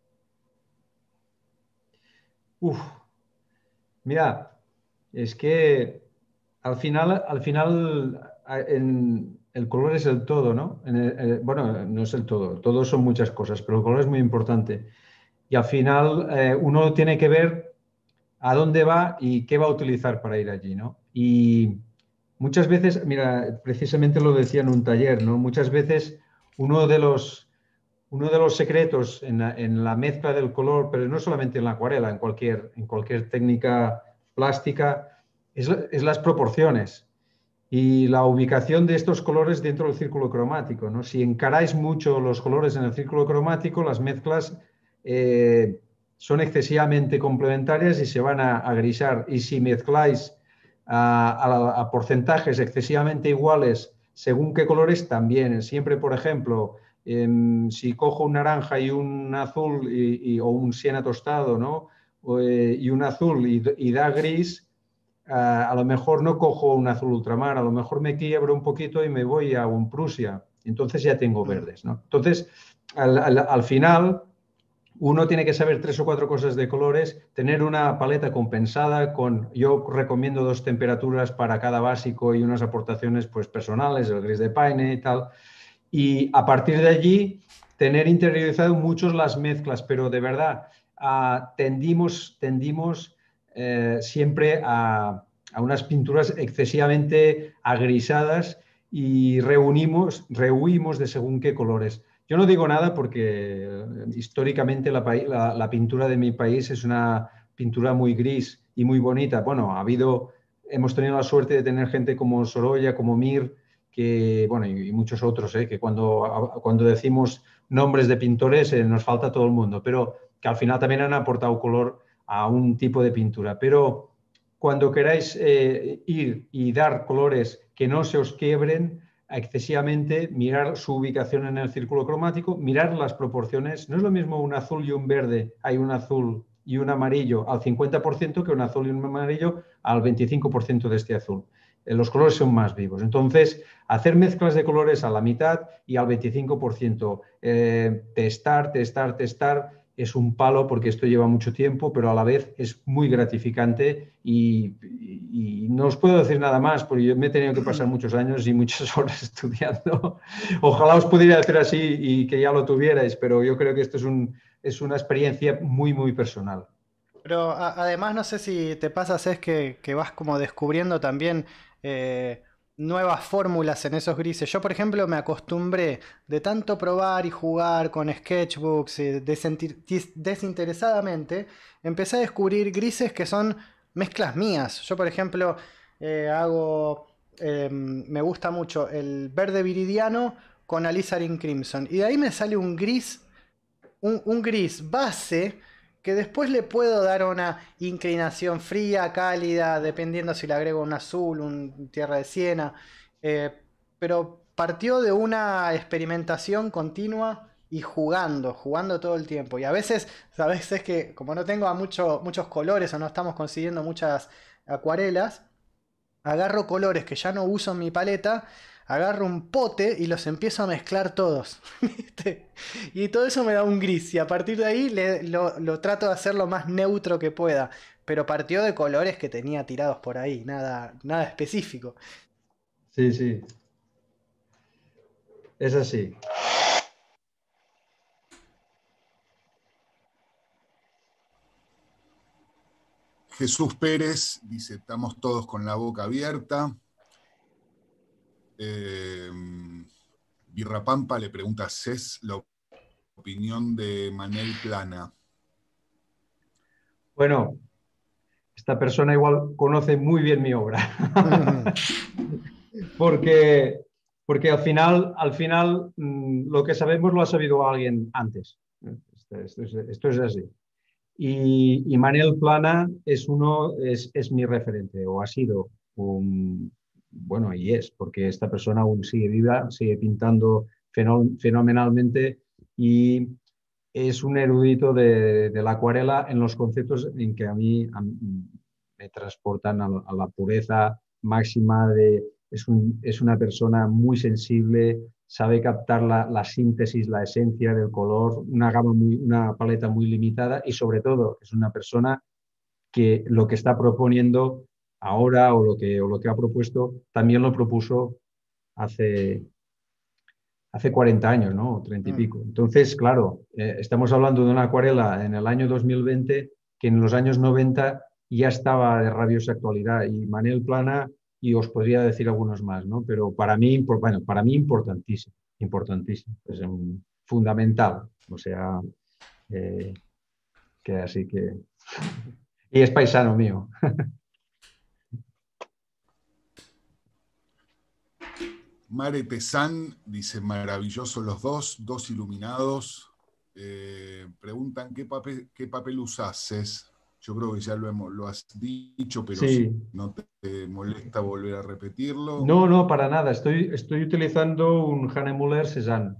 Uf, mira, es que al final, al final el color es el todo, ¿no? bueno, no es el todo, todos son muchas cosas, pero el color es muy importante. Y al final eh, uno tiene que ver a dónde va y qué va a utilizar para ir allí, ¿no? Y muchas veces, mira, precisamente lo decía en un taller, ¿no? Muchas veces uno de los, uno de los secretos en la, mezcla del color, pero no solamente en la acuarela, en cualquier, en cualquier técnica plástica, es las proporciones y la ubicación de estos colores dentro del círculo cromático. ¿no? Si encaráis mucho los colores en el círculo cromático, las mezclas eh, son excesivamente complementarias y se van a, grisar. Y si mezcláis a, porcentajes excesivamente iguales según qué colores, también. Siempre, por ejemplo, em, si cojo un naranja y un azul o un siena tostado ¿no? Eh, y un azul y da gris, a lo mejor no cojo un azul ultramar, a lo mejor me quiebro un poquito y me voy a un Prusia. Entonces ya tengo verdes. ¿no? Entonces, al, final, uno tiene que saber tres o cuatro cosas de colores, tener una paleta compensada con, yo recomiendo dos temperaturas para cada básico y unas aportaciones pues, personales, el gris de paine y tal. y a partir de allí tener interiorizado muchos las mezclas, pero de verdad ah, tendimos, tendimos eh, siempre a, unas pinturas excesivamente agrisadas y reunimos, rehuimos de según qué colores. Yo no digo nada porque eh, históricamente la, pintura de mi país es una pintura muy gris y muy bonita. Bueno, ha habido, hemos tenido la suerte de tener gente como Sorolla, como Mir, que, bueno, y, muchos otros, ¿eh? que cuando, cuando decimos nombres de pintores nos falta todo el mundo, pero que al final también han aportado color a un tipo de pintura. Pero cuando queráis eh, ir y dar colores que no se os quiebren excesivamente, mirar su ubicación en el círculo cromático, mirar las proporciones. No es lo mismo un azul y un verde, hay un azul y un amarillo al 50% que un azul y un amarillo al 25% de este azul. Eh, los colores son más vivos. Entonces, hacer mezclas de colores a la mitad y al 25%, eh, testar, testar, testar, es un palo porque esto lleva mucho tiempo, pero a la vez es muy gratificante y, no os puedo decir nada más porque yo me he tenido que pasar muchos años y muchas horas estudiando. Ojalá os pudiera decir así y que ya lo tuvierais, pero yo creo que esto es, un, es una experiencia muy, muy personal. Pero además no sé si te pasa, es que, que vas como descubriendo también eh, nuevas fórmulas en esos grises. Yo, por ejemplo, me acostumbré de tanto probar y jugar con sketchbooks y desinteresadamente, empecé a descubrir grises que son mezclas mías. Yo, por ejemplo, eh, hago, em, me gusta mucho el verde viridiano con alizarin crimson. Y de ahí me sale un gris, un gris base que después le puedo dar una inclinación fría, cálida, dependiendo si le agrego un azul, un tierra de siena. Eh, pero partió de una experimentación continua y jugando, jugando todo el tiempo. Y a veces, a veces que como no tengo a muchos colores o no estamos consiguiendo muchas acuarelas, agarro colores que ya no uso en mi paleta agarro un pote y los empiezo a mezclar todos. y todo eso me da un gris. Y a partir de ahí lo, trato de hacer lo más neutro que pueda. Pero partió de colores que tenía tirados por ahí, nada, nada específico. Sí, sí. Es así. Jesús Pérez dice, estamos todos con la boca abierta. Eh, Virrapampa le pregunta a Cés la opinión de Manel Plana. Bueno, esta persona igual conoce muy bien mi obra. porque, porque al final, al final mm, lo que sabemos lo ha sabido alguien antes. Esto, es, así. Y, y, Manel Plana es uno, es, es mi referente, o ha sido un, bueno, y es, porque esta persona aún sigue viva, sigue pintando fenomenalmente y es un erudito de, la acuarela en los conceptos en que a mí, me transportan a, la pureza máxima de... Es, una persona muy sensible, sabe captar la, síntesis, la esencia del color, una gama una paleta muy limitada y sobre todo es una persona que lo que está proponiendo ahora o lo que, o lo que ha propuesto, también lo propuso hace, hace 40 años, ¿no? 30 y mm. pico. Entonces, claro, eh, estamos hablando de una acuarela en el año 2020 que en los años 90 ya estaba de rabiosa actualidad y Manel Plana y os podría decir algunos más, ¿no? Pero para mí, bueno, para mí importantísimo, importantísimo, es fundamental, o sea, eh, que así que... Y es paisano mío. Mare Pesán dice, maravilloso los dos, dos iluminados. Eh, preguntan, ¿qué papel, qué papel usases? Yo creo que ya lo, hemos, lo has dicho, pero si no te molesta volver a repetirlo. No, no, para nada. Estoy, estoy utilizando un Hanemuller Cézanne.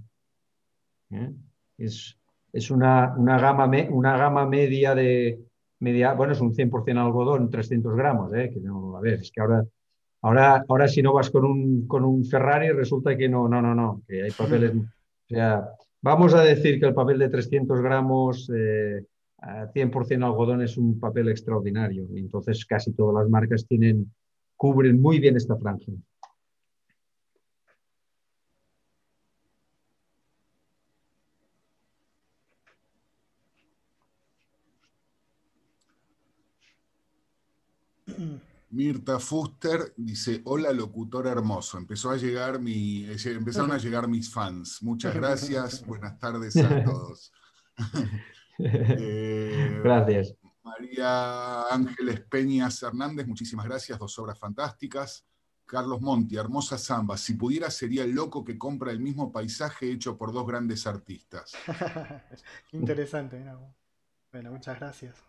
¿Eh? Es, es una, una, gama una gama media de... Media, bueno, es un 100% algodón, 300 gramos. ¿eh? Que no, a ver, es que ahora Ahora, ahora si no vas con un, con un Ferrari, resulta que no, no, no, no, que hay papeles. O sea, vamos a decir que el papel de 300 gramos, eh, 100% algodón, es un papel extraordinario. Entonces casi todas las marcas tienen, cubren muy bien esta franja. Mirta Fuster dice, hola locutor hermoso, empezó a llegar mi, eh, empezaron a llegar mis fans. Muchas gracias, buenas tardes a todos. Eh, gracias. María Ángeles Peñas Hernández, muchísimas gracias, dos obras fantásticas. Carlos Monti, hermosa samba. Si pudiera sería el loco que compra el mismo paisaje hecho por dos grandes artistas. Interesante, bueno, muchas gracias.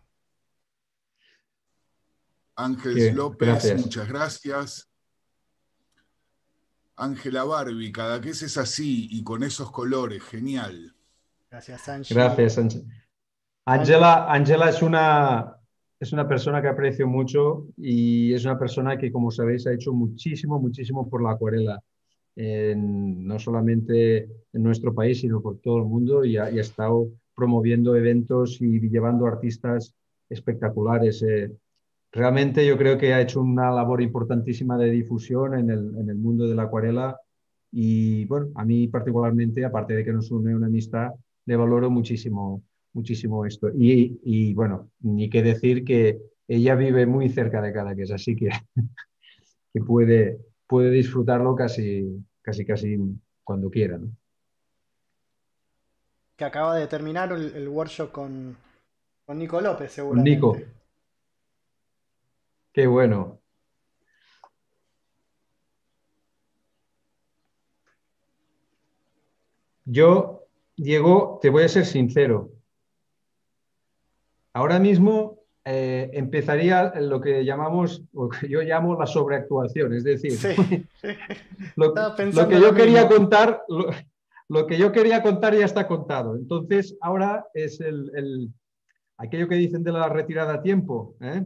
Ángeles López, muchas gracias. Ángela Barbie, cada que es así y con esos colores, genial. Gracias, Ángela. Gracias, Ángela. Ángela es una, es una persona que aprecio mucho y es una persona que, como sabéis, ha hecho muchísimo, muchísimo por la acuarela. no solamente en nuestro país, sino por todo el mundo y ha, estado promoviendo eventos y llevando artistas espectaculares. Eh, realmente yo creo que ha hecho una labor importantísima de difusión en el, en el, mundo de la acuarela y bueno, a mí particularmente, aparte de que nos une una amistad, le valoro muchísimo, muchísimo esto. Y, y bueno, ni que decir que ella vive muy cerca de Cadaqués, así que, que puede, puede disfrutarlo casi, casi, casi cuando quiera. ¿no? Que acaba de terminar el, el workshop con, con Nico López, seguramente. Nico. Qué bueno. Yo, Diego, te voy a ser sincero. Ahora mismo eh, empezaría lo que llamamos, lo que yo llamo la sobreactuación, es decir, lo, que yo quería contar, lo, que yo quería contar ya está contado. Entonces, ahora es el, aquello que dicen de la retirada a tiempo. ¿eh?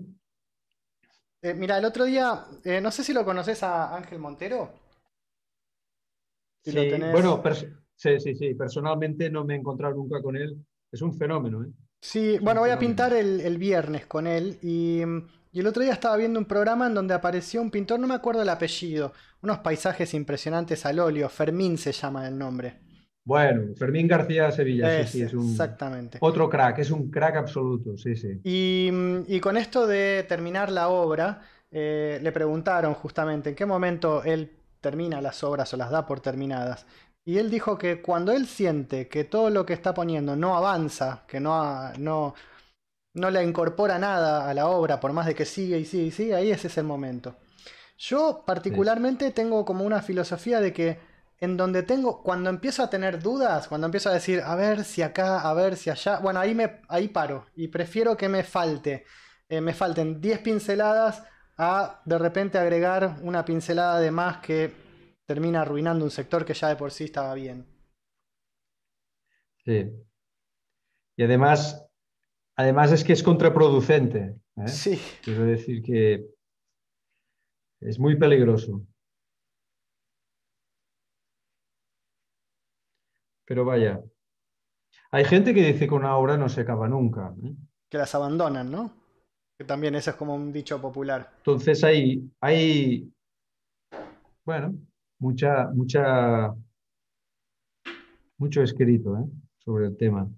Eh, mira, el otro día, eh, no sé si lo conoces a Ángel Montero. sí, bueno, sí, sí, sí, personalmente no me he encontrado nunca con él. Es un fenómeno, ¿eh? Sí, bueno, voy a pintar el, viernes con él y, y, el otro día estaba viendo un programa en donde apareció un pintor, no me acuerdo el apellido, unos paisajes impresionantes al óleo, Fermín se llama el nombre. Bueno, Fermín García Sevilla, sí, es un, exactamente. otro crack, es un crack absoluto, sí, sí. Y, con esto de terminar la obra, eh, le preguntaron justamente en qué momento él termina las obras o las da por terminadas. Y él dijo que cuando él siente que todo lo que está poniendo no avanza, que no, no, no le incorpora nada a la obra, por más de que sigue y sigue y sigue, ahí ese es el momento. Yo particularmente tengo como una filosofía de que en donde tengo, cuando empiezo a tener dudas, cuando empiezo a decir, a ver si acá, a ver si allá, bueno, ahí, me, ahí paro y prefiero que me falte, eh, me falten 10 pinceladas a de repente agregar una pincelada de más que termina arruinando un sector que ya de por sí estaba bien. Sí. Y además, además es que es contraproducente. ¿eh? Sí. Quiero decir que es muy peligroso. Pero vaya, hay gente que dice que una obra no se acaba nunca. ¿eh? Que las abandonan, ¿no? Que también eso es como un dicho popular. Entonces hay, hay bueno, mucha, mucha, mucho escrito ¿eh? sobre el tema.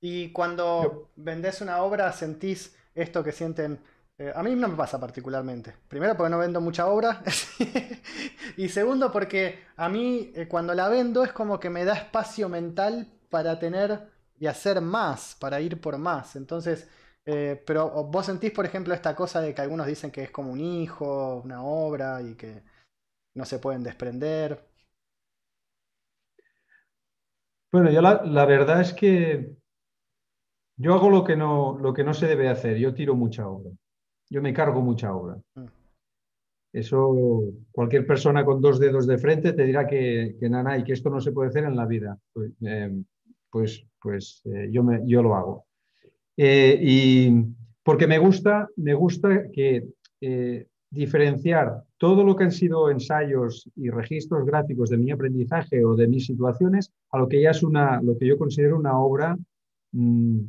Y cuando vendés una obra, sentís esto que sienten eh, a mí no me pasa particularmente. Primero porque no vendo mucha obra. y segundo porque a mí eh, cuando la vendo es como que me da espacio mental para tener y hacer más, para ir por más. Entonces, eh, pero vos sentís, por ejemplo, esta cosa de que algunos dicen que es como un hijo, una obra y que no se pueden desprender. Bueno, yo la, la verdad es que yo hago lo que, no, lo que no se debe hacer. Yo tiro mucha obra yo me cargo mucha obra. Mm. Eso cualquier persona con dos dedos de frente te dirá que, que y que esto no se puede hacer en la vida. Pues, em, pues, pues eh, yo, me, yo lo hago. Eh, y porque me gusta, me gusta que eh, diferenciar todo lo que han sido ensayos y registros gráficos de mi aprendizaje o de mis situaciones a lo que ya es una, lo que yo considero una obra, mm,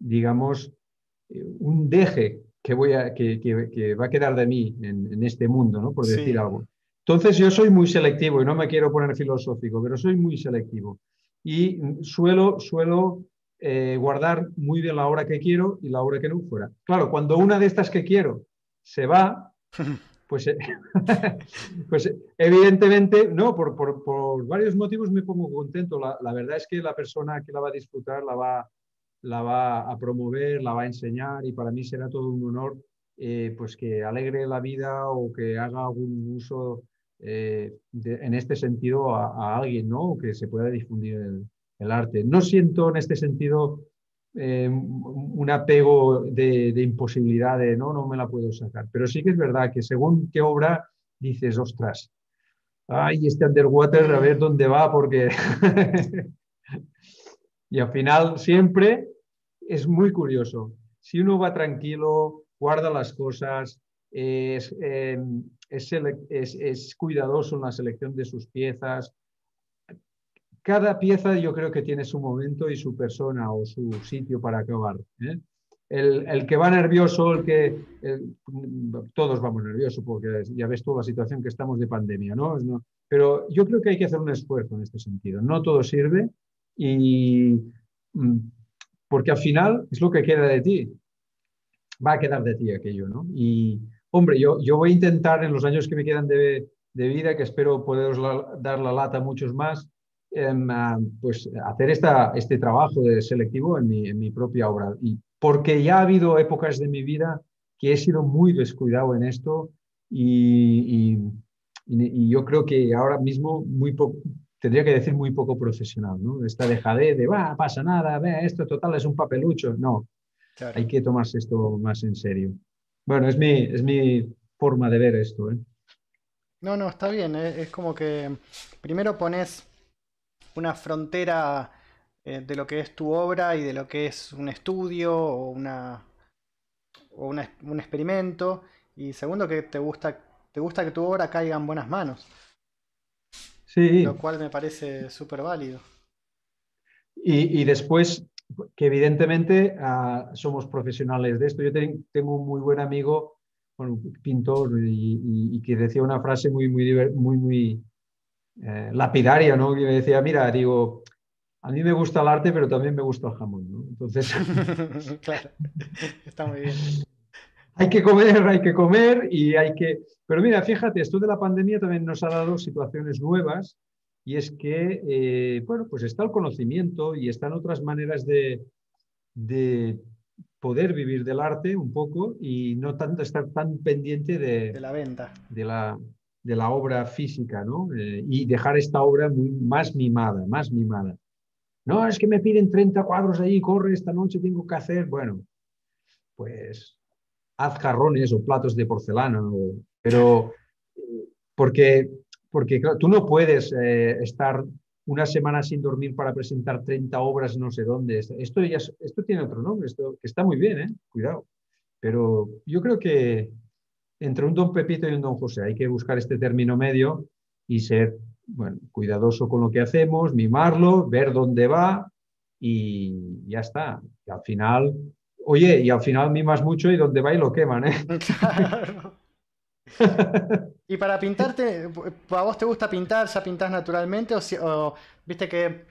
digamos, un deje que, voy a, que, va a quedar de mí en, este mundo, ¿no? por decir algo. Entonces yo soy muy selectivo y no me quiero poner filosófico, pero soy muy selectivo. Y suelo, suelo eh, guardar muy bien la hora que quiero y la hora que no fuera. Claro, cuando una de estas que quiero se va, pues, eh, pues evidentemente, no, por, por, varios motivos me pongo contento. La, la, verdad es que la persona que la va a disfrutar la va, la va a promover, la va a enseñar y para mí será todo un honor eh, pues que alegre la vida o que haga algún uso eh, en este sentido a, alguien, ¿no? Que se pueda difundir el, arte. No siento en este sentido eh, un apego de, imposibilidad de no, no me la puedo sacar, pero sí que es verdad que según qué obra dices, ostras, ay, este underwater, a ver dónde va, porque... y al final siempre es muy curioso. Si uno va tranquilo, guarda las cosas, es, em, es, cuidadoso en la selección de sus piezas. Cada pieza yo creo que tiene su momento y su persona o su sitio para acabar. ¿eh? El, que va nervioso, el que todos vamos nerviosos porque ya ves toda la situación que estamos de pandemia, ¿no? Pero yo creo que hay que hacer un esfuerzo en este sentido. No todo sirve y mm, porque al final es lo que queda de ti va a quedar de ti aquello, ¿no? Y, hombre, yo, yo voy a intentar en los años que me quedan de, vida, que espero poderos dar la lata a muchos más, em, pues hacer esta, este trabajo de selectivo en mi, en mi propia obra. Y porque ya ha habido épocas de mi vida que he sido muy descuidado en esto y, y, y yo creo que ahora mismo muy poco, tendría que decir muy poco profesional, ¿no? Esta dejadez de, va, pasa nada, ve, esto total es un papelucho. No, hay que tomarse esto más en serio. Bueno, es mi, es mi forma de ver esto. ¿eh? No, no, está bien. ¿eh? Es como que primero pones una frontera eh, de lo que es tu obra y de lo que es un estudio o, una, o un experimento. Y segundo, que te gusta, te gusta que tu obra caiga en buenas manos. Sí. Lo cual me parece súper válido. Y, y, después que evidentemente ah, somos profesionales de esto. Yo tengo un muy buen amigo, un pintor, y, que decía una frase muy, muy, muy, muy eh, lapidaria, ¿no? Que me decía, mira, digo, a mí me gusta el arte, pero también me gusta el jamón, ¿no? Entonces... claro, está muy bien. Hay que comer, hay que comer y hay que... Pero mira, fíjate, esto de la pandemia también nos ha dado situaciones nuevas y es que, eh, bueno, pues está el conocimiento y están otras maneras de, poder vivir del arte un poco y no tanto estar tan pendiente de, la venta. De la, de la obra física, ¿no? Eh, y dejar esta obra muy, más mimada, más mimada. No, es que me piden 30 cuadros ahí, corre, esta noche tengo que hacer. Bueno, pues haz jarrones o platos de porcelana, pero porque porque tú no puedes eh, estar una semana sin dormir para presentar 30 obras no sé dónde. Esto, esto tiene otro nombre, esto está muy bien, ¿eh? cuidado. Pero yo creo que entre un don Pepito y un don José hay que buscar este término medio y ser cuidadoso con lo que hacemos, mimarlo, ver dónde va y ya está. Y al final, oye, y al final mimas mucho y dónde va y lo queman. ¿eh? Y para pintarte, ¿a vos te gusta pintar? ¿Ya pintás naturalmente? O, viste que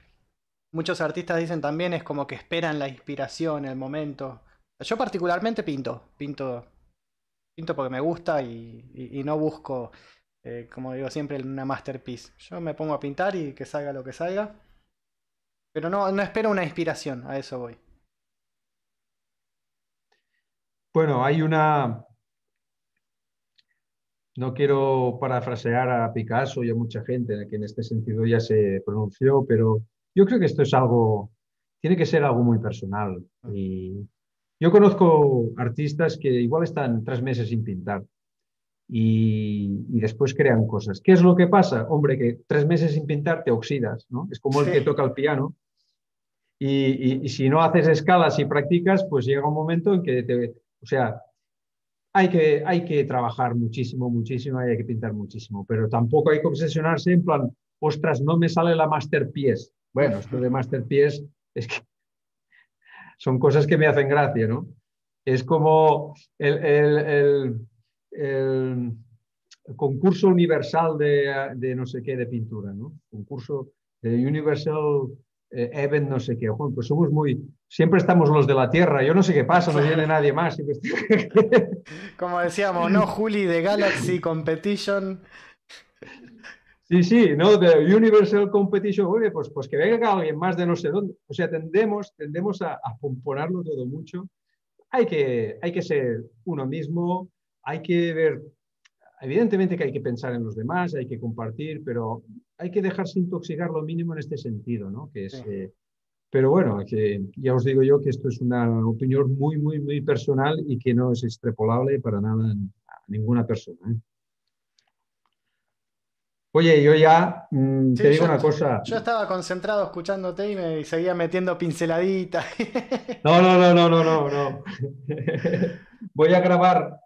muchos artistas dicen también es como que esperan la inspiración, el momento. Yo particularmente pinto, pinto, pinto porque me gusta y, no busco, eh, como digo siempre, una masterpiece. Yo me pongo a pintar y que salga lo que salga. Pero no, no espero una inspiración, a eso voy. Bueno, hay una, no quiero parafrasear a Picasso y a mucha gente que en este sentido ya se pronunció, pero yo creo que esto es algo, tiene que ser algo muy personal. Y yo conozco artistas que igual están tres meses sin pintar y, después crean cosas. ¿Qué es lo que pasa? Hombre, que tres meses sin pintar te oxidas, ¿no? Es como el que toca el piano. Y, y, si no haces escalas y practicas, pues llega un momento en que te, o sea, hay que, hay que trabajar muchísimo, muchísimo y hay que pintar muchísimo, pero tampoco hay que obsesionarse en plan, ostras, no me sale la masterpiece. Bueno, esto de masterpiece es que son cosas que me hacen gracia, ¿no? Es como el, concurso universal de, de, no sé qué de pintura, ¿no? Concurso de Universal eh, Even no sé qué. pues somos muy, siempre estamos los de la Tierra, yo no sé qué pasa, no viene nadie más. Como decíamos, ¿no? Juli de Galaxy Competition. Sí, sí, ¿no? De Universal Competition, oye, pues, pues que venga alguien más de no sé dónde. O sea, tendemos, tendemos a, a componarlo todo mucho. Hay que, hay que ser uno mismo, hay que ver, evidentemente que hay que pensar en los demás, hay que compartir, pero hay que dejarse intoxicar lo mínimo en este sentido, ¿no? Que es, eh, pero bueno, que ya os digo yo que esto es una opinión muy, muy, muy personal y que no es extrapolable para nada a ninguna persona. ¿eh? Oye, yo ya mm, te digo una cosa. Yo estaba concentrado escuchándote y me seguía metiendo pinceladitas. No, no, no, no, no, no, no. Voy a grabar,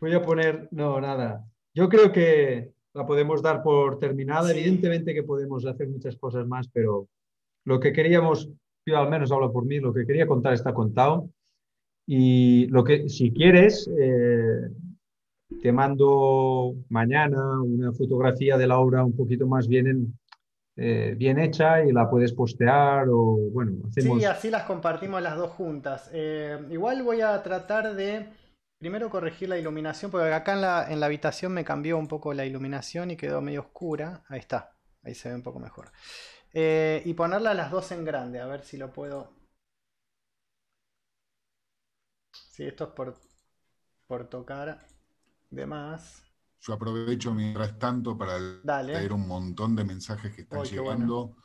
voy a poner, no, nada. Yo creo que la podemos dar por terminada. Evidentemente que podemos hacer muchas cosas más, pero lo que queríamos, yo al menos hablo por mí, lo que quería contar está contado. Y lo que, si quieres, eh, te mando mañana una fotografía de la obra un poquito más bien, eh, bien hecha y la puedes postear o bueno, hacemos... Sí, así las compartimos las dos juntas. Eh, igual voy a tratar de primero corregir la iluminación porque acá en la, en la habitación me cambió un poco la iluminación y quedó medio oscura. Ahí está, ahí se ve un poco mejor. Eh, y ponerla las dos en grande, a ver si lo puedo... Sí, esto es por, por tocar demás. Yo aprovecho mientras tanto para leer un montón de mensajes que están llegando.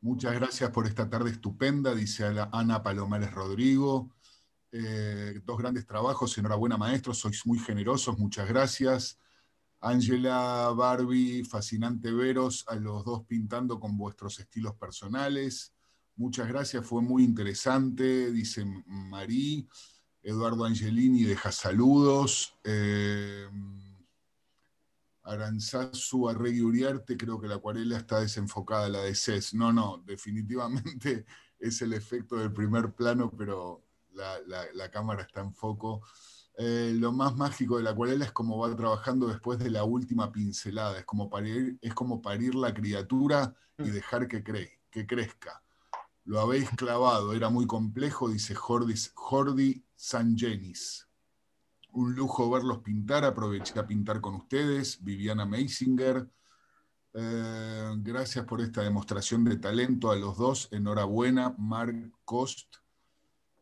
Muchas gracias por esta tarde estupenda, dice Ana Palomares Rodrigo. Eh, dos grandes trabajos, enhorabuena maestro, sois muy generosos, muchas gracias. Ángela, Barbie, fascinante veros a los dos pintando con vuestros estilos personales. Muchas gracias, fue muy interesante, dice Marí. Eduardo Angelini deja saludos. Eh, Aranzazu Arregui Uriarte, creo que la acuarela está desenfocada, la de CES. No, no, definitivamente es el efecto del primer plano, pero la, cámara está en foco. Eh, lo más mágico de la acuarela es cómo va trabajando después de la última pincelada. Es como parir, es como parir la criatura y mm. dejar que, que crezca. Lo habéis clavado, era muy complejo, dice Jordi, Jordi Sangenis. Un lujo verlos pintar, aproveché a pintar con ustedes, Viviana Meisinger. Eh, gracias por esta demostración de talento a los dos. Enhorabuena, Mark Cost.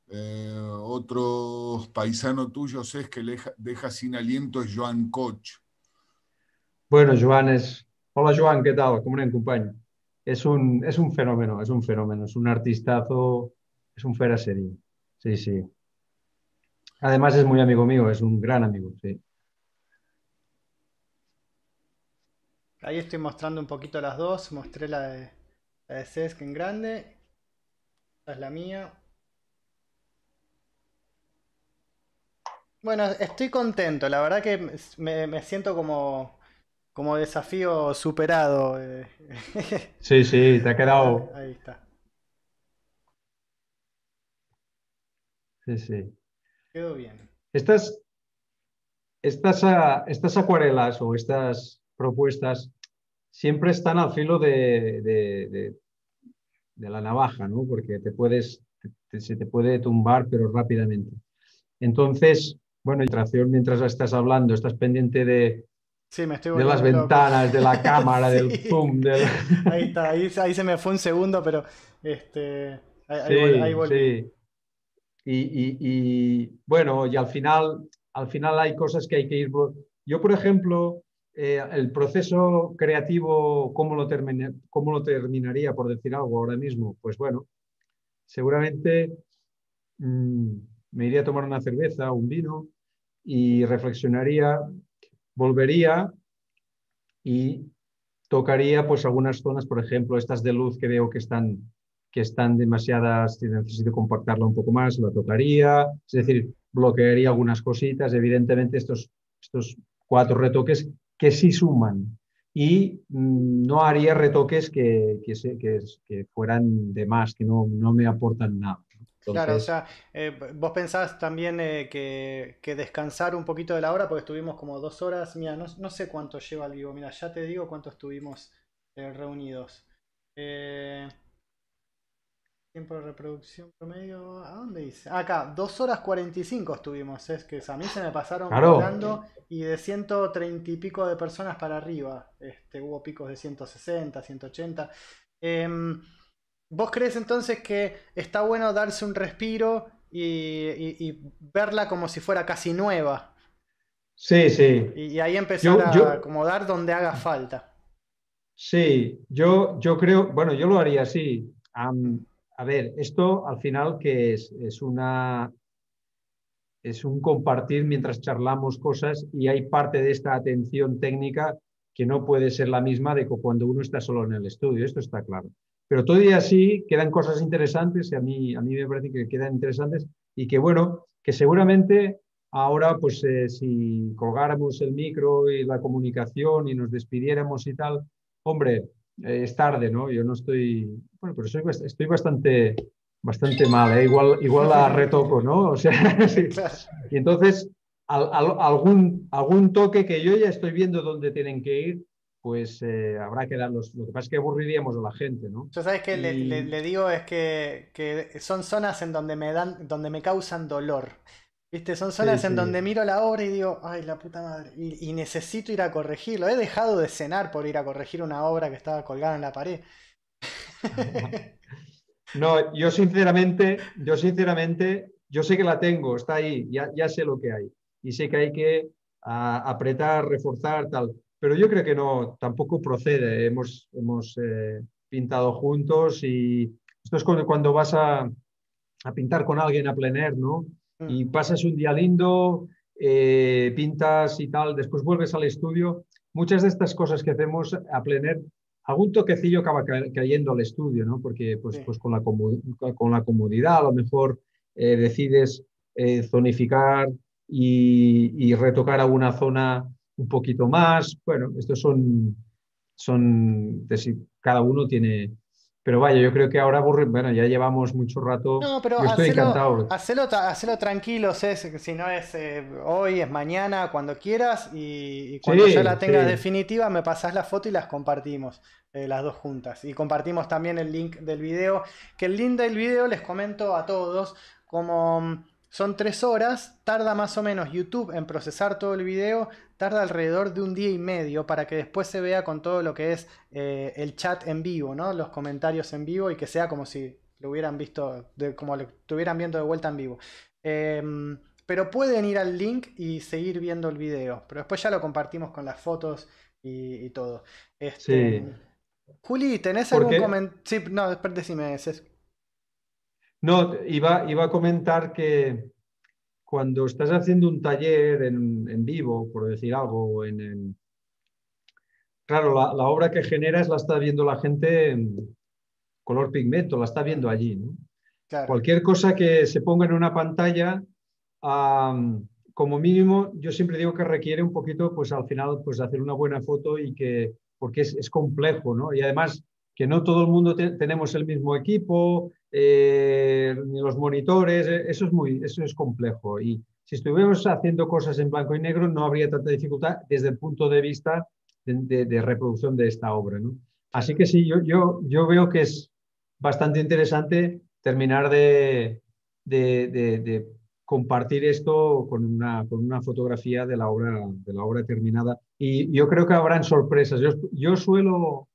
Eh, otro paisano tuyo es que deja sin aliento es Joan Koch. Bueno, Joan es... Hola Joan, ¿qué tal? ¿Cómo me acompaña? es un, es un fenómeno, es un fenómeno, es un artistazo, es un fera serie. Sí, sí. Además es muy amigo mío, es un gran amigo, sí. Ahí estoy mostrando un poquito las dos, mostré la de, la de Cesc en grande, esta es la mía. Bueno, estoy contento, la verdad que me siento como, como desafío superado. Eh. Sí, sí, te ha quedado. Ahí está. Sí, sí. Quedó bien. Estas, estas, ah, estas acuarelas o estas propuestas siempre están al filo de, de, la navaja, ¿no? Porque te puedes, se te puede tumbar, pero rápidamente. Entonces, bueno, mientras estás hablando, estás pendiente de, de las ventanas, de la cámara, del zoom. Ahí está, ahí, se me fue un segundo, pero este, ahí, sí, Sí. Y, bueno, y al final, al final hay cosas que hay que ir. Yo, por ejemplo, eh, el proceso creativo, ¿cómo lo, ¿cómo lo terminaría, por decir algo ahora mismo? Pues bueno, seguramente mm, me iría a tomar una cerveza, un vino y reflexionaría volvería y tocaría pues algunas zonas, por ejemplo, estas de luz que veo que están, que están demasiadas, necesito compactarla un poco más, la tocaría, es decir, bloquearía algunas cositas, evidentemente estos, estos cuatro retoques que sí suman y mm, no haría retoques que, que, que, que, fueran de más, que no, no me aportan nada. Claro, o sea, eh, vos pensás también eh, que, descansar un poquito de la hora, porque estuvimos como dos horas, mira, no, no sé cuánto lleva el vivo, mira, ya te digo cuánto estuvimos eh, reunidos. Tiempo de reproducción promedio, ¿a dónde dice? Acá, 2 horas 45 estuvimos, es que a mí se me pasaron claro. y de 130 y pico de personas para arriba, este, hubo picos de 160, 180. Em, ¿Vos crees entonces que está bueno darse un respiro y, verla como si fuera casi nueva? Sí, sí. Y, ahí empezar a acomodar donde haga falta. Sí, yo, yo creo, bueno, yo lo haría así. a ver, esto al final que es, es una es un compartir mientras charlamos cosas y hay parte de esta atención técnica que no puede ser la misma de cuando uno está solo en el estudio, esto está claro. Pero todavía así quedan cosas interesantes y a mí, a mí me parece que quedan interesantes y que bueno, que seguramente ahora pues eh, si colgáramos el micro y la comunicación y nos despidiéramos y tal, hombre, eh, es tarde, ¿no? Yo no estoy, bueno, pero soy, estoy bastante, bastante mal, ¿eh? igual, igual la retoco, ¿no? O sea, sí. y entonces algún, algún toque que yo ya estoy viendo dónde tienen que ir, pues eh, habrá que darlos. Lo que pasa es que aburriríamos a la gente, ¿no? Yo sabes que le, digo es que, son zonas en donde me dan, donde me causan dolor. ¿Viste? Son zonas en donde miro la obra y digo, ay, la puta madre, y, necesito ir a corregirlo. He dejado de cenar por ir a corregir una obra que estaba colgada en la pared. No, yo sinceramente, yo sinceramente, yo sé que la tengo, está ahí, ya, ya sé lo que hay. Y sé que hay que apretar, reforzar, tal pero yo creo que no, tampoco procede. Hemos, hemos eh, pintado juntos y esto es cuando, vas a, pintar con alguien a plener, ¿no? Mm. Y pasas un día lindo, eh, pintas y tal, después vuelves al estudio. Muchas de estas cosas que hacemos a plener, algún toquecillo acaba cayendo al estudio, ¿no? Porque pues, pues con, la con la comodidad a lo mejor eh, decides zonificar y, y, retocar alguna zona un poquito más. Bueno, estos son, son cada uno tiene... Pero vaya, yo creo que ahora bueno, ya llevamos mucho rato. No, pero yo estoy encantado. Hacelo, tranquilo, si no es eh, hoy, es mañana, cuando quieras, y, cuando ya la tengas definitiva, me pasas la foto y las compartimos, eh, las dos juntas. Y compartimos también el link del video, que el link del video les comento a todos, como son tres horas, tarda más o menos YouTube en procesar todo el video, tarda alrededor de un día y medio para que después se vea con todo lo que es eh, el chat en vivo, ¿no? Los comentarios en vivo y que sea como si lo hubieran visto, como lo estuvieran viendo de vuelta en vivo. Em, pero pueden ir al link y seguir viendo el video. Pero después ya lo compartimos con las fotos y, todo. Este, sí. Juli, ¿tenés algún comentario? Sí, no, decime. No, iba, iba a comentar que cuando estás haciendo un taller en, vivo, por decir algo, en, claro, la, obra que generas la está viendo la gente en color pigmento, la está viendo allí. Cualquier cosa que se ponga en una pantalla, como mínimo, yo siempre digo que requiere un poquito, pues al final, pues hacer una buena foto y que, porque es, complejo, ¿no? Y además que no todo el mundo tenemos el mismo equipo, eh, ni los monitores, eh, eso es, muy, eso es complejo. Y si estuviéramos haciendo cosas en blanco y negro, no habría tanta dificultad desde el punto de vista de, reproducción de esta obra. Así que sí, yo, yo, yo veo que es bastante interesante terminar de, de, compartir esto con una, con una fotografía de la obra, de la obra terminada. Y yo creo que habrán sorpresas. Yo, yo suelo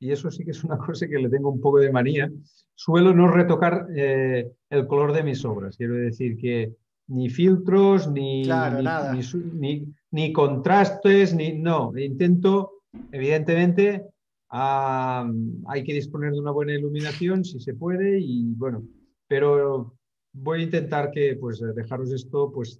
y eso sí que es una cosa que le tengo un poco de manía, suelo no retocar eh, el color de mis obras. Quiero decir que ni filtros, ni, ni, contrastes, ni no. Intento, evidentemente, hay que disponer de una buena iluminación si se puede, y bueno, pero voy a intentar que pues dejaros esto pues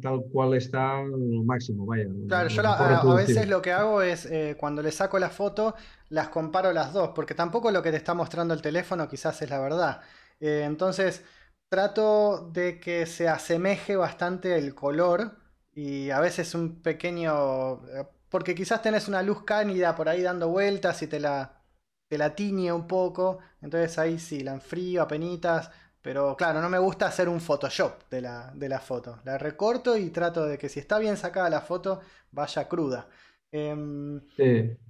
tal, cual está lo máximo, vaya. Claro, yo a, veces lo que hago es, eh, cuando le saco la foto, las comparo las dos, porque tampoco lo que te está mostrando el teléfono quizás es la verdad. Eh, entonces, trato de que se asemeje bastante el color y a veces un pequeño... Eh, porque quizás tenés una luz cánida por ahí dando vueltas y te la, te la tiñe un poco, entonces ahí sí, la enfrío a penitas, pero claro, no me gusta hacer un Photoshop de la, foto. La recorto y trato de que si está bien sacada la foto, vaya cruda. Em,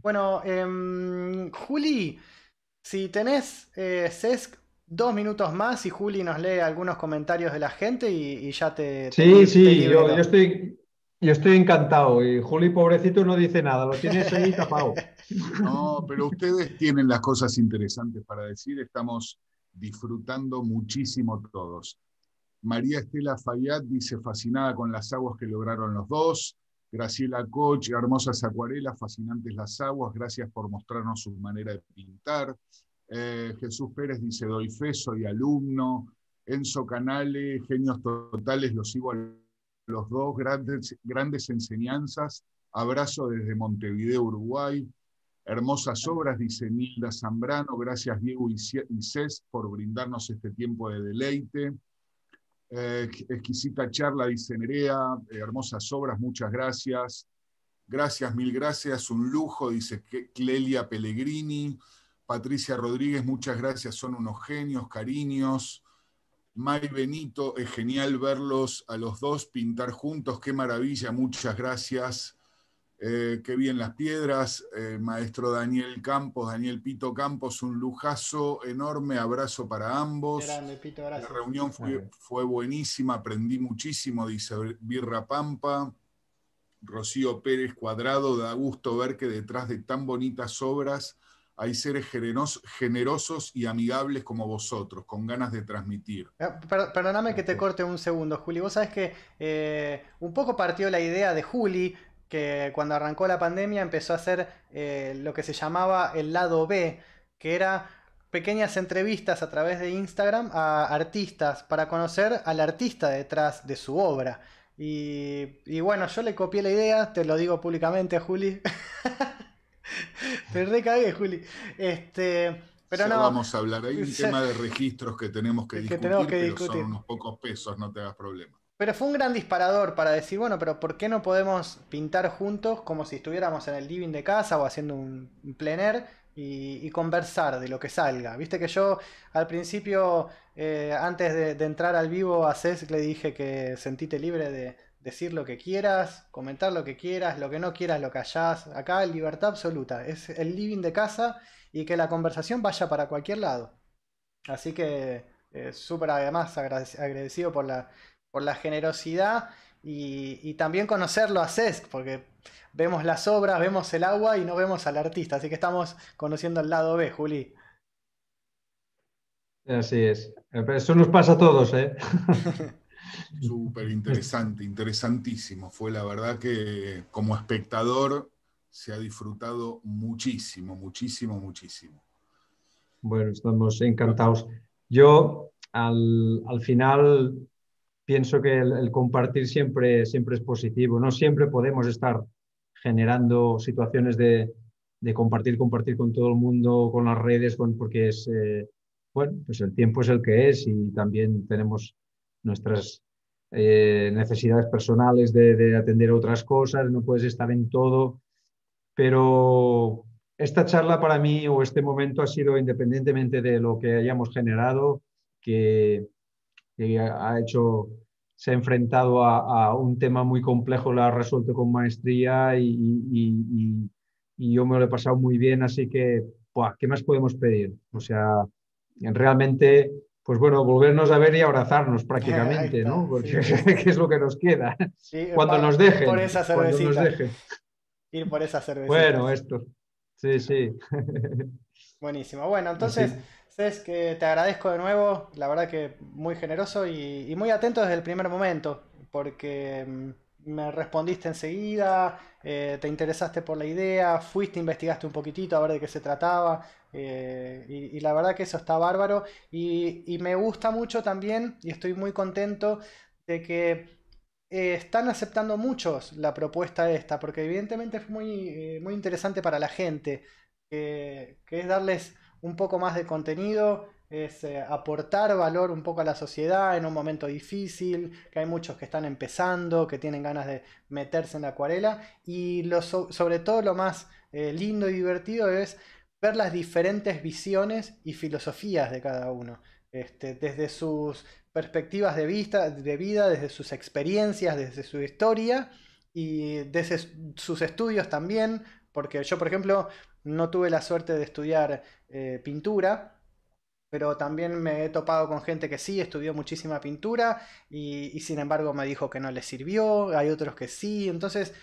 Bueno, em, Juli, si tenés eh, dos minutos más y Juli nos lee algunos comentarios de la gente y, ya te... Sí, sí, yo, estoy, yo estoy encantado y Juli, pobrecito, no dice nada, lo tienes ahí tapado. No, pero ustedes tienen las cosas interesantes para decir, estamos disfrutando muchísimo todos. María Estela Fayad dice fascinada con las aguas que lograron los dos. Graciela Koch, hermosas acuarelas, fascinantes las aguas, gracias por mostrarnos su manera de pintar. Eh, Jesús Pérez dice, doy fe, soy alumno. Enzo Canale, genios totales, los sigo a los dos, grandes, grandes enseñanzas. Abrazo desde Montevideo, Uruguay. Hermosas obras, dice Nilda Zambrano. Gracias, Diego y Cés, por brindarnos este tiempo de deleite. Eh, exquisita charla, dice Nerea. hermosas obras, muchas gracias. Gracias, mil gracias. Un lujo, dice Clelia Pellegrini. Patricia Rodríguez, muchas gracias, son unos genios, cariños. May Benito, es genial verlos a los dos pintar juntos, qué maravilla, muchas gracias. Eh, qué bien las piedras. Eh, maestro Daniel Campos, Daniel Pito Campos, un lujazo enorme, abrazo para ambos. La reunión fue, fue, buenísima, aprendí muchísimo, dice Birra Pampa. Rocío Pérez Cuadrado, da gusto ver que detrás de tan bonitas obras hay seres generosos y amigables como vosotros, con ganas de transmitir. Eh, perdóname que te corte un segundo, Juli. Vos sabés que eh, un poco partió la idea de Juli, que cuando arrancó la pandemia empezó a hacer eh, lo que se llamaba el lado B, que era pequeñas entrevistas a través de Instagram a artistas para conocer al artista detrás de su obra. Y, y bueno, yo le copié la idea, te lo digo públicamente, Juli. Te recagué, Juli. Este, pero no. Vamos a hablar. Hay un tema de registros que tenemos que discutir, pero son unos pocos pesos, no te hagas problema. Pero fue un gran disparador para decir, bueno, pero ¿por qué no podemos pintar juntos como si estuviéramos en el living de casa o haciendo un plener y, conversar de lo que salga? Viste que yo al principio, eh, antes de, entrar al vivo a Cés, le dije que sentite libre de, decir lo que quieras, comentar lo que quieras, lo que no quieras lo callás. Acá libertad absoluta, es el living de casa y que la conversación vaya para cualquier lado. Así que eh, súper además agradecido por la, por la generosidad y, también conocerlo a Cesc, porque vemos las obras, vemos el agua y no vemos al artista, así que estamos conociendo el lado B, Juli. Así es. Eso nos pasa a todos, ¿eh? Súper interesante, interesantísimo. Fue la verdad que como espectador se ha disfrutado muchísimo, muchísimo, muchísimo. Bueno, estamos encantados. Yo al, final pienso que el, compartir siempre, siempre es positivo. No siempre podemos estar generando situaciones de, compartir, compartir con todo el mundo, con las redes, porque es, eh, bueno, pues el tiempo es el que es y también tenemos nuestras eh, necesidades personales de, atender otras cosas, no puedes estar en todo, pero esta charla para mí o este momento ha sido independientemente de lo que hayamos generado, que, ha hecho, se ha enfrentado a, un tema muy complejo, lo ha resuelto con maestría y, yo me lo he pasado muy bien, así que, ¿qué más podemos pedir? O sea, realmente pues bueno, volvernos a ver y abrazarnos prácticamente, ¿no? Porque es lo que nos queda. cuando nos dejen. Por esa cervecita. Ir por esa cervecita. Bueno, esto. Sí, sí. Buenísimo. Bueno, entonces, Cés, que te agradezco de nuevo. La verdad que muy generoso y, muy atento desde el primer momento. Porque mm, me respondiste enseguida, eh, te interesaste por la idea, fuiste, investigaste un poquitito a ver de qué se trataba. Eh, y, la verdad que eso está bárbaro. Y, me gusta mucho también, y estoy muy contento de que eh, están aceptando muchos la propuesta esta, porque evidentemente es muy, muy interesante para la gente, que es darles un poco más de contenido, es aportar valor un poco a la sociedad en un momento difícil, que hay muchos que están empezando, que tienen ganas de meterse en la acuarela, y lo, sobre todo lo más lindo y divertido es ver las diferentes visiones y filosofías de cada uno, este, desde sus perspectivas de, vista, de vida, desde sus experiencias, desde su historia y desde sus estudios también, porque yo, por ejemplo, no tuve la suerte de estudiar eh, pintura, pero también me he topado con gente que sí, estudió muchísima pintura y, sin embargo me dijo que no le sirvió, hay otros que sí, entonces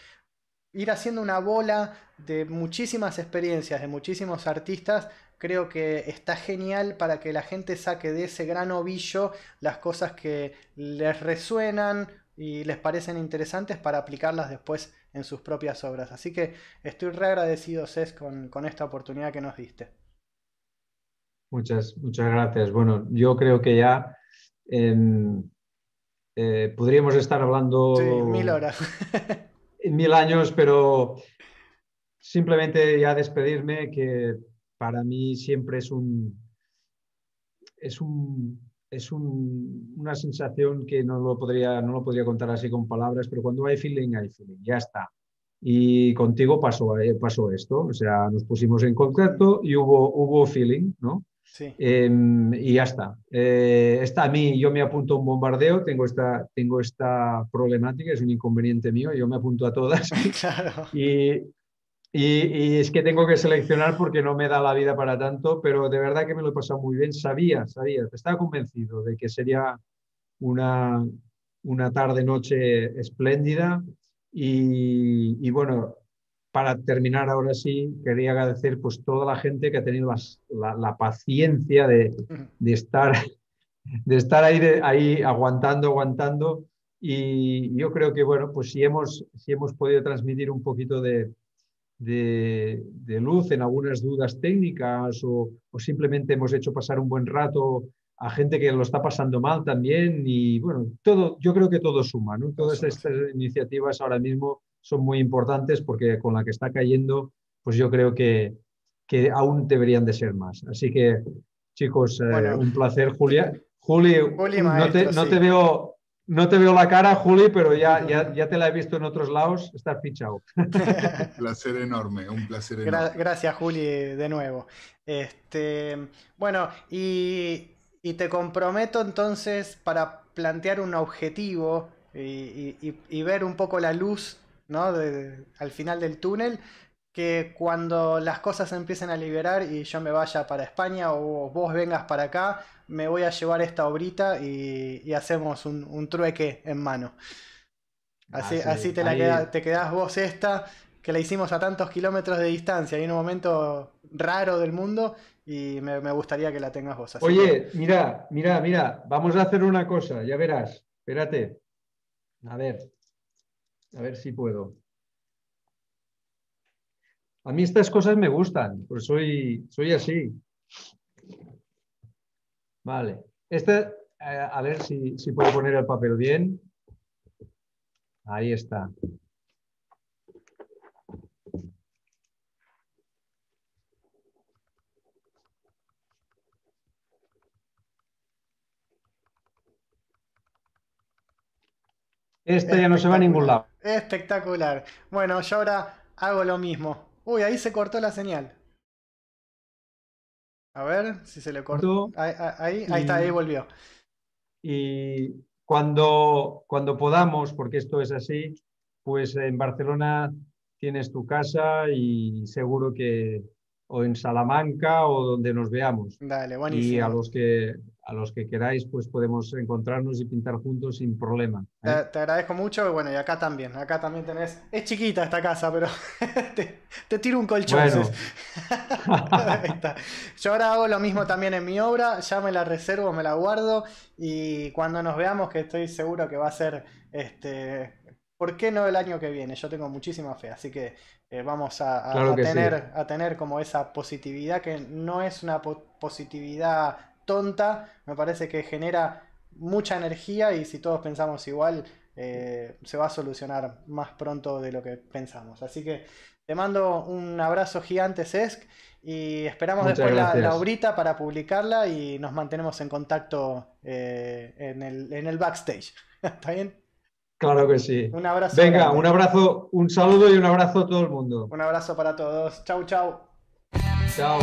ir haciendo una bola de muchísimas experiencias, de muchísimos artistas, creo que está genial para que la gente saque de ese gran ovillo las cosas que les resuenan y les parecen interesantes para aplicarlas después en sus propias obras. Así que estoy re agradecido, Cés, con, con esta oportunidad que nos diste. Muchas, muchas gracias. Bueno, yo creo que ya em, eh, podríamos estar hablando... mil horas. mil años, pero simplemente ya despedirme, que para mí siempre es un... Es un es una sensación que no lo, podría, no lo podría contar así con palabras, pero cuando hay feeling, hay feeling, ya está. Y contigo pasó, eh, pasó esto, o sea, nos pusimos en contacto y hubo, hubo feeling, ¿no? Em, y ya está. Eh, está a mí, yo me apunto a un bombardeo, tengo esta, tengo esta problemática, es un inconveniente mío, yo me apunto a todas. claro. Y, y, es que tengo que seleccionar porque no me da la vida para tanto, pero de verdad que me lo he pasado muy bien. Sabía, sabía, estaba convencido de que sería una, una tarde-noche espléndida. Y, y, bueno, para terminar ahora sí, quería agradecer pues toda la gente que ha tenido la, paciencia de, de, estar, de estar ahí, ahí aguantando, aguantando. Y yo creo que, bueno, pues si hemos, si hemos podido transmitir un poquito de, de, de luz en algunas dudas técnicas o, o, simplemente hemos hecho pasar un buen rato a gente que lo está pasando mal también. Y bueno, todo, yo creo que todo suma, ¿no? Todas estas iniciativas ahora mismo son muy importantes porque con la que está cayendo, pues yo creo que, que aún deberían de ser más. Así que, chicos, eh, un placer, Julia. Juli, no, te, no, te, veo, no te veo la cara, Juli, pero ya, ya, ya te la he visto en otros lados, estás fichado. Un placer enorme, un placer enorme. gracias, Juli, de nuevo. Este, bueno, y, y, te comprometo entonces para plantear un objetivo y, y, y ver un poco la luz ¿no? al final del túnel, que cuando las cosas empiecen a liberar y yo me vaya para España o vos vengas para acá, me voy a llevar esta obrita y, hacemos un, trueque en mano. Así, ah, así te, la te quedás vos esta, que la hicimos a tantos kilómetros de distancia y en un momento raro del mundo y me, gustaría que la tengas vos. Oye, mira, mira, mira, vamos a hacer una cosa, ya verás, espérate. A ver, a ver si puedo. A mí estas cosas me gustan, pues soy, soy así. Vale. Este, eh, a ver si, si puedo poner el papel bien. Ahí está. Este ya no se va a ningún lado. Espectacular. Bueno, yo ahora hago lo mismo. Uy, ahí se cortó la señal. A ver si se le cortó. Ahí, ahí, está, ahí volvió. Y cuando, cuando podamos, porque esto es así, pues en Barcelona tienes tu casa y seguro que o en Salamanca o donde nos veamos. Dale, buenísimo. Y a los que a los que queráis, pues podemos encontrarnos y pintar juntos sin problema. ¿eh? Te, agradezco mucho, bueno, y acá también, acá también tenés, es chiquita esta casa, pero te, tiro un colchón. Yo ahora hago lo mismo también en mi obra, ya me la reservo, me la guardo, y cuando nos veamos, que estoy seguro que va a ser, este, ¿por qué no el año que viene? Yo tengo muchísima fe, así que eh, vamos a, tener, a tener como esa positividad, que no es una positividad tonta, me parece que genera mucha energía y si todos pensamos igual, eh, se va a solucionar más pronto de lo que pensamos. Así que te mando un abrazo gigante, Cesc, y esperamos después la, obrita para publicarla y nos mantenemos en contacto eh, en, el, backstage. ¿Está bien? Claro que sí. Un abrazo. Venga, un abrazo, un saludo y un abrazo a todo el mundo. Un abrazo para todos. Chau, chau. Chao.